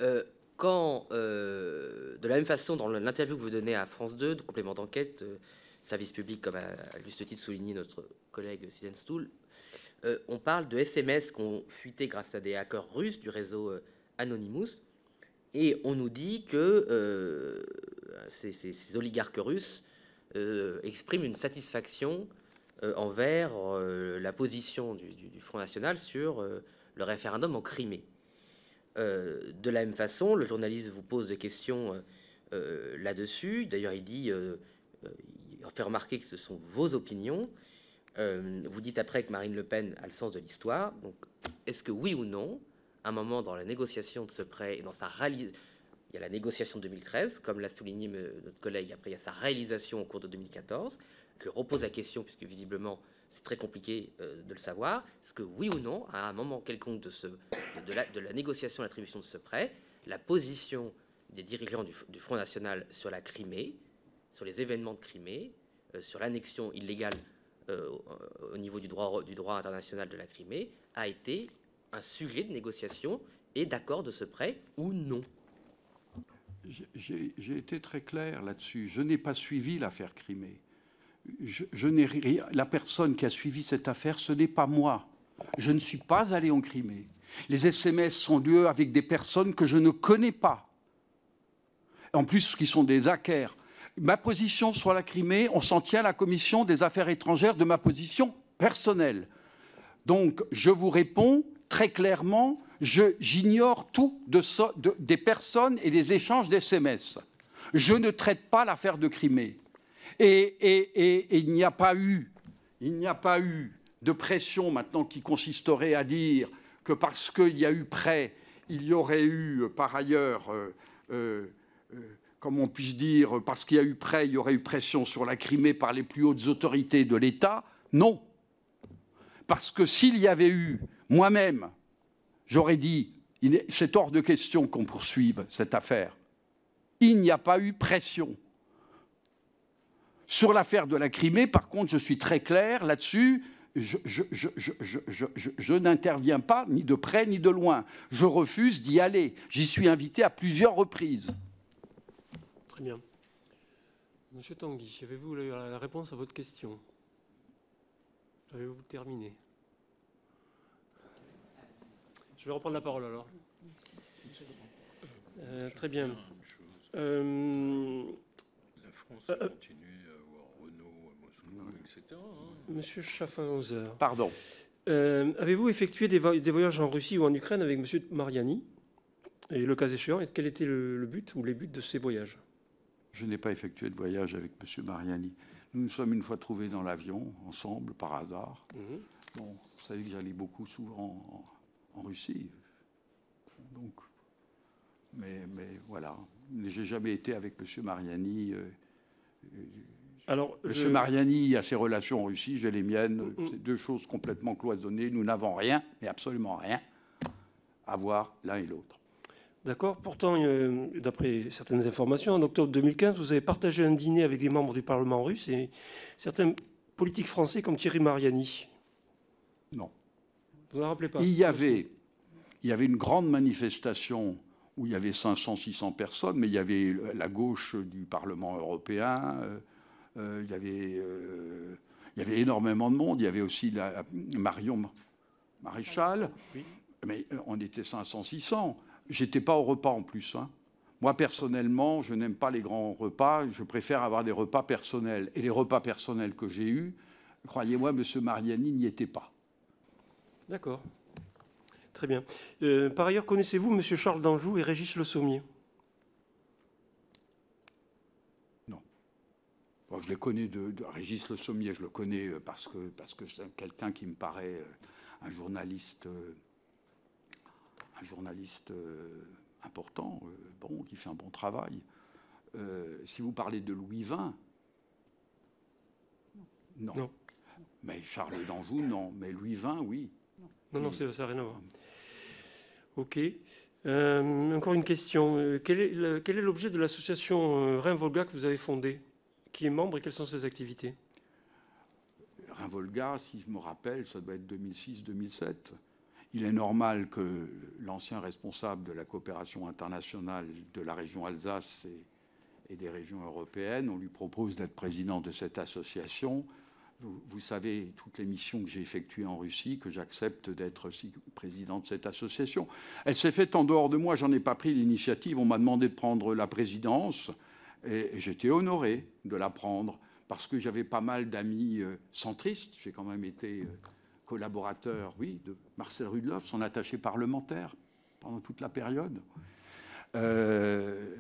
Euh, quand, de la même façon, dans l'interview que vous donnez à France 2, de complément d'enquête, service public, comme a juste titre souligné notre collègue Sylvain Stoul, on parle de SMS qu'on fuité grâce à des hackers russes du réseau Anonymous, et on nous dit que ces, ces- oligarques russes euh, expriment une satisfaction euh, envers euh, la position du, Front National sur euh, le référendum en Crimée. Euh, de la même façon, le journaliste vous pose des questions euh, euh, là-dessus. D'ailleurs, il dit, euh, euh, il fait remarquer que ce sont vos opinions. Euh, vous dites après que Marine Le Pen a le sens de l'histoire. Donc, est-ce que oui ou non, à un moment dans la négociation de ce prêt et dans sa réalisation, il y a la négociation de 2013, comme l'a souligné notre collègue, après il y a sa réalisation au cours de 2014. Je repose la question, puisque visiblement c'est très compliqué euh, de le savoir, est-ce que oui ou non, à un moment quelconque de, la, de négociation l'attribution de ce prêt, la position des dirigeants du, Front National sur la Crimée, sur les événements de Crimée, euh, sur l'annexion illégale euh, au, au niveau du droit international de la Crimée, a été un sujet de négociation et d'accord de ce prêt ou non J'ai- été très clair là-dessus. Je n'ai pas suivi l'affaire Crimée. Je, je n'ai. La personne qui a suivi cette affaire, ce n'est pas moi. Je ne suis pas allé en Crimée. Les SMS sont lieux avec des personnes que je ne connais pas. En plus, qui sont des hackers. Ma position sur la Crimée, on s'en tient à la commission des affaires étrangères de ma position personnelle. Donc, je vous réponds très clairement, j'ignore tout des personnes et des échanges d'SMS. Je ne traite pas l'affaire de Crimée. Et, il n'y a pas eu, de pression maintenant qui consisterait à dire que parce qu'il y a eu prêt, il y aurait eu euh, par ailleurs, euh, euh, euh, comment dire, parce qu'il y a eu prêt, il y aurait eu pression sur la Crimée par les plus hautes autorités de l'État. Non. Parce que s'il y avait eu, moi-même, j'aurais dit, c'est hors de question qu'on poursuive cette affaire. Il n'y a pas eu pression. Sur l'affaire de la Crimée, par contre, je suis très clair là-dessus. Je, n'interviens pas ni de près ni de loin. Je refuse d'y aller. J'y suis invité à plusieurs reprises. Très bien. Monsieur Tanguy, avez-vous la réponse à votre question? Avez-vous terminé? Je vais reprendre la parole alors. Euh, très bien. Euh, La France Euh, continue à avoir Renault, à Moscou, etc. hein. Monsieur Schaffhauser, Pardon. euh, avez-vous effectué des, vo- des voyages en Russie ou en Ukraine avec Monsieur Mariani? Et le cas échéant, quel était le, le but ou les buts de ces voyages? Je n'ai pas effectué de voyage avec M. Mariani. Nous nous sommes une fois trouvés dans l'avion, ensemble, par hasard. Mhm. Bon, vous savez que j'allais beaucoup souvent en, en Russie. Donc, mais, mais voilà. J'ai jamais été avec M. Mariani. euh, Alors, M. je- Mariani a ses relations en Russie, j'ai les miennes. Mm. C'est deux choses complètement cloisonnées. Nous n'avons rien, mais absolument rien, à voir l'un et l'autre. D'accord. Pourtant, euh, d'après certaines informations, en octobre 2015, vous avez partagé un dîner avec des membres du Parlement russe et certains politiques français comme Thierry Mariani. Vous rappelez pas Il y avait, il y avait une grande manifestation où il y avait 500-600 personnes, mais il y avait la gauche du Parlement européen, euh, euh, il, y avait, euh, il y avait énormément de monde, il y avait aussi la, Marion Maréchal, Oui. mais on était 500-600. J'étais pas au repas en plus. hein. Moi, personnellement, je n'aime pas les grands repas, je préfère avoir des repas personnels. Et les repas personnels que j'ai eus, croyez-moi, M. Mariani n'y était pas. D'accord. Très bien. Euh, par ailleurs, connaissez-vous M. Charles d'Anjou et Régis Le Sommier? Bon, je les connais de, de Régis Le Sommier, je le connais euh, parce que parce que c'est quelqu'un qui me paraît euh, un journaliste un journaliste important, bon, qui fait un bon travail. Euh, si vous parlez de Louis XX, non. Non. Mais Charles d'Anjou, non. Mais Louis XX, oui. Non, non, c'est- ça n'a rien à voir. Ok. Euh, encore une question. Euh, Quel est l'objet de l'association euh, Rhin-Volga que vous avez fondée? Qui est membre et quelles sont ses activités? Rhin-Volga, si je me rappelle, ça doit être 2006-2007. Il est normal que l'ancien responsable de la coopération internationale de la région Alsace et, et des régions européennes, on lui propose d'être président de cette association. Vous, savez toutes les missions que j'ai effectuées en Russie, que j'accepte d'être président de cette association. Elle s'est faite en dehors de moi, j'en ai pas pris l'initiative. On m'a demandé de prendre la présidence et, et j'étais honoré de la prendre parce que j'avais pas mal d'amis euh, centristes. J'ai quand même été euh, collaborateur, oui, de Marcel Rudloff, son attaché parlementaire pendant toute la période. Euh,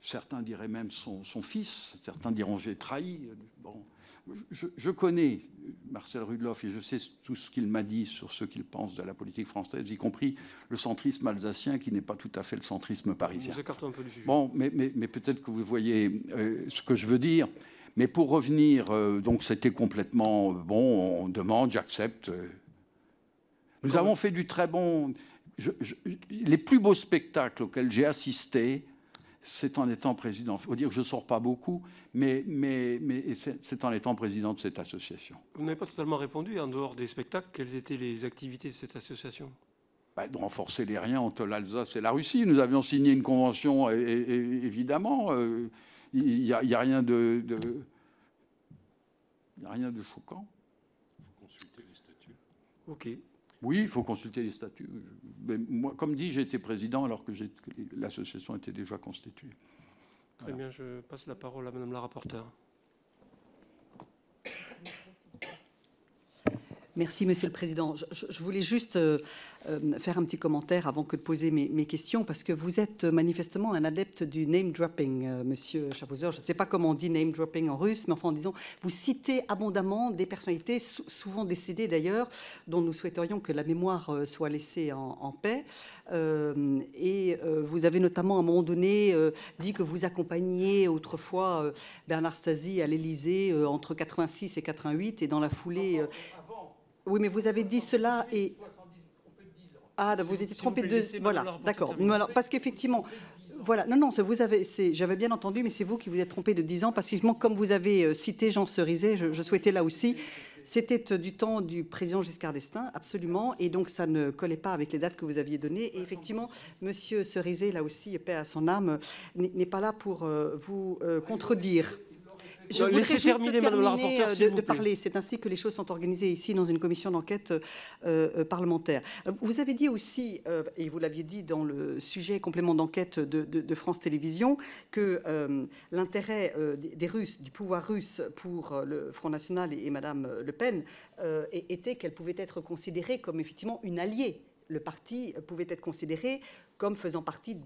certains diraient même son, son fils, certains diront j'ai trahi. Bon, je, je connais Marcel Rudloff et je sais tout ce qu'il m'a dit sur ce qu'il pense de la politique française, y compris le centrisme alsacien qui n'est pas tout à fait le centrisme parisien. Nous écartons un peu du sujet. Bon, mais, mais- mais peut-être que vous voyez euh, ce que je veux dire. Mais pour revenir, euh, donc c'était complètement euh, bon, on demande, j'accepte. Nous avons fait du très bon. je- je- les plus beaux spectacles auxquels j'ai assisté, c'est en étant président. Il faut dire que je ne sors pas beaucoup, mais, mais, mais c'est en étant président de cette association. Vous n'avez pas totalement répondu, en dehors des spectacles, quelles étaient les activités de cette association? Bah, de renforcer les liens entre l'Alsace et la Russie. Nous avions signé une convention, et, et- et- évidemment. euh, Il n'y a, il y a rien de, de- il y a rien de choquant. Consulter les statuts. Ok. Oui, il faut consulter les statuts. Mais moi, comme dit, j'ai été président alors que l'association était déjà constituée. Très bien, je passe la parole à Madame la rapporteure. Merci, Monsieur le Président. Je, voulais juste euh, euh, faire un petit commentaire avant que de poser mes, questions, parce que vous êtes manifestement un adepte du name dropping, euh, Monsieur Schaffhauser. Je ne sais pas comment on dit name dropping en russe, mais enfin, disons, vous citez abondamment des personnalités, sou- souvent décédées d'ailleurs, dont nous souhaiterions que la mémoire euh, soit laissée en, en paix. Euh, et euh, vous avez notamment à un moment donné euh, dit que vous accompagniez autrefois euh, Bernard Stasi à l'Élysée euh, entre 86 et 88, et dans la foulée. Oui, mais vous avez dit cela et. Ah, vous étiez trompé de. Voilà, d'accord. parce qu'effectivement. Voilà, non, non, vous avez, j'avais bien entendu, mais c'est vous qui vous êtes trompé de 10 ans, parce qu'effectivement, comme vous avez euh, cité Jean Cerizet, je, je souhaitais là aussi, c'était euh, du temps du président Giscard d'Estaing, absolument, et donc ça ne collait pas avec les dates que vous aviez données. Et effectivement, Monsieur Cerizet, là aussi, paix à son âme, n'est pas là pour euh, vous contredire. Je Non, voudrais juste terminer, Madame la terminer, rapporteure, euh, de, parler. C'est ainsi que les choses sont organisées ici dans une commission d'enquête euh, euh, parlementaire. Vous avez dit aussi, euh, et vous l'aviez dit dans le sujet complément d'enquête de, de- de France Télévisions, que euh, l'intérêt des, Russes, du pouvoir russe pour le Front National et, et Madame Le Pen était qu'elle pouvait être considérée comme effectivement une alliée. Le parti pouvait être considéré comme faisant partie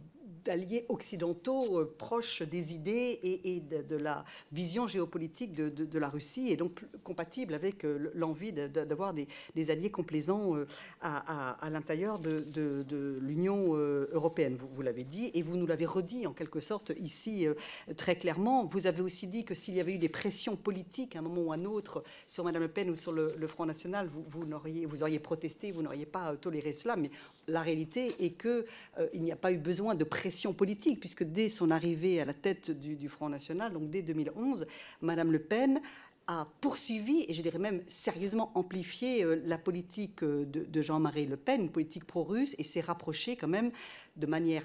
d'alliés occidentaux euh, proches des idées et, de, la vision géopolitique de, la Russie et donc compatible avec euh, l'envie d'avoir des, alliés complaisants euh, à, l'intérieur de, l'Union européenne. Vous, l'avez dit et vous nous l'avez redit en quelque sorte ici très clairement. Vous avez aussi dit que s'il y avait eu des pressions politiques à un moment ou à un autre sur Mme Le Pen ou sur le, Front National, vous, auriez protesté, vous n'auriez pas toléré cela. La réalité est que euh, n'y a pas eu besoin de pression politique, puisque dès son arrivée à la tête du, Front National, donc dès 2011, Madame Le Pen a poursuivi, et je dirais même sérieusement amplifié euh, la politique euh, de, Jean-Marie Le Pen, une politique pro-russe, et s'est rapproché quand même de manière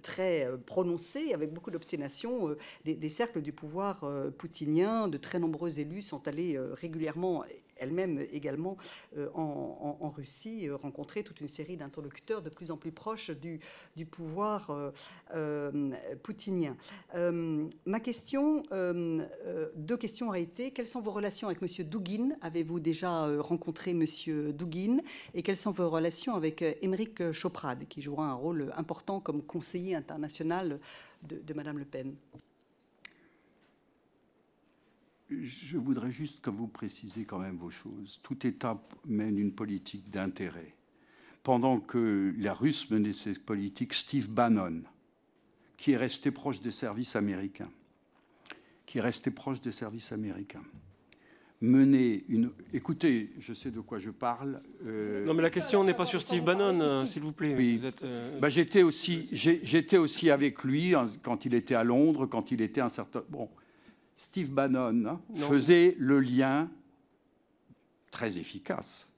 très prononcée, avec beaucoup d'obstination, des, des cercles du pouvoir poutinien. De très nombreux élus sont allés régulièrement, elles-mêmes également, euh, en, Russie, euh, rencontrer toute une série d'interlocuteurs de plus en plus proches du, pouvoir euh, poutinien. Ma question, deux questions auraient été quelles sont vos relations avec M. Dugin? Avez-vous déjà rencontré M. Dugin? Et quelles sont vos relations avec Émeric Choprade, qui jouera un rôle important comme conseiller international de, de Mme Le Pen? Je voudrais juste que vous précisez quand même vos choses. Tout État mène une politique d'intérêt. Pendant que la Russe menait cette politique, Steve Bannon, qui est resté proche des services américains, qui est resté proche des services américains, menait une... Écoutez, je sais de quoi je parle. euh, Non, mais la question n'est pas sur Steve Bannon, euh, s'il vous plaît. Oui. Euh, Bah, j'étais aussi, j'étais aussi avec lui quand il était à Londres, quand il était un certain. Bon, Steve Bannon hein, faisait le lien très efficace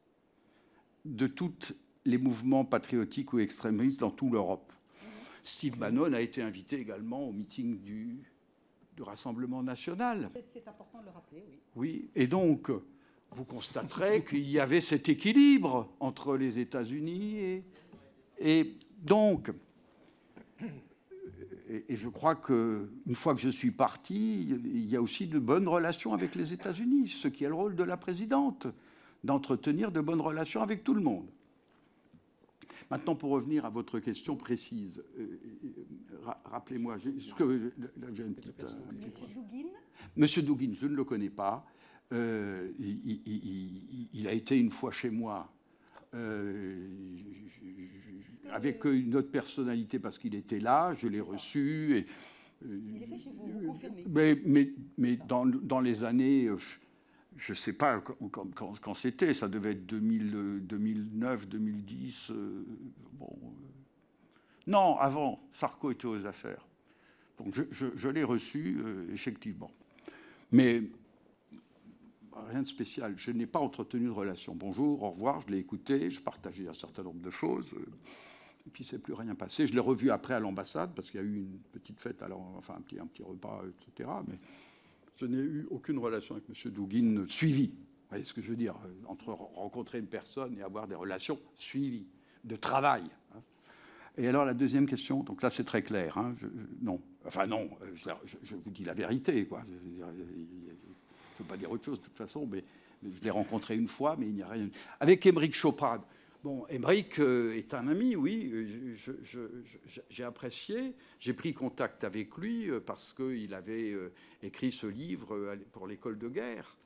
de tous les mouvements patriotiques ou extrémistes dans toute l'Europe. Steve Bannon a été invité également au meeting du, du Rassemblement national. C'est important de le rappeler, oui. Oui, et donc, vous constaterez qu'il y avait cet équilibre entre les États-Unis et, et donc, et, je crois que une fois que je suis parti, il y a aussi de bonnes relations avec les États-Unis, ce qui est le rôle de la présidente, d'entretenir de bonnes relations avec tout le monde. Maintenant, pour revenir à votre question précise, euh, euh, ra- rappelez-moi, j'ai- une petite, Monsieur Dugin Monsieur Douguin, je ne le connais pas. Euh, il, il- il- il a été une fois chez moi avec une autre personnalité parce qu'il était là. Je l'ai reçu. Et, euh, Il était chez vous, vous confirmez mais, mais, mais dans, dans les années, euh, je ne sais pas quand, quand- quand- quand c'était, ça devait être 2000, euh, 2009, 2010. euh, bon, euh, non, avant, Sarko était aux affaires. Donc je, je- je l'ai reçu, euh, effectivement. Mais rien de spécial. Je n'ai pas entretenu de relation. Bonjour, au revoir, je l'ai écouté, je partageais un certain nombre de choses. Et puis, c'est plus rien passé. Je l'ai revu après à l'ambassade, parce qu'il y a eu une petite fête, alors, enfin, un petit, un petit repas, etc. Mais je n'ai eu aucune relation avec M. Douguin suivie. Vous voyez ce que je veux dire euh, Entre rencontrer une personne et avoir des relations suivies, de travail. hein. Et alors, la deuxième question, donc là, c'est très clair. hein, non. Enfin, non, euh, je- je vous dis la vérité, quoi. Je ne peux pas dire autre chose, de toute façon, mais Je l'ai rencontré une fois, mais il n'y a rien. Avec Émeric Chopard. Bon, Émeric euh, est un ami, oui. je- J'ai apprécié. J'ai pris contact avec lui euh, parce qu'il avait euh, écrit ce livre euh, pour l'école de guerre,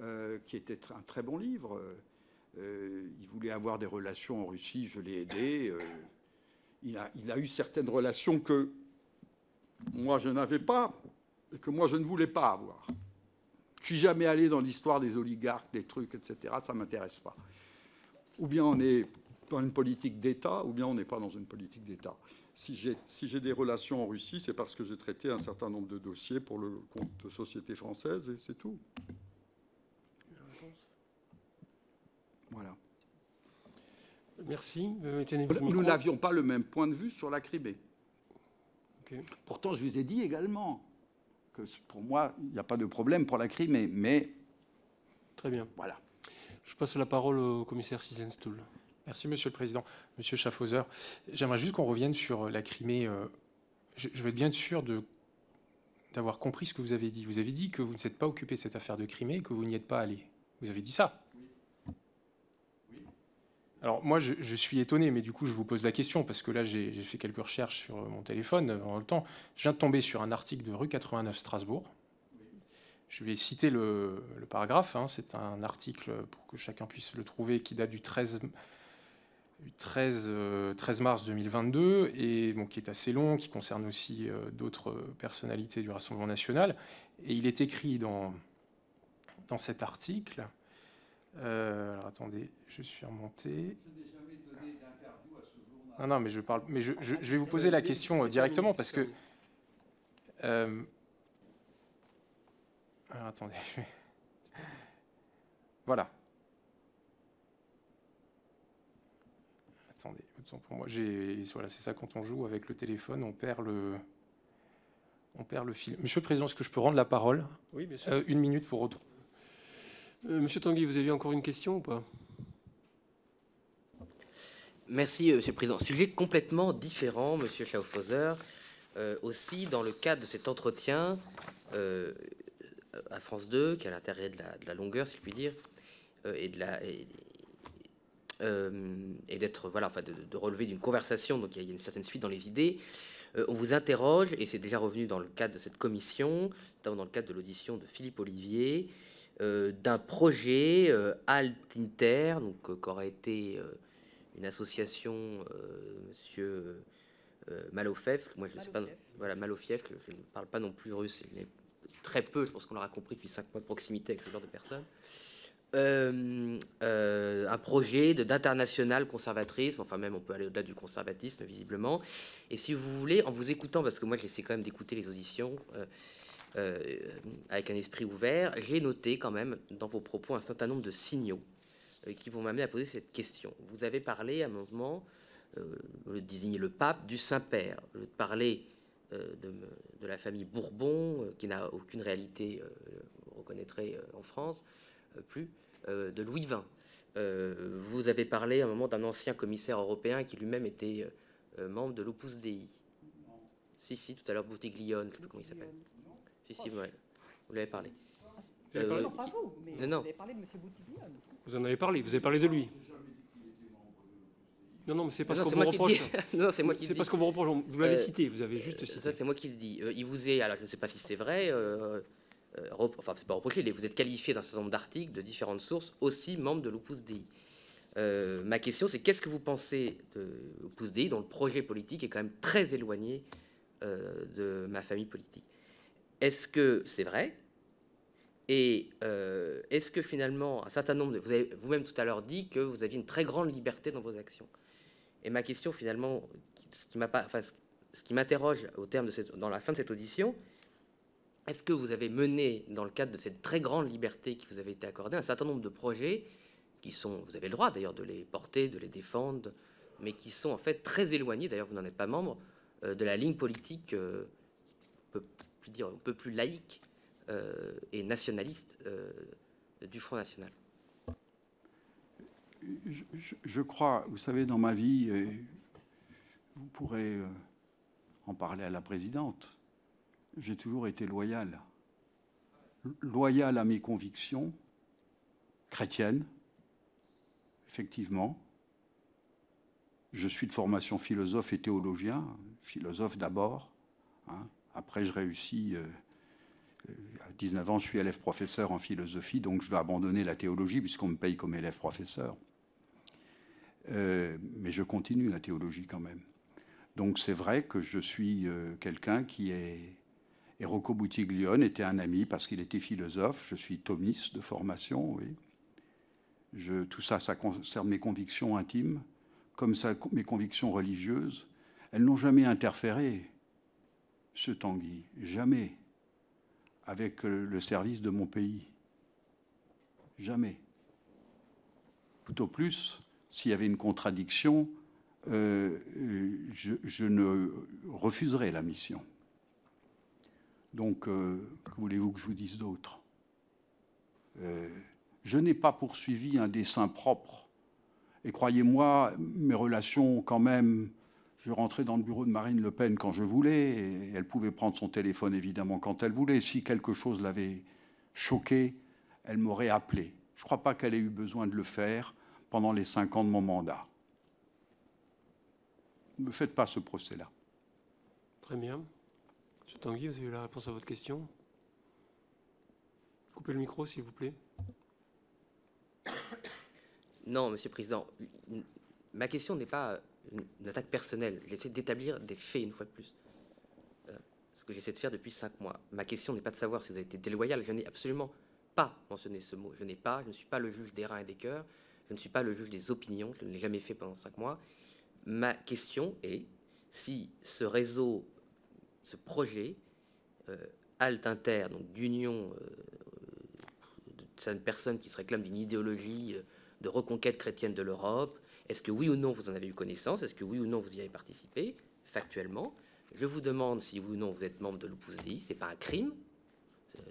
euh, qui était un très bon livre. Euh, il voulait avoir des relations en Russie, je l'ai aidé. euh, il a eu certaines relations que moi je n'avais pas et que moi je ne voulais pas avoir. Je suis jamais allé dans l'histoire des oligarques, des trucs, etc. Ça m'intéresse pas. Ou bien on est dans une politique d'État, ou bien on n'est pas dans une politique d'État. Si j'ai si des relations en Russie, c'est parce que j'ai traité un certain nombre de dossiers pour le compte de sociétés françaises et c'est tout. Voilà. Merci. Nous n'avions pas le même point de vue sur la Crimée. Pourtant, je vous ai dit également que pour moi, il n'y a pas de problème pour la Crimée, mais Très bien. voilà. Je passe la parole au commissaire Sizenstoul. Merci, Monsieur le Président. Monsieur Schaffhauser, j'aimerais juste qu'on revienne sur la Crimée. euh, Je, je veux être bien sûr de d'avoir compris ce que vous avez dit. Vous avez dit que vous ne s'êtes pas occupé de cette affaire de Crimée et que vous n'y êtes pas allé. Vous avez dit ça Alors moi, je, suis étonné, mais du coup, je vous pose la question, parce que là, j'ai fait quelques recherches sur mon téléphone euh, en le temps. Je viens de tomber sur un article de rue 89 Strasbourg. Je vais citer le, paragraphe. hein. C'est un article, pour que chacun puisse le trouver, qui date du 13, du 13, euh, 13 mars 2022, et qui est assez long, qui concerne aussi euh, d'autres personnalités du Rassemblement national. Et il est écrit dans cet article. Euh, alors attendez, je suis remonté. Non, non, mais je parle, mais je, je- je vais vous poser la question euh, directement parce que. euh, alors attendez, je vais- Voilà. Attendez, autant pour moi, j'ai voilà, c'est ça quand on joue avec le téléphone, on perd le on perd le fil. Monsieur le Président, est-ce que je peux rendre la parole? Oui, bien sûr. Euh, Une minute pour retrouver. Euh, Monsieur Tanguy, vous avez encore une question ou pas? Merci, euh, Monsieur le Président. Sujet complètement différent, Monsieur Schaufhauser. Euh, aussi, dans le cadre de cet entretien à France 2, qui a l'intérêt de de la longueur, si je puis dire, et de d'être voilà, enfin, de, relever d'une conversation. Donc, il y a une certaine suite dans les idées. On vous interroge, et c'est déjà revenu dans le cadre de cette commission, notamment dans le cadre de l'audition de Philippe Olivier, d'un projet euh, Altinter, donc euh, qui aurait été euh, une association, euh, Monsieur euh, Malofef. Moi, je ne sais pas. Malofiev. Voilà, Malofiev. Je ne parle pas non plus russe. Il très peu. Je pense qu'on l'aura compris depuis cinq mois de proximité avec ce genre de personnes. Euh, euh, un projet d'international conservatrice, enfin même on peut aller au-delà du conservatisme visiblement. Et si vous voulez, en vous écoutant, parce que moi j'essaie quand même d'écouter les auditions euh, euh, avec un esprit ouvert, j'ai noté quand même dans vos propos un certain nombre de signaux euh, qui vont m'amener à poser cette question. Vous avez parlé à un moment, euh, vous désignez le pape, du Saint-Père. Vous parlez de, de la famille Bourbon, qui n'a aucune réalité, vous reconnaîtrez en France, plus, de Louis XX. Euh, vous avez parlé à un moment d'un ancien commissaire européen qui lui-même était euh, membre de l'Opus Dei. Si, si, tout à l'heure, Boutiglione, je sais plus comment il s'appelle. Si, si, ouais, vous l'avez parlé. Vous avez Euh, parlé Non, pas vous, mais Non, non. vous avez parlé de M. Vous en avez parlé, vous avez parlé de lui. Non, non, mais c'est pas ce qu'on vous reproche. non, c'est moi qui le C'est dis. pas ce qu'on vous reproche. Vous l'avez Euh, cité, vous avez juste Euh, cité. Ça, c'est moi qui le dis. Euh, il vous est, alors je ne sais pas si c'est vrai, euh, euh, enfin, c'est pas reproché, mais vous êtes qualifié d'un certain nombre d'articles de différentes sources, aussi membre de l'Opus Dei. Euh, ma question, c'est qu'est-ce que vous pensez de l'Opus Dei, dont le projet politique est quand même très éloigné euh, de ma famille politique? Est-ce que c'est vrai? Et euh, est-ce que finalement, un certain nombre de. Vous avez vous-même tout à l'heure dit que vous aviez une très grande liberté dans vos actions. Et ma question, finalement, ce qui m'interroge au terme de cette, dans la fin de cette audition, est-ce que vous avez mené, dans le cadre de cette très grande liberté qui vous avait été accordée, un certain nombre de projets qui sont, vous avez le droit d'ailleurs de les porter, de les défendre, mais qui sont en fait très éloignés, d'ailleurs vous n'en êtes pas membre, euh, de la ligne politique, euh, dire, un peu plus laïque euh, et nationaliste euh, du Front National. Je, crois, vous savez, dans ma vie, vous pourrez euh, en parler à la présidente, j'ai toujours été loyal. Loyal à mes convictions chrétienne, effectivement. Je suis de formation philosophe et théologien, philosophe d'abord. hein. Après, je réussis. euh, euh, à 19 ans, je suis élève professeur en philosophie, donc je dois abandonner la théologie puisqu'on me paye comme élève professeur. Euh, mais je continue la théologie quand même. Donc c'est vrai que je suis quelqu'un qui est... Et Rocco Buttiglione était un ami parce qu'il était philosophe. Je suis thomiste de formation, oui. Tout ça, ça concerne mes convictions intimes, comme mes convictions religieuses. Elles n'ont jamais interféré, ce Tanguy, jamais, avec le service de mon pays. Jamais. Tout au plus, s'il y avait une contradiction, euh, je, ne refuserais la mission. Donc, euh, que voulez-vous que je vous dise d'autre? Euh, Je n'ai pas poursuivi un dessin propre. Et croyez-moi, mes relations, quand même, je rentrais dans le bureau de Marine Le Pen quand je voulais, et elle pouvait prendre son téléphone, évidemment, quand elle voulait. Si quelque chose l'avait choquée, elle m'aurait appelé. Je ne crois pas qu'elle ait eu besoin de le faire pendant les cinq ans de mon mandat. Ne me faites pas ce procès-là. Très bien. Monsieur Tanguy, vous avez eu la réponse à votre question? Coupez le micro, s'il vous plaît. Non, Monsieur le Président, ma question n'est pas une, attaque personnelle. J'essaie d'établir des faits une fois de plus. Euh, ce que j'essaie de faire depuis cinq mois. Ma question n'est pas de savoir si vous avez été déloyal. Je n'ai absolument pas mentionné ce mot. Je n'ai pas, je ne suis pas le juge des reins et des cœurs. Je ne suis pas le juge des opinions. Je ne l'ai jamais fait pendant cinq mois. Ma question est si ce réseau, ce projet, euh, Alt Inter, donc d'union euh, de certaines personnes qui se réclament d'une idéologie euh, de reconquête chrétienne de l'Europe, est-ce que oui ou non vous en avez eu connaissance? Est-ce que oui ou non vous y avez participé? Factuellement, je vous demande si oui ou non vous êtes membre de l'Opus Dei. C'est pas un crime,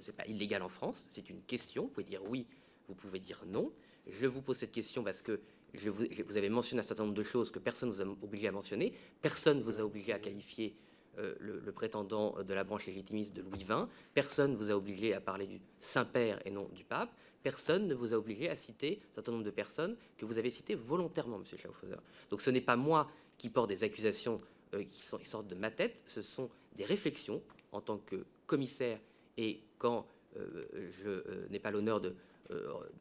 c'est- pas illégal en France. C'est une question. Vous pouvez dire oui, vous pouvez dire non. Je vous pose cette question parce que vous avez mentionné un certain nombre de choses que personne ne vous a obligé à mentionner. Personne ne vous a obligé à qualifier euh, le, le prétendant de la branche légitimiste de Louis XX. Personne ne vous a obligé à parler du Saint-Père et non du Pape. Personne ne vous a obligé à citer un certain nombre de personnes que vous avez citées volontairement, Monsieur Schaufhauser. Donc ce n'est pas moi qui porte des accusations euh, qui, sortent de ma tête, ce sont des réflexions en tant que commissaire et quand euh, je euh, n'ai pas l'honneur de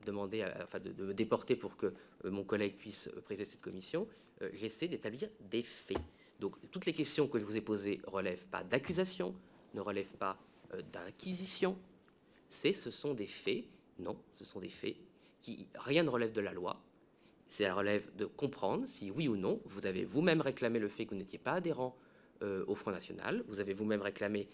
demander, enfin de, me déporter pour que mon collègue puisse présider cette commission, j'essaie d'établir des faits. Donc toutes les questions que je vous ai posées relèvent pas d'accusation, ne relèvent pas d'inquisition. C'est, ce sont des faits. Non, ce sont des faits qui rien ne relève de la loi. C'est la relève de comprendre si oui ou non vous avez vous-même réclamé le fait que vous n'étiez pas adhérent euh, au Front National. Vous avez vous-même réclamé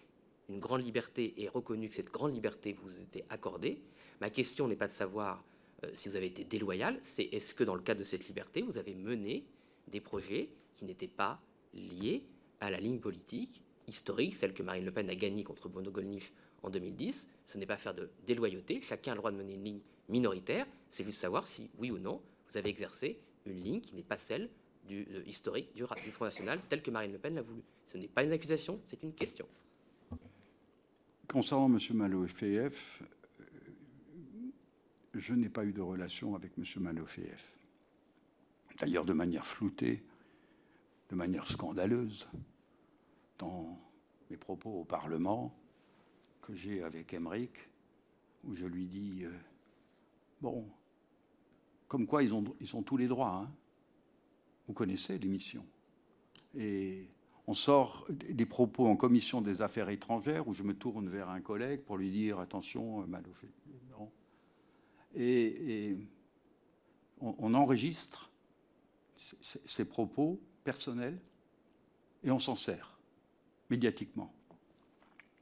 une grande liberté et reconnu que cette grande liberté vous était accordée. Ma question n'est pas de savoir euh, si vous avez été déloyal, c'est est-ce que dans le cadre de cette liberté, vous avez mené des projets qui n'étaient pas liés à la ligne politique historique, celle que Marine Le Pen a gagnée contre Bruno Gollnisch en 2010. Ce n'est pas faire de déloyauté, chacun a le droit de mener une ligne minoritaire, c'est juste savoir si, oui ou non, vous avez exercé une ligne qui n'est pas celle euh, historique du, Front National, telle que Marine Le Pen l'a voulu. Ce n'est pas une accusation, c'est une question. Concernant M. Euh, je n'ai pas eu de relation avec M. Malofeev. D'ailleurs, de manière floutée, de manière scandaleuse, dans mes propos au Parlement que j'ai avec Emmerich, où je lui dis euh, Bon, comme quoi ils ont, ils ont tous les droits. hein. Vous connaissez l'émission. Et on sort des propos en commission des affaires étrangères où je me tourne vers un collègue pour lui dire attention, euh. Non. Et, on, enregistre ces propos personnels et on s'en sert médiatiquement.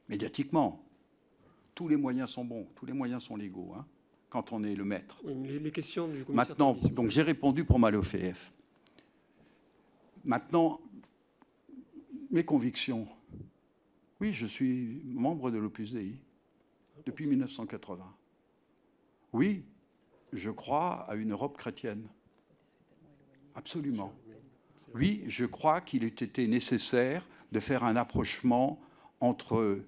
Médiatiquement. Tous les moyens sont bons, tous les moyens sont légaux hein, quand on est le maître. Oui, mais les, questions du Maintenant, donc j'ai répondu pour Malofeev. Maintenant, mes convictions. Oui, je suis membre de l'Opus Dei depuis 1980. Oui, je crois à une Europe chrétienne. Absolument. Oui, je crois qu'il eût été nécessaire de faire un approchement entre,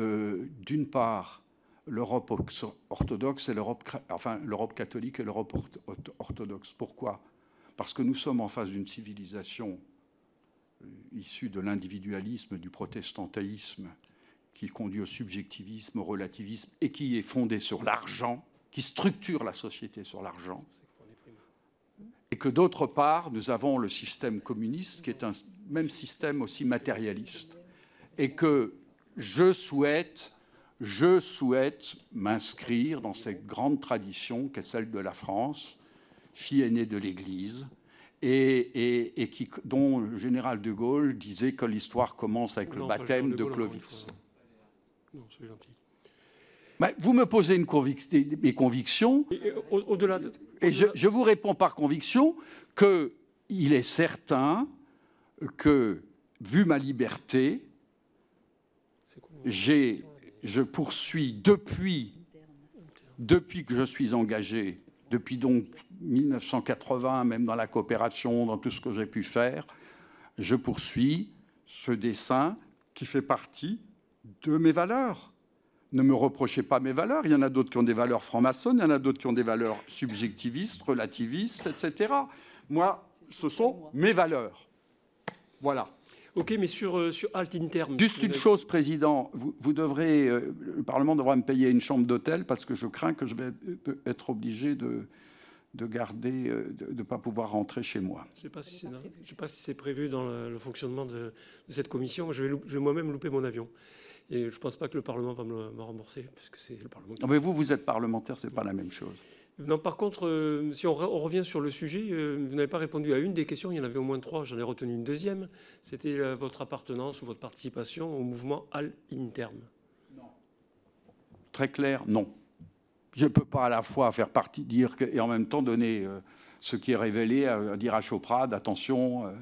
euh, d'une part, l'Europe ox- orthodoxe et l'Europe, enfin l'Europe catholique et l'Europe ortho- ortho- orthodoxe. Pourquoi? Parce que nous sommes en face d'une civilisation euh, issue de l'individualisme, du protestantaïsme, qui conduit au subjectivisme, au relativisme, et qui est fondée sur l'argent, qui structure la société sur l'argent. Et que d'autre part, nous avons le système communiste, qui est un même système aussi matérialiste. Et que je souhaite, je souhaite m'inscrire dans cette grande tradition qu'est celle de la France, fille aînée de l'Église, et, et- et qui, dont le général de Gaulle disait que l'histoire commence avec le Non, baptême de Clovis. Non, gentil. Vous me posez une convic- mes convictions, Et, et, au- Au-delà de. et je, je vous réponds par conviction qu'il est certain que, vu ma liberté, je poursuis depuis, que je suis engagé, depuis donc 1980, même dans la coopération, dans tout ce que j'ai pu faire, je poursuis ce dessin qui fait partie de mes valeurs. Ne me reprochez pas mes valeurs. Il y en a d'autres qui ont des valeurs franc-maçonnes, il y en a d'autres qui ont des valeurs subjectivistes, relativistes, etc. Moi, ce sont mes valeurs. Voilà. Ok, mais sur, euh, sur Alt Interm. Juste une chose, Président, vous, vous devrez, euh, le Parlement devra me payer une chambre d'hôtel parce que je crains que je vais être- être obligé de, de garder, euh, de ne pas pouvoir rentrer chez moi. Je ne sais pas si c'est si prévu dans le, le fonctionnement de, de cette commission. Je vais, loup- je vais moi-même louper mon avion. Et je ne pense pas que le Parlement va me, rembourser, c'est le Parlement qui Non, mais vous, vous êtes parlementaire, c'est pas la même chose. Non, par contre, euh, si on, re- on revient sur le sujet, euh, vous n'avez pas répondu à une des questions, il y en avait au moins trois, j'en ai retenu une deuxième. C'était euh, votre appartenance ou votre participation au mouvement Al Interm. Très clair, non. Je ne peux pas à la fois faire partie, dire que, et en même temps donner euh, ce qui est révélé, à, à dire à Choprade, attention, euh,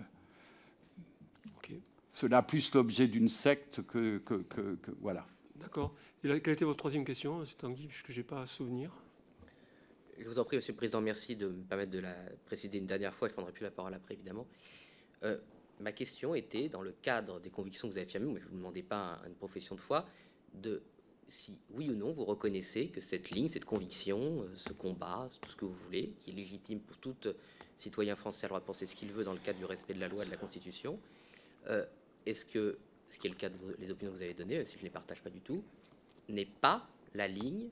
Ok, cela plus l'objet d'une secte que, que- que- que- voilà. d'accord. Et là, quelle était votre troisième question, c'est Tanguy, puisque je n'ai pas à souvenir? Je vous en prie, Monsieur le Président, merci de me permettre de la préciser une dernière fois. Je ne prendrai plus la parole après, évidemment. Euh, ma question était, dans le cadre des convictions que vous avez affirmées, mais je ne vous demandais pas une profession de foi, de si oui ou non vous reconnaissez que cette ligne, cette conviction, euh, ce combat, tout ce que vous voulez, qui est légitime pour tout euh, citoyen français à le droit de penser ce qu'il veut dans le cadre du respect de la loi et de la Constitution, est-ce que, ce qui est le cas de vos- les opinions que vous avez données, si je ne les partage pas du tout, n'est pas la ligne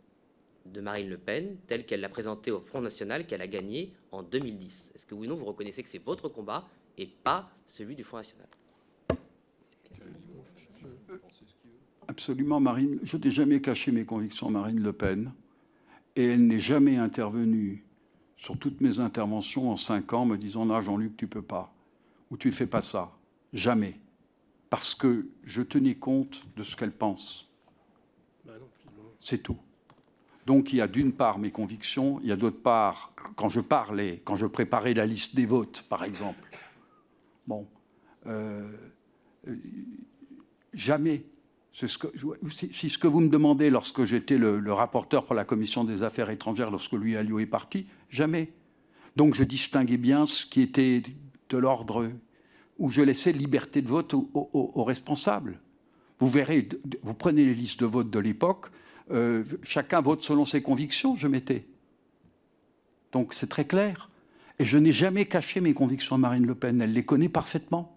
de Marine Le Pen, telle qu'elle l'a présentée au Front National, qu'elle a gagné en 2010 Est-ce que oui ou non vous reconnaissez que c'est votre combat et pas celui du Front National? Absolument, Marine. Je n'ai jamais caché mes convictions à Marine Le Pen. Et elle n'est jamais intervenue sur toutes mes interventions en cinq ans me disant Non, Jean-Luc, tu peux pas. Ou tu fais pas ça. Jamais. Parce que je tenais compte de ce qu'elle pense. Bah. C'est tout. Donc il y a d'une part mes convictions, il y a d'autre part, quand je parlais, quand je préparais la liste des votes, par exemple, bon, euh, jamais. Si ce que vous me demandez lorsque j'étais le, rapporteur pour la commission des affaires étrangères, lorsque lui Alliot est parti, jamais. Donc je distinguais bien ce qui était de l'ordre où je laissais liberté de vote aux, aux- responsables. Vous verrez, vous prenez les listes de vote de l'époque, euh, chacun vote selon ses convictions, je mettais. Donc c'est très clair. Et je n'ai jamais caché mes convictions à Marine Le Pen, elle les connaît parfaitement.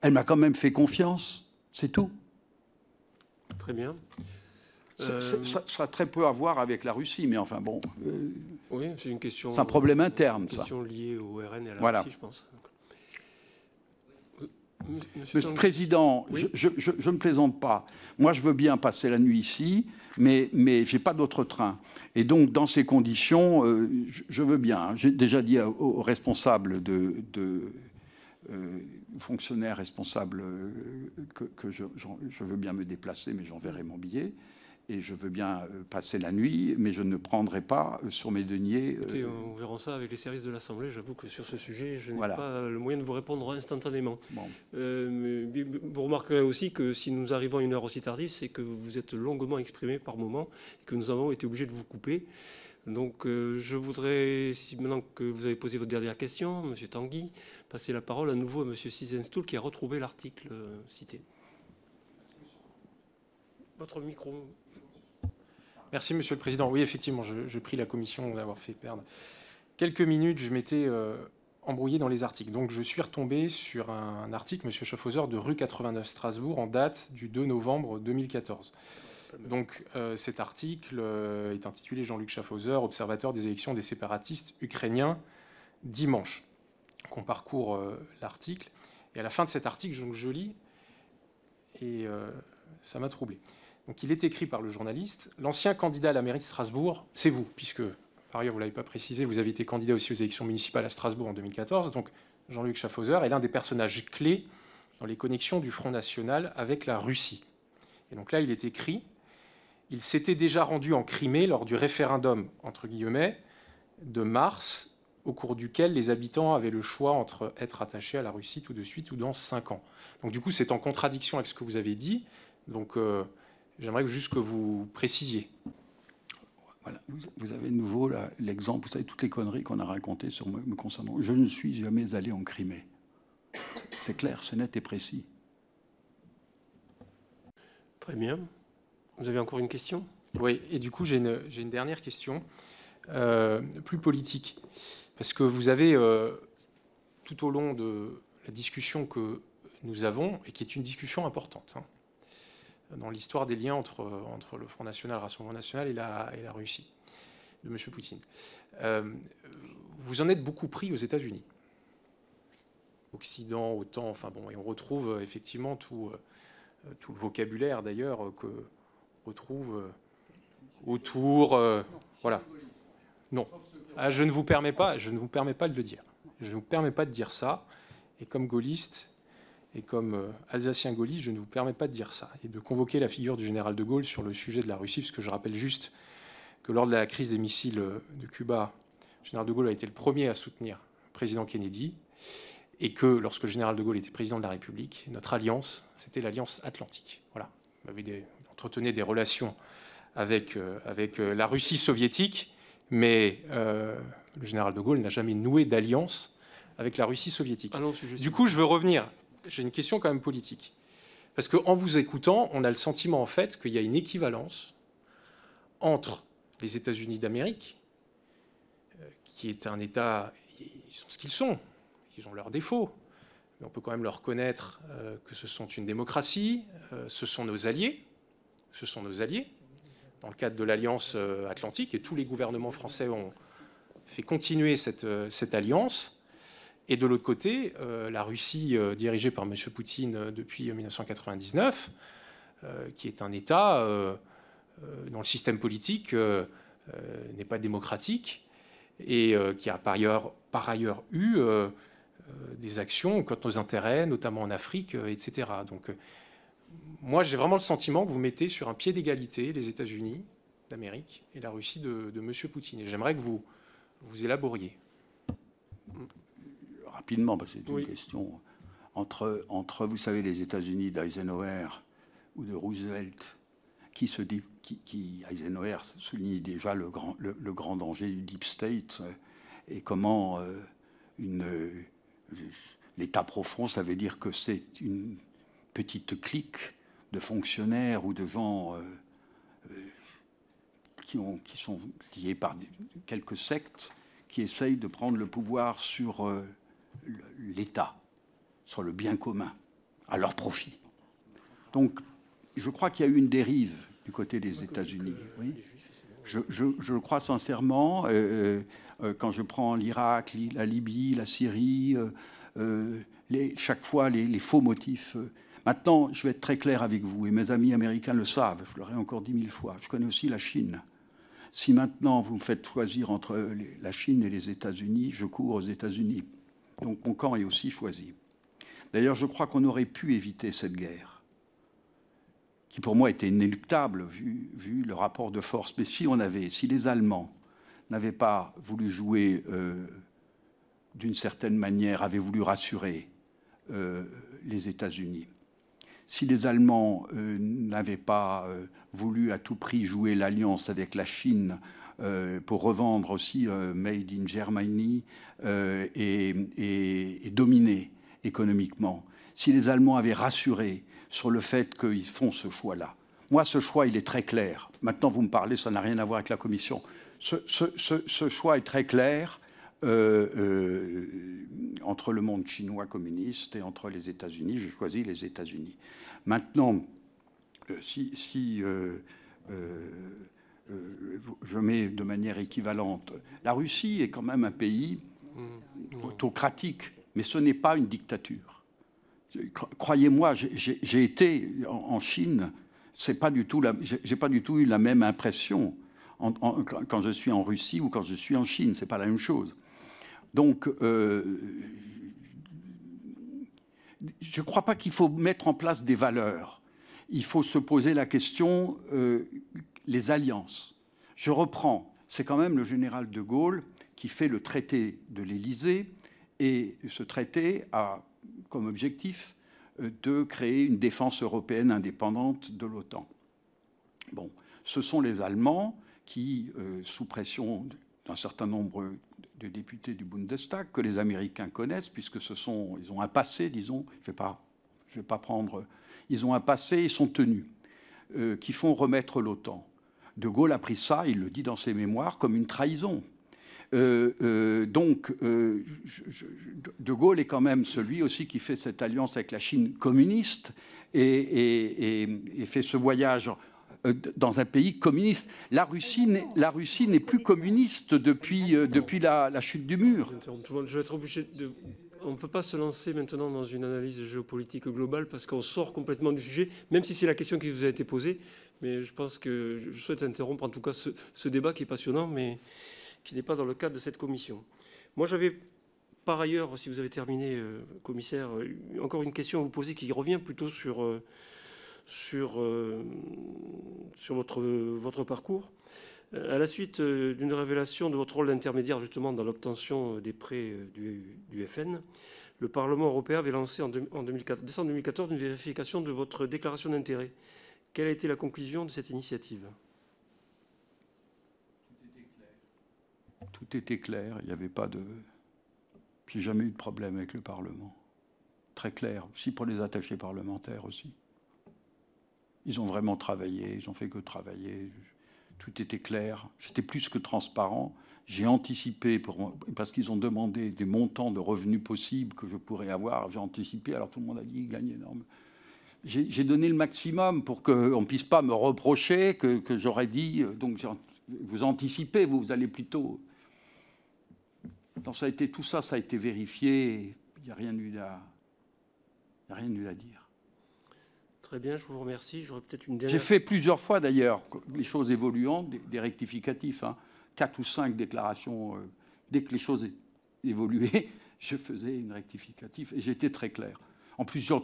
Elle m'a quand même fait confiance, c'est tout. Très bien. Ça, Euh, ça- ça- ça a très peu à voir avec la Russie, mais enfin bon, euh, Oui, c'est une question. c'est un problème une interne, ça. question liée au RN et à la Voilà. Russie, je pense. Monsieur le Président, Oui. je je- je ne plaisante pas. Moi, je veux bien passer la nuit ici, mais, mais je n'ai pas d'autre train. Et donc, dans ces conditions, euh, je, veux bien. J'ai déjà dit aux, responsables de, de euh, fonctionnaires responsables euh, que, que je, j'en- je veux bien me déplacer, mais j'enverrai mon billet. Et je veux bien euh, passer la nuit, mais je ne prendrai pas euh, sur mes deniers. euh, Écoutez, on verra ça avec les services de l'Assemblée. J'avoue que sur ce sujet, je n'ai Voilà. pas le moyen de vous répondre instantanément. bon. Euh, vous remarquerez aussi que si nous arrivons à une heure aussi tardive, c'est que vous êtes longuement exprimé par moment et que nous avons été obligés de vous couper. Donc euh, je voudrais, si maintenant que vous avez posé votre dernière question, Monsieur Tanguy, passer la parole à nouveau à Monsieur Sizenstoul qui a retrouvé l'article cité. Merci, Monsieur le Président. Oui, effectivement, je, prie la Commission d'avoir fait perdre quelques minutes. Je m'étais euh, embrouillé dans les articles. Donc, je suis retombé sur un article, Monsieur Schaffhauser, de rue 89 Strasbourg, en date du 2 novembre 2014. Donc, euh, cet article euh, est intitulé Jean-Luc Schaffhauser, observateur des élections des séparatistes ukrainiens, dimanche. Qu'on parcourt l'article. Et à la fin de cet article, je, je lis, et ça m'a troublé. Donc, il est écrit par le journaliste L'ancien candidat à la mairie de Strasbourg, c'est vous, puisque, par ailleurs, vous ne l'avez pas précisé, vous avez été candidat aussi aux élections municipales à Strasbourg en 2014. Donc, Jean-Luc Schaffhauser est l'un des personnages clés dans les connexions du Front National avec la Russie. Et donc là, il est écrit il s'était déjà rendu en Crimée lors du référendum, entre guillemets, de mars, au cours duquel les habitants avaient le choix entre être attachés à la Russie tout de suite ou dans cinq ans. Donc du coup, c'est en contradiction avec ce que vous avez dit. Donc euh, j'aimerais juste que vous précisiez. Voilà. Vous, avez de nouveau l'exemple, vous savez, toutes les conneries qu'on a racontées sur moi me concernant. Je ne suis jamais allé en Crimée. C'est clair, c'est net et précis. Très bien. Vous avez encore une question? Oui, et du coup, j'ai une, j'ai une dernière question, euh, plus politique. Parce que vous avez, euh, tout au long de la discussion que nous avons, et qui est une discussion importante, hein, dans l'histoire des liens entre, entre le Front National, le Rassemblement National et la, et la Russie, de M. Poutine, euh, vous en êtes beaucoup pris aux États-Unis. Occident, OTAN, enfin bon, et on retrouve euh, effectivement tout, euh, tout le vocabulaire d'ailleurs que retrouve autour. voilà. Non. Ah, je ne vous permets pas, je ne vous permets pas de le dire. Je ne vous permets pas de dire ça. Et comme gaulliste et comme euh, alsacien gaulliste, je ne vous permets pas de dire ça et de convoquer la figure du général de Gaulle sur le sujet de la Russie, parce que je rappelle juste que lors de la crise des missiles euh, de Cuba, le général de Gaulle a été le premier à soutenir le président Kennedy, et que lorsque le général de Gaulle était président de la République, notre alliance, c'était l'alliance atlantique. Voilà. Il avait des, entretenait des relations avec, euh, avec euh, la Russie soviétique, mais euh, le général de Gaulle n'a jamais noué d'alliance avec la Russie soviétique. Du coup, je veux revenir. J'ai une question quand même politique. Parce qu'en vous écoutant, on a le sentiment en fait qu'il y a une équivalence entre les États-Unis d'Amérique, euh, qui est un État, ils sont ce qu'ils sont, ils ont leurs défauts, mais on peut quand même leur reconnaître euh, que ce sont une démocratie, euh, ce sont nos alliés, ce sont nos alliés, dans le cadre de l'Alliance Atlantique, et tous les gouvernements français ont fait continuer cette, cette alliance. Et de l'autre côté, euh, la Russie, euh, dirigée par M. Poutine euh, depuis 1999, euh, qui est un État dont le système politique n'est pas démocratique et qui a par ailleurs, eu des actions contre nos intérêts, notamment en Afrique, etc. Donc, moi, j'ai vraiment le sentiment que vous mettez sur un pied d'égalité les États-Unis d'Amérique et la Russie de, de M. Poutine. Et j'aimerais que vous, vous élaboriez. Rapidement, parce que c'est Oui. une question. Entre, entre, vous savez, les États-Unis d'Eisenhower ou de Roosevelt, qui se dit, qui, qui Eisenhower souligne déjà le grand, le, le grand danger du deep state et comment euh, une, euh, l'État profond, ça veut dire que c'est une petite clique de fonctionnaires ou de gens euh, qui, ont, qui sont liés par quelques sectes qui essayent de prendre le pouvoir sur l'État, sur le bien commun, à leur profit. Donc, je crois qu'il y a eu une dérive du côté des États-Unis. Oui. Je, je, je le crois sincèrement. euh, euh, quand je prends l'Irak, li- la Libye, la Syrie, euh, euh, les- chaque fois les, les faux motifs. euh. Maintenant, je vais être très clair avec vous, et mes amis américains le savent, je l'aurais encore dit mille fois. Je connais aussi la Chine. Si maintenant vous me faites choisir entre la Chine et les États-Unis, je cours aux États-Unis. Donc mon camp est aussi choisi. D'ailleurs, je crois qu'on aurait pu éviter cette guerre, qui pour moi était inéluctable vu, le rapport de force. Mais si on avait, si les Allemands n'avaient pas voulu jouer euh, d'une certaine manière, avaient voulu rassurer euh, les États-Unis, si les Allemands euh, n'avaient pas voulu à tout prix jouer l'alliance avec la Chine pour revendre aussi euh, Made in Germany euh, et, dominer économiquement, si les Allemands avaient rassuré sur le fait qu'ils font ce choix-là, Moi, ce choix, il est très clair. Maintenant, vous me parlez, ça n'a rien à voir avec la Commission. Ce, choix est très clair euh, euh, entre le monde chinois communiste et entre les États-Unis. J'ai choisi les États-Unis. Maintenant, euh, si, euh, euh, euh, je mets de manière équivalente, la Russie est quand même un pays autocratique, mais ce n'est pas une dictature. Cro- Croyez-moi, j'ai- été en, Chine, c'est pas du tout j'ai pas du tout eu la même impression en- en- quand quand je suis en Russie ou quand je suis en Chine, c'est pas la même chose. Donc, euh, je ne crois pas qu'il faut mettre en place des valeurs. Il faut se poser la question euh, les alliances. Je reprends, c'est quand même le général de Gaulle qui fait le traité de l'Élysée, et ce traité a comme objectif euh, de créer une défense européenne indépendante de l'OTAN. Bon, ce sont les Allemands qui, euh, sous pression d'un certain nombre de députés du Bundestag, que les Américains connaissent, puisque ils ont un passé, disons, je ne vais, pas- prendre, ils ont un passé et sont tenus, euh, qui font remettre l'OTAN. De Gaulle a pris ça, il le dit dans ses mémoires, comme une trahison. Euh, euh, donc, euh, De Gaulle est quand même celui aussi qui fait cette alliance avec la Chine communiste et, fait ce voyage dans un pays communiste. La Russie n'est, la Russie n'est plus communiste depuis, depuis la, la chute du mur. Je vais être obligé de. On ne peut pas se lancer maintenant dans une analyse géopolitique globale parce qu'on sort complètement du sujet, même si c'est la question qui vous a été posée. Mais je pense que je souhaite interrompre en tout cas ce, débat qui est passionnant, mais qui n'est pas dans le cadre de cette commission. Moi, j'avais par ailleurs, si vous avez terminé, euh, commissaire, euh, encore une question à vous poser qui revient plutôt sur, euh, votre, parcours. À la suite d'une révélation de votre rôle d'intermédiaire justement dans l'obtention des prêts du, FN, le Parlement européen avait lancé en, deux- en 2014 décembre 2014 une vérification de votre déclaration d'intérêt. Quelle a été la conclusion de cette initiative? Tout était clair, il n'y avait pas de. J'ai jamais eu de problème avec le Parlement. Très clair, aussi pour les attachés parlementaires aussi. Ils ont vraiment travaillé, ils ont fait que travailler. Tout était clair, j'étais plus que transparent. J'ai anticipé, parce qu'ils ont demandé des montants de revenus possibles que je pourrais avoir. J'ai anticipé, alors tout le monde a dit ils gagnent énorme. J'ai j'ai donné le maximum pour qu'on ne puisse pas me reprocher que, que j'aurais dit. euh, Donc j'ai vous anticipez, vous, vous allez plutôt. Donc ça a été, tout ça, ça a été vérifié. Il n'y a rien eu à, y a rien eu à dire. Très bien, je vous remercie. J'aurais peut-être une J'ai dernière. fait plusieurs fois d'ailleurs, les choses évoluant, des, des rectificatifs, hein, quatre ou cinq déclarations. euh, dès que les choses évoluaient, je faisais une rectificatif et j'étais très clair. En plus, j'ai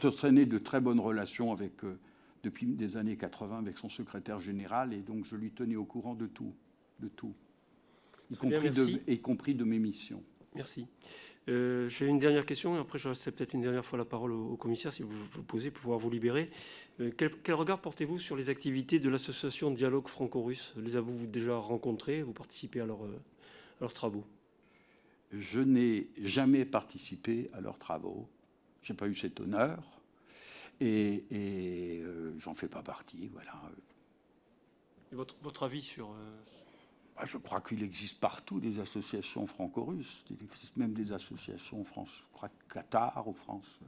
de très bonnes relations avec, euh, depuis des années 80 avec son secrétaire général et donc je lui tenais au courant de tout, de tout, y, bien, compris, de, merci. y compris de mes missions. Merci. Euh, J'ai une dernière question et après je laisserai peut-être une dernière fois la parole au, au commissaire si vous vous posez pour pouvoir vous libérer. Euh, quel, quel regard portez-vous sur les activités de l'association Dialogue Franco-Russe? Les avez-vous déjà rencontrés Vous participez à, leur, euh, à leurs travaux? Je n'ai jamais participé à leurs travaux. Je n'ai pas eu cet honneur. Et, et, euh, j'en fais pas partie. Voilà. Et votre, votre avis sur... euh, Ah, Je crois qu'il existe partout des associations franco-russes. Il existe même des associations France, je crois, Qatar ou France,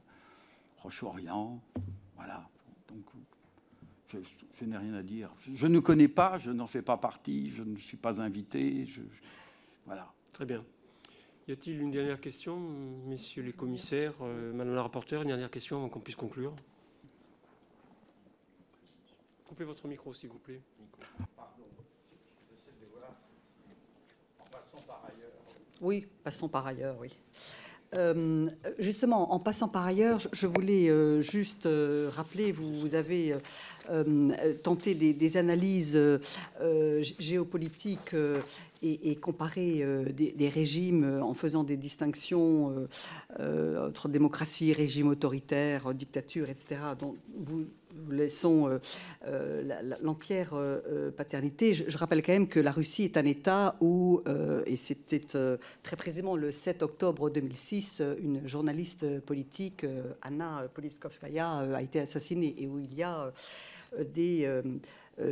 Roche-Orient. Voilà. Donc, je, je n'ai rien à dire. Je, je ne connais pas, je n'en fais pas partie, je ne suis pas invité. je- voilà. Très bien. Y a-t-il une dernière question, messieurs les commissaires, euh, madame la rapporteure, une dernière question avant qu'on puisse conclure? Coupez votre micro, s'il vous plaît. Oui, passons par ailleurs, oui. Euh, justement, en passant par ailleurs, je, voulais euh, juste rappeler, vous, avez tenté des, analyses gé- géopolitiques et, comparé euh, des, régimes euh, en faisant des distinctions euh, entre démocratie, régime autoritaire, dictature, etc. Donc, vous, laissons la- la- l'entière paternité. Je, je rappelle quand même que la Russie est un État où, et c'était très précisément le 7 octobre 2006, euh, une journaliste politique, Anna Politkovskaya, a été assassinée et où il y a des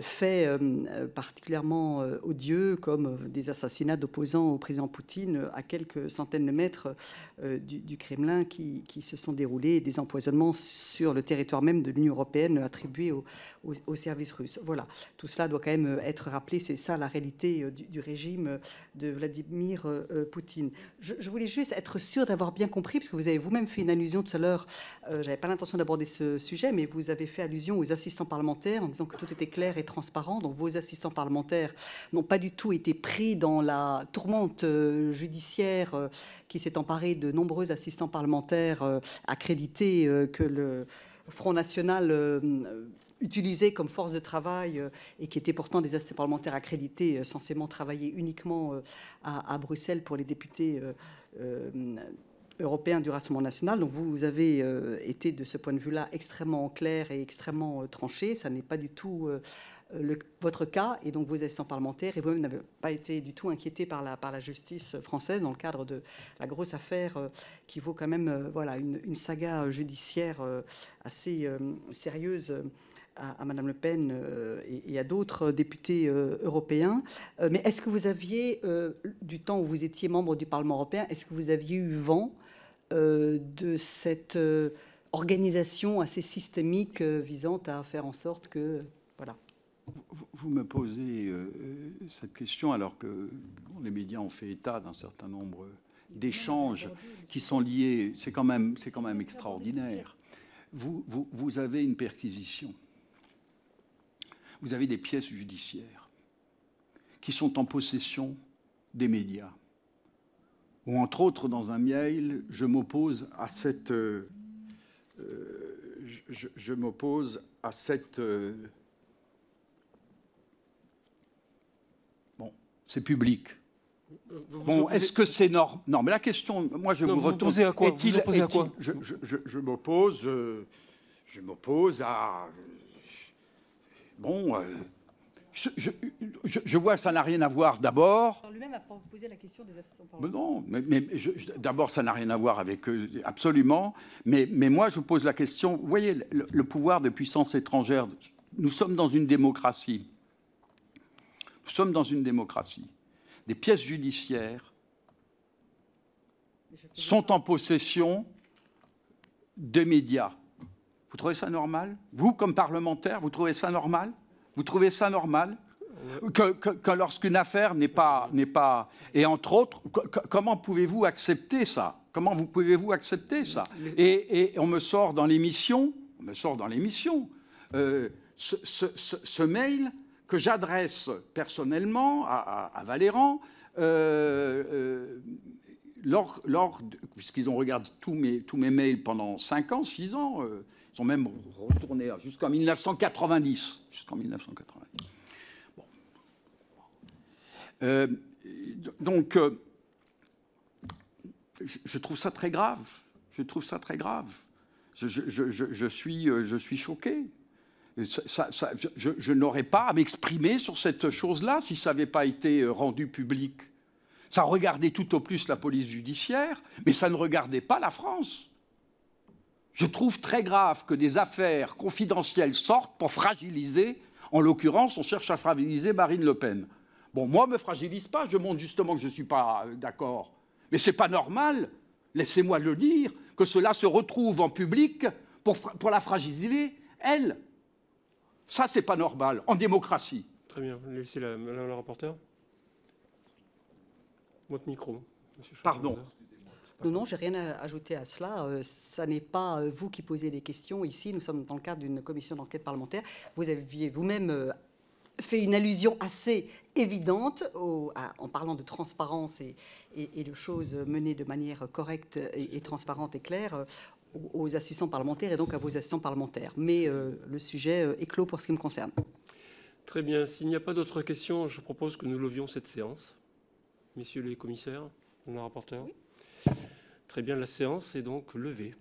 faits euh, euh, particulièrement euh, odieux, comme euh, des assassinats d'opposants au président Poutine euh, à quelques centaines de mètres euh, du, Kremlin qui, se sont déroulés, des empoisonnements sur le territoire même de l'Union européenne attribués au, au, service russe. Voilà, tout cela doit quand même euh, être rappelé, c'est ça la réalité euh, du, régime euh, de Vladimir Poutine. Je, voulais juste être sûr d'avoir bien compris, parce que vous avez vous-même fait une allusion tout à l'heure, euh, j'avais pas l'intention d'aborder ce sujet, mais vous avez fait allusion aux assistants parlementaires en disant que tout était clair et transparent. Donc vos assistants parlementaires n'ont pas du tout été pris dans la tourmente judiciaire qui s'est emparée de nombreux assistants parlementaires accrédités que le Front National utilisait comme force de travail euh, et qui étaient pourtant des assistants parlementaires accrédités, euh, censément travailler uniquement euh, à, Bruxelles pour les députés euh, euh, européen du Rassemblement national. Donc vous, avez été de ce point de vue-là extrêmement clair et extrêmement tranché. Ça n'est pas du tout votre cas et donc vos assistants parlementaires et vous-même n'avez pas été du tout inquiété par la, par la justice française dans le cadre de la grosse affaire qui vaut quand même voilà, une, saga judiciaire assez sérieuse. À, à Madame Le Pen euh, et, et à d'autres députés euh, européens. Euh, mais est-ce que vous aviez, du temps où vous étiez membre du Parlement européen, est-ce que vous aviez eu vent de cette organisation assez systémique visant à faire en sorte que, voilà. Vous, vous me posez cette question alors que bon, les médias ont fait état d'un certain nombre d'échanges qui sont liés. C'est quand même, c'est quand même extraordinaire. Vous, vous, vous avez une perquisition. Vous avez des pièces judiciaires qui sont en possession des médias. Ou entre autres, dans un mail, je m'oppose à cette. euh, euh, je m'oppose à cette. euh, Bon, c'est public. Vous Bon, opposez- est-ce que c'est normal Non, mais la question, moi je Non, vous vous retourne. à quoi? Est-il- Vous opposez à est-il- quoi? Je, je- je- je m'oppose. euh, je m'oppose à. Bon, euh, je, je- vois que ça n'a rien à voir d'abord. Lui-même a posé la question des assistants Mais non, mais, d'abord, ça n'a rien à voir avec eux, absolument. Mais, mais moi, je vous pose la question. Vous voyez, le, le pouvoir de puissance étrangère, nous sommes dans une démocratie. Nous sommes dans une démocratie. Des pièces judiciaires sont en possession des médias. Vous trouvez ça normal? Vous, comme parlementaire, vous trouvez ça normal? Vous trouvez ça normal que, que- que lorsqu'une affaire n'est pas, n'est pas... Et entre autres, co- co- comment pouvez-vous accepter ça? Comment vous pouvez-vous accepter ça? Et, et on me sort dans l'émission, on me sort dans l'émission, euh, ce, ce- ce- ce mail que j'adresse personnellement à, à- à Valéran, euh, euh, lors, lors puisqu'ils ont regardé tous mes, tous mes mails pendant 5 ans, 6 ans, euh, même retourné jusqu'en 1990. Jusqu'en 1990. Bon. Euh, donc, euh, je, trouve ça très grave. Je trouve ça très grave. Je, je- je- je- suis, euh, je suis choqué. Ça- je n'aurais pas à m'exprimer sur cette chose-là si ça n'avait pas été rendu public. Ça regardait tout au plus la police judiciaire, mais ça ne regardait pas la France. Je trouve très grave que des affaires confidentielles sortent pour fragiliser, en l'occurrence, on cherche à fragiliser Marine Le Pen. Bon, moi, me fragilise pas, je montre justement que je ne suis pas euh, d'accord. Mais c'est pas normal, laissez-moi le dire, que cela se retrouve en public pour, la fragiliser, elle. Ça, c'est pas normal, en démocratie. Très bien. Laissez la, la rapporteure. Votre micro. monsieur Pardon. Non, non, j'ai rien à ajouter à cela. Euh, ça n'est pas euh, vous qui posez les questions. Ici, nous sommes dans le cadre d'une commission d'enquête parlementaire. Vous aviez vous-même euh, fait une allusion assez évidente au- à- en parlant de transparence et, et- et de choses menées de manière correcte et, et transparente et claire euh, aux, aux assistants parlementaires et donc à vos assistants parlementaires. Mais euh, le sujet est clos pour ce qui me concerne. Très bien. S'il n'y a pas d'autres questions, je propose que nous levions cette séance. Messieurs les commissaires, Madame la rapporteure. Très bien, la séance est donc levée.